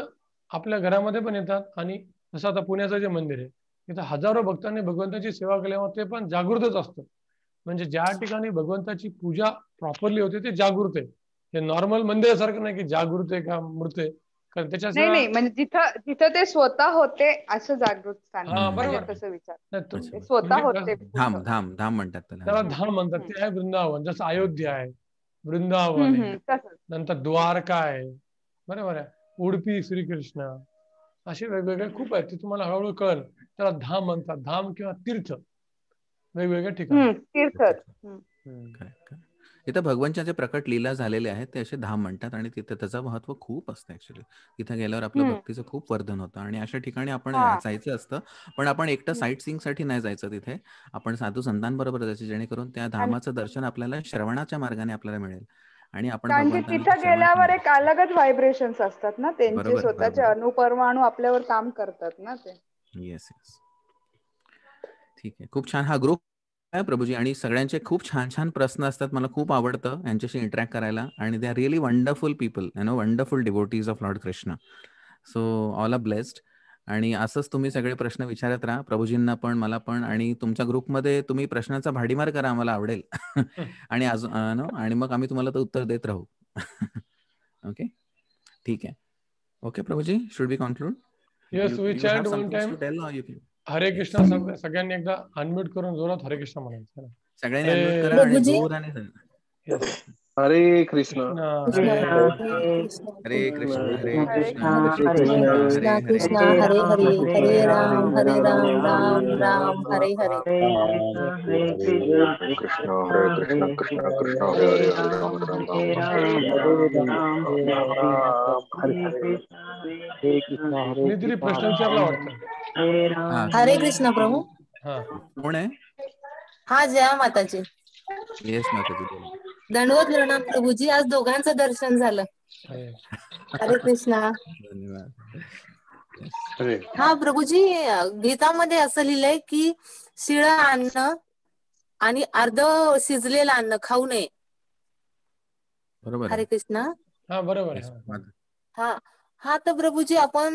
आपल्या घरामध्ये पण येतात आणि जसं आता पुण्याचं जे मंदिर आहे तिथं हजारो भक्तांनी भगवंताची सेवा केल्यामुळे ते पण जागृतच असतं. म्हणजे ज्या ठिकाणी भगवंताची पूजा प्रॉपरली होते ते जागृत आहे. हे नॉर्मल मंदिरासारखं नाही की जागृत आहे का मृत आहे. कारण त्याच्या नाही नाही म्हणजे जिथं जिथं ते स्वतः होते असं जागृत स्थान बरोबर. तसं विचार स्वतः होते. धाम धाम धाम म्हणतात त्याला धाम म्हणतात. ते आहे वृंदावन जसं अयोध्या आहे. वृंदावन नंतर द्वारका आहे. बरोबर आहे. उडपी श्रीकृष्ण. असे वेगवेगळे खूप आहेत. ते तुम्हाला हळूहळू कळल. त्याला धाम म्हणतात. धाम किंवा तीर्थ. वेगवेगळ्या ठिकाणी. तीर्थ. इथं भगवंताचे प्रकट लीला झालेले आहेत ते असे धाम म्हणतात आणि तिथे त्याचं महत्त्व खूप असतं ऍक्च्युली तिथे गेल्यावर आपल्या भक्तीचं खूप वर्धन होतं आणि अशा ठिकाणी आपण जायचं असतं पण आपण एकटं साईट सिंगसाठी नाही जायचं तिथे. आपण साधू संतांबरोबर जायचं जेणेकरून त्या धामाचं दर्शन आपल्याला श्रवणाच्या मार्गाने आपल्याला मिळेल. आणि आपण तिथे गेल्यावर एक अलगच व्हायब्रेशन असतात ना त्यांचे स्वतःचे अणुपरमाणू आपल्यावर काम करतात ना ते. येस येस ठीक आहे. खूप छान. हा ग्रुप प्रभूजी? आणि सगळ्यांचे खूप छान छान प्रश्न असतात. मला खूप आवडतं यांच्याशी इंटरॅक्ट करायला. आणि they are really wonderful people you know wonderful devotees of lord Krishna so all a blessed आणि असंच तुम्ही सगळे प्रश्न विचारत राहा. प्रभूजींना पण मला पण. आणि तुमच्या ग्रुपमध्ये तुम्ही प्रश्नाचा भाडीमार करा आम्हाला आवडेल. आणि अजून आणि मग आम्ही तुम्हाला तर उत्तर देत राहू. ओके ठीक आहे. Okay Prabhuji should be conclude Hare Krishna सगळ्यांनी एकदा अनम्यूट करून जोरात हरे कृष्ण म्हणायचं. सगळ्यांनी हरे कृष्ण हरे कृष्ण हरे कृष्ण कृष्ण हरे हरे हरे राम हरे राम राम राम हरे हरे कृष्ण हरे कृष्ण कृष्ण कृष्ण हरे हरे हरे राम मी तरी प्रश्न विचारला वाटतं हरे कृष्ण प्रभू कोण आहे हा जया माताजी येस माताजी दंडवत प्रणाम प्रभूजी. आज दोघांचं दर्शन झालं. हरे कृष्णा. हा प्रभूजी गीतामध्ये असं लिहिलंय की शिळ अन्न आणि अर्ध शिजलेलं अन्न खाऊ नये. बरोबर हरे कृष्णा. हा बरोबर हा हा तर प्रभूजी आपण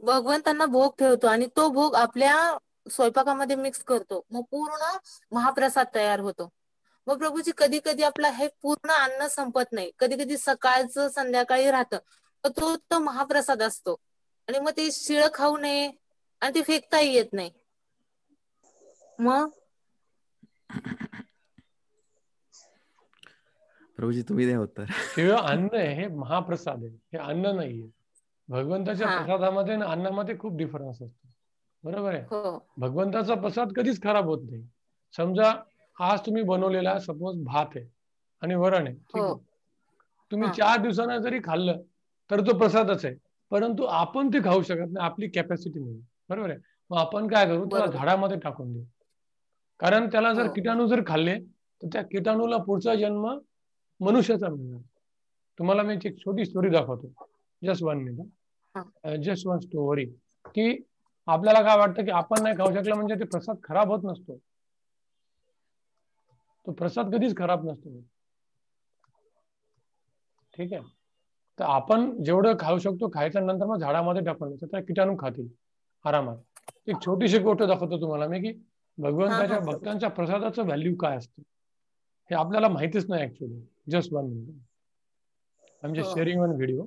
भगवंतांना भोग ठेवतो आणि तो भोग आपल्या स्वयंपाकामध्ये मिक्स करतो. मग पूर्ण महाप्रसाद तयार होतो. मग प्रभूजी कधी कधी आपला हे पूर्ण अन्न संपत नाही. कधी कधी सकाळचं संध्याकाळी राहतं. तर तो तो महाप्रसाद असतो. आणि मग ते शिळ खाऊ नये आणि ते फेकताही येत नाही. मग? प्रभूजी तुम्ही द्या उत्तर. शिळ अन्न हे महाप्रसाद आहे. हे अन्न नाहीये. भगवंताच्या प्रसादामध्ये आणि अन्नामध्ये खूप डिफरन्स असतो. बरोबर आहे? हो. भगवंताचा प्रसाद कधीच खराब होत नाही. समजा आज तुम्ही बनवलेला सपोज भात आहे आणि वरण आहे ठीक हो. तुम्ही. चार दिवसांना जरी खाल्लं तर तो प्रसादच आहे. परंतु आपण ते खाऊ शकत नाही आपली कॅपॅसिटी नाही. बरोबर आहे? मग आपण काय करू? त्याला. झाडामध्ये टाकून देऊ. कारण त्याला जर हो. किटाणू जर खाल्ले तर त्या किटाणूला पुढचा जन्म मनुष्याचा मिळणार. तुम्हाला मी एक छोटी स्टोरी दाखवतो. Just one minute just one story की आपल्याला काय वाटतं की आपण नाही खाऊ शकलं म्हणजे ते प्रसाद खराब होत नसतो. तो प्रसाद कधीच खराब नसतो. ठीक आहे. तर आपण जेवढं खाऊ शकतो खायचं नंतर मग झाडामध्ये टाकून त्या किटाणू खातील. आरामात. एक छोटीशी गोष्ट दाखवतो तुम्हाला मी की भगवंताच्या. भक्तांच्या प्रसादाचं व्हॅल्यू काय असतं? हे आपल्याला माहितीच नाही ऍक्च्युली जस्ट वन मिनिट हो. Sharing one video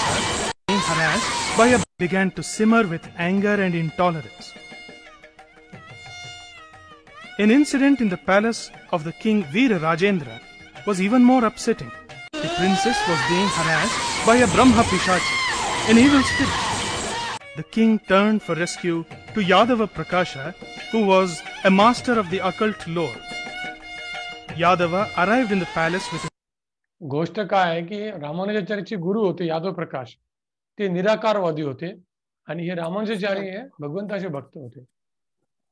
harassed by a began to simmer with anger and intolerance. An incident in the palace of the king Veera Rajendra was even more upsetting. The princess was being harassed by a Brahma Pishachi, an evil spirit. The king turned for rescue to Yadava Prakasha, who was a master of the occult lore. Yadava arrived in the palace with गोष्ट काय आहे की रामानुजाचार्यचे गुरु होते यादव प्रकाश ते निराकारवादी होते. आणि हे रामानुजाचार्य हे भगवंताचे भक्त होते.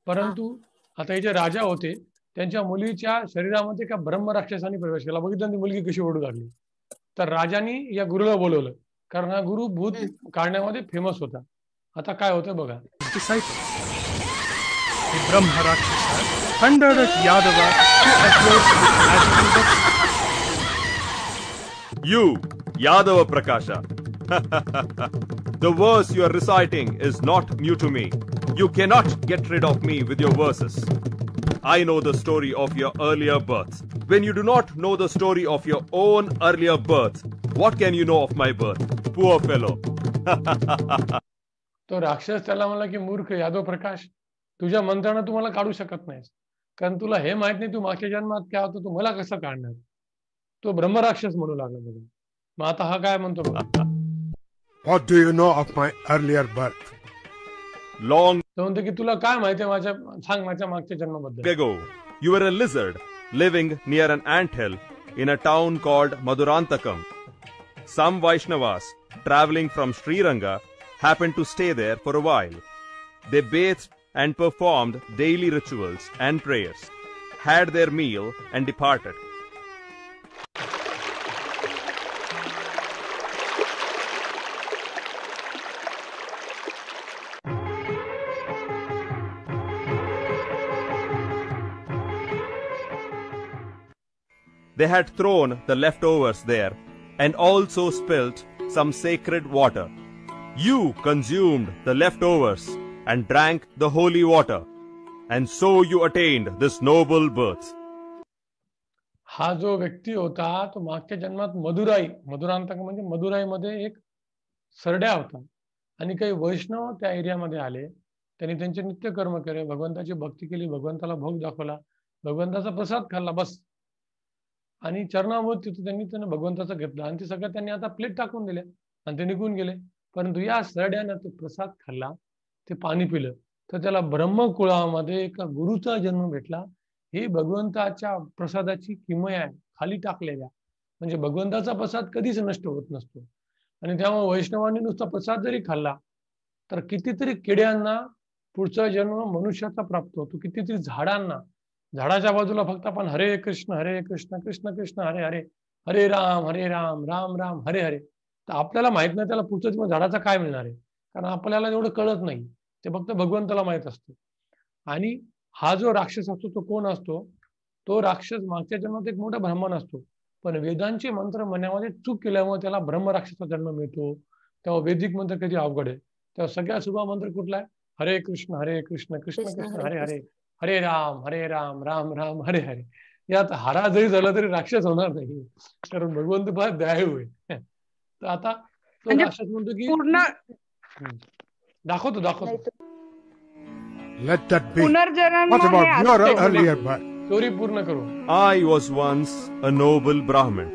परंतु आता हे जे राजा होते त्यांच्या मुलीच्या शरीरामध्ये का ब्रह्म राक्षसाने प्रवेश केला. बघितलं ती मुलगी कशी ओढू लागली. तर राजानी या गुरुला बोलवलं. कारण हा गुरु भूत काढण्यामध्ये फेमस होता. आता काय होतं बघा. disciples. The The verse you are reciting is not new to me. You cannot get rid of me with your verses. I know the story of your earlier birth. When you do not know the story of your own earlier birth, what can you know of my birth? Poor fellow. तो राक्षस त्याला म्हणला की मूर्ख यादव प्रकाश तुझ्या मंत्रानं तू मला काढू शकत नाहीस कारण तुला हे माहीत नाही तू मागच्या जन्मात काय होतं तू मला कसं काढणार तो ब्रह्मराक्षस म्हणू लागला मग आता हा काय म्हणतो What do you know of my earlier birth? Long तो म्हणतो की तुला काय माहिती आहे माझ्या सांग माझ्या मागच्या जन्माबद्दल ago, you were a lizard living near an anthill in a town called Madurantakam. Some Vaishnavas traveling from Sriranga happened to stay there for a while. They bathed and performed daily rituals and prayers, had their meal, and departed. They had thrown the leftovers there and also spilt some sacred water. You consumed the leftovers and drank the holy water, and so you attained this noble birth. हा जो व्यक्ती होता तो मागच्या जन्मात मदुराई मधुरांतक म्हणजे मदुराईमध्ये एक सरड्या होता आणि काही वैष्णव त्या एरियामध्ये आले त्यांनी त्यांचे नित्य कर्म केले भगवंताची भक्ती केली भगवंताला भोग दाखवला भगवंताचा प्रसाद खाल्ला बस आणि चरणामृत तिथे त्यांनी त्यांना भगवंताचा घेतला. आणि ते सगळं त्यांनी आता प्लेट टाकून दिल्या आणि ते निघून गेले. परंतु या सरड्यानं तो प्रसाद खाल्ला. ते पाणी पिलं. तर त्याला ब्रह्मकुळामध्ये एका गुरुचा जन्म भेटला. ही भगवंताच्या प्रसादाची किमय आहे. खाली टाकलेल्या. म्हणजे भगवंताचा प्रसाद कधीच नष्ट होत नसतो. आणि त्यामुळे वैष्णवांनी नुसता प्रसाद जरी खाल्ला तर कितीतरी किड्यांना पुढचा जन्म मनुष्याचा प्राप्त होतो. कितीतरी झाडांना. झाडाच्या बाजूला फक्त आपण हरे कृष्ण हरे कृष्ण कृष्ण कृष्ण हरे हरे हरे राम हरे राम राम राम हरे हरे. तर आपल्याला माहीत नाही त्याला पुढचं जन्म झाडाचा काय मिळणार आहे. कारण आपल्याला एवढं कळत नाही. ते फक्त भगवंताला माहीत असतं. आणि हा जो राक्षस असतो तो कोण असतो? तो राक्षस मागच्या जन्मात एक मोठा ब्राह्मण असतो. पण वेदांचे मंत्र मनामध्ये चूक केल्यामुळे त्याला ब्रह्म राक्षसा जन्म मिळतो. तेव्हा वैदिक मंत्र कधी अवघड आहे? तेव्हा सगळ्यात सुभा मंत्र कुठला आहे? हरे कृष्ण हरे कृष्ण कृष्ण कृष्ण हरे हरे हरे राम हरे राम राम राम हरे हरे यात हरा जरी झाला तरी राक्षस होणार नाही कारण भगवंत फार दयाळू आहे तर आता तो म्हणजे राक्षस म्हणतो की पूर्ण दाखवतो दाखवतो Let that be. पुनर्जन्म What हे about your असतो. earlier birth? स्टोरी पूर्ण करू I was once a noble Brahmin.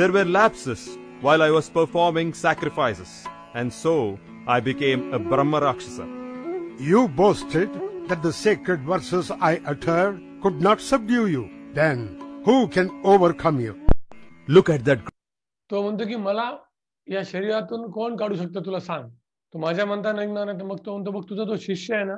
There were lapses while I was performing sacrifices, and so I became a Brahma Rakshasa. You boasted that the sacred verses I uttered could not subdue you. Then who can overcome you? Look at that तो म्हणतो की मला या शरीरातून कोण काढू शकतो तुला सांग तो माझ्या म्हणता निघणार नाही तर मग तो म्हणतो बघ तुझा तो शिष्य आहे ना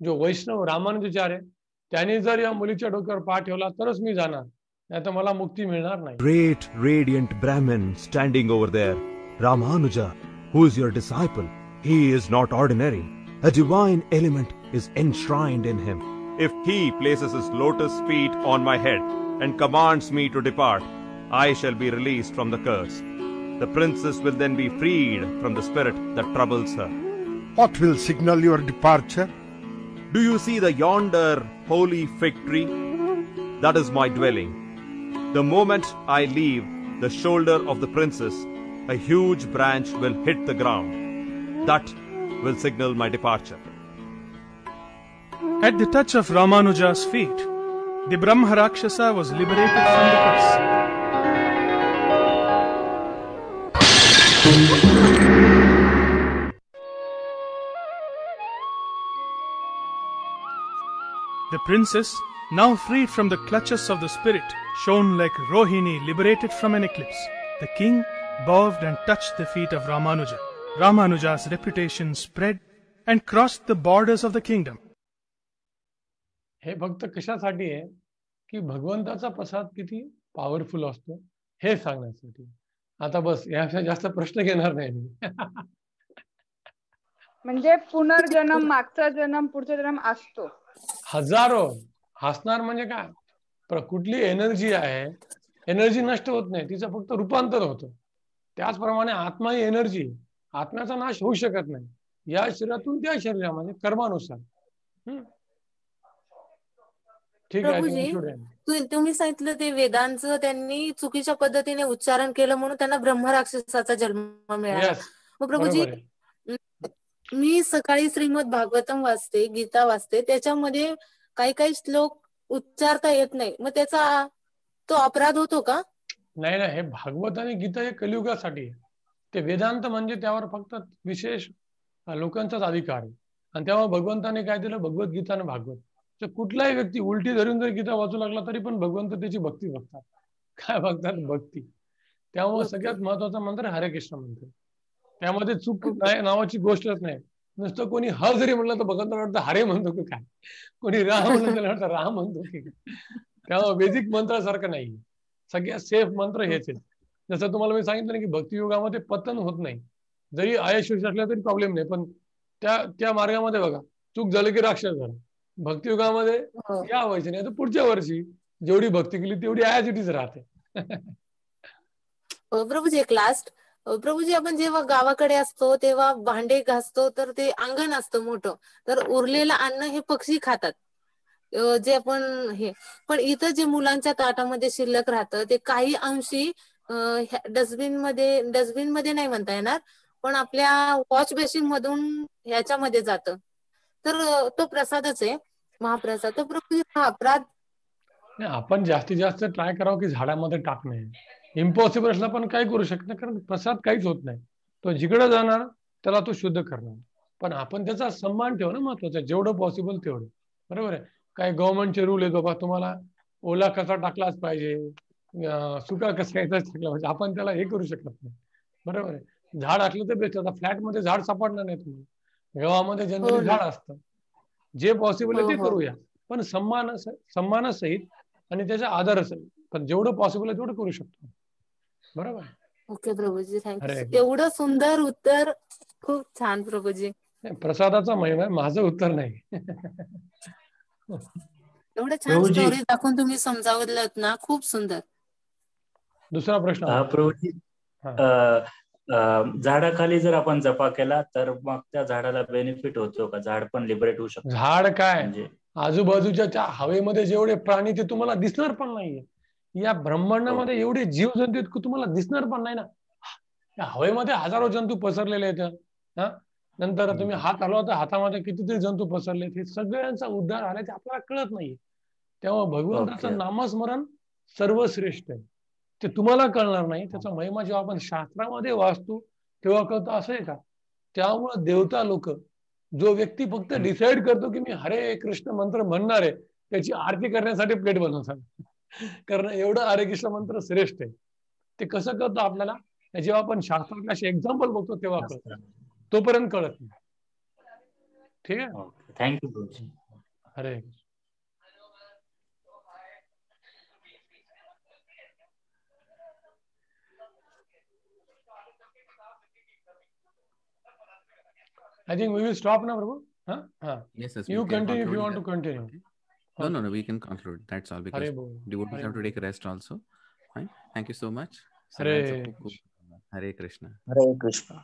जो वैष्णव रामानुजाचार्य आहे त्याने जर या मुलीच्या डोक्यावर पाय ठेवला तरच मी जाणार नाही तर मला मुक्ती मिळणार नाही great radiant Brahmin standing over there, Ramanuja, who is your disciple. He is not ordinary. A divine element is enshrined in him. If he places his lotus feet on my head and commands me to depart, I shall be released from the curse. The princess will then be freed from the spirit that troubles her. What will signal your departure? Do you see the yonder holy fig tree? That is my dwelling. The moment I leave the shoulder of the princess, a huge branch will hit the ground. That will signal my departure. At the touch of Ramanuja's feet, the Brahma Rakshasa was liberated from the curse. The princess, now freed from the clutches of the spirit, shone like Rohini liberated from an eclipse. The king bowed and touched the feet of Ramanuja. Ramanuja's reputation spread and crossed the borders of the kingdom. हे फक्त कशासाठी आहे? की भगवंताचा प्रसाद किती powerful असतो हे सांगण्यासाठी. आता बस यापेक्षा जास्त प्रश्न घेणार नाही मी. म्हणजे पुनर्जन्म मागचा जन्म पुढचा जन्म असतो. हजारो हसणार म्हणजे काय? कुठली एनर्जी आहे. एनर्जी नष्ट होत नाही तिचं फक्त रूपांतर होतं. त्याचप्रमाणे आत्मा ही एनर्जी आत्म्याचा नाश होऊ शकत नाही. या शरीरातून त्या शरीरामध्ये कर्मानुसार. हम्म. ठीक आहे प्रभूजी. तु- तुम्ही सांगितलं ते वेदांचं त्यांनी चुकीच्या पद्धतीने उच्चारण केलं म्हणून त्यांना ब्रह्मराक्षसाचा जन्म मिळाला. मग प्रभूजी बरोबर आहे. मी सकाळी श्रीमद भागवतम वाचते गीता वाचते त्याच्यामध्ये काही काही श्लोक उच्चारता येत नाही. मग त्याचा तो अपराध होतो का? नाही नाही हे भागवत आणि गीता हे कलियुगासाठी आहे. ते वेदांत म्हणजे त्यावर फक्त विशेष अ, लोकांचाच अधिकार आहे. आणि तेव्हा भगवंताने काय दिलं? भगवद्गीता आणि भागवत. तर कुठलाही व्यक्ती उलटी धरून जर गीता वाचू लागला तरी पण भगवंत त्याची भक्ती बघतात. काय बघतात? भक्ती. त्यामुळे सगळ्यात महत्त्वाचा मंत्र आहे हरे कृष्ण मंत्र. त्यामध्ये चूक नाही नावाची गोष्टच नाही. नुसतं कोणी ह जरी म्हणलं तर भगवंत वाटतं हरे म्हणतो की काय? कोणी राम म्हणलं त्याला वाटतं राम म्हणतो की काय? त्यामुळे बेसिक मंत्रासारखं नाही. सगळ्यात सेफ मंत्र हेच आहेत जसं तुम्हाला मी सांगितलं ना की भक्तियुगामध्ये पतन होत नाही. जरी आयशोष असला तरी प्रॉब्लेम नाही. पण त्या त्या मार्गामध्ये बघा. चूक झालं की राक्षस झालं. भक्तियुगामध्ये या वर्षी नाही तर पुढच्या वर्षी जेवढी भक्ती केली तेवढी आयाचिटीच राहते. प्रभूजी एक लास्ट प्रभूजी आपण जेव्हा गावाकडे असतो तेव्हा भांडे घासतो तर ते अंगण असतं मोठं. तर उरलेलं अन्न हे पक्षी खातात. जे आपण हे पण इथं जे मुलांच्या ताटामध्ये शिल्लक राहतं ते काही अंशी डस्टबिनमध्ये डस्टबिनमध्ये नाही म्हणता येणार पण आपल्या वॉश बेसिन मधून ह्याच्यामध्ये जातं. तर तो प्रसादच आहे. महाप्रसाद. तर प्रभूजी हा अपराध नाही, आपण जास्तीत जास्त ट्राय करावं की झाडामध्ये टाकणे इम्पॉसिबल असला पण काही करू शकत नाही कारण प्रसाद काहीच होत नाही. तो जिकडे जाणार त्याला तो शुद्ध करणार. पण आपण त्याचा सन्मान ठेवणं महत्वाचं आहे. जेवढं पॉसिबल तेवढं. बरोबर आहे? काही गव्हर्नमेंटचे रूल येतो बा तुम्हाला ओला कचरा टाकलाच पाहिजे सुका याचाच टाकला पाहिजे. आपण त्याला हे करू शकत नाही. बरोबर आहे? झाड असलं तर बेस्ट. आता फ्लॅटमध्ये झाड सापडणार नाही तुम्हाला. गावामध्ये हो जनरली ना. झाड असतं. जे पॉसिबल आहे हो, ते हो. करूया. पण सन्मान सन्मानासहित आणि त्याचा आदर असेल पण जेवढं पॉसिबल आहे तेवढं करू शकतो. बरोबर? ओके प्रभूजी. थँक्यू एवढं सुंदर उत्तर. खूप छान प्रभूजी. प्रसादाचा महिमा आहे माझं उत्तर नाही. एवढे छान स्टोरी दाखवून तुम्ही समजावलं ना खूप सुंदर. दुसरा प्रश्न. प्रभूजी. झाडाखाली जर आपण जपा केला तर मग त्या झाडाला बेनिफिट होतो का? झाड पण लिबरेट होऊ शकतो. झाड काय? म्हणजे आजूबाजूच्या हवेमध्ये जेवढे प्राणी ते तुम्हाला दिसणार पण नाहीये. या ब्रह्मांडामध्ये एवढे जीव जंतू तुम्हाला दिसणार पण नाही ना. या हवेमध्ये हजारो जंतू पसरलेले आहेत. हा? नंतर तुम्ही हात हलवा तर हातामध्ये कितीतरी जंतू पसरले हे सगळ्यांचा उद्धार आला ते आपल्याला कळत नाहीये. तेव्हा भगवंताचं नामस्मरण सर्वश्रेष्ठ आहे. ते तुम्हाला कळणार नाही. त्याचा महिमा जेव्हा आपण शास्त्रामध्ये वाचतो तेव्हा कळतं असं आहे का? त्यामुळं देवता लोक जो व्यक्ती फक्त डिसाईड करतो की मी हरे कृष्ण मंत्र म्हणणार आहे त्याची आरती करण्यासाठी प्लेट बनवतात कारण एवढं हरे कृष्ण मंत्र श्रेष्ठ आहे. ते कसं कळतं आपल्याला? जेव्हा आपण शास्त्रातले असे एक्झाम्पल बघतो तेव्हा कळतं. तोपर्यंत कळत नाही. ठीक आहे? थँक्यू हरे I think we will stop now, Prabhu. Huh? Huh. Yes, yes. You continue if you want to continue. No, no, no. We can conclude. That's all because devotees have to take a rest also. Fine. Thank you so much. Hare Hare Krishna. Hare Krishna.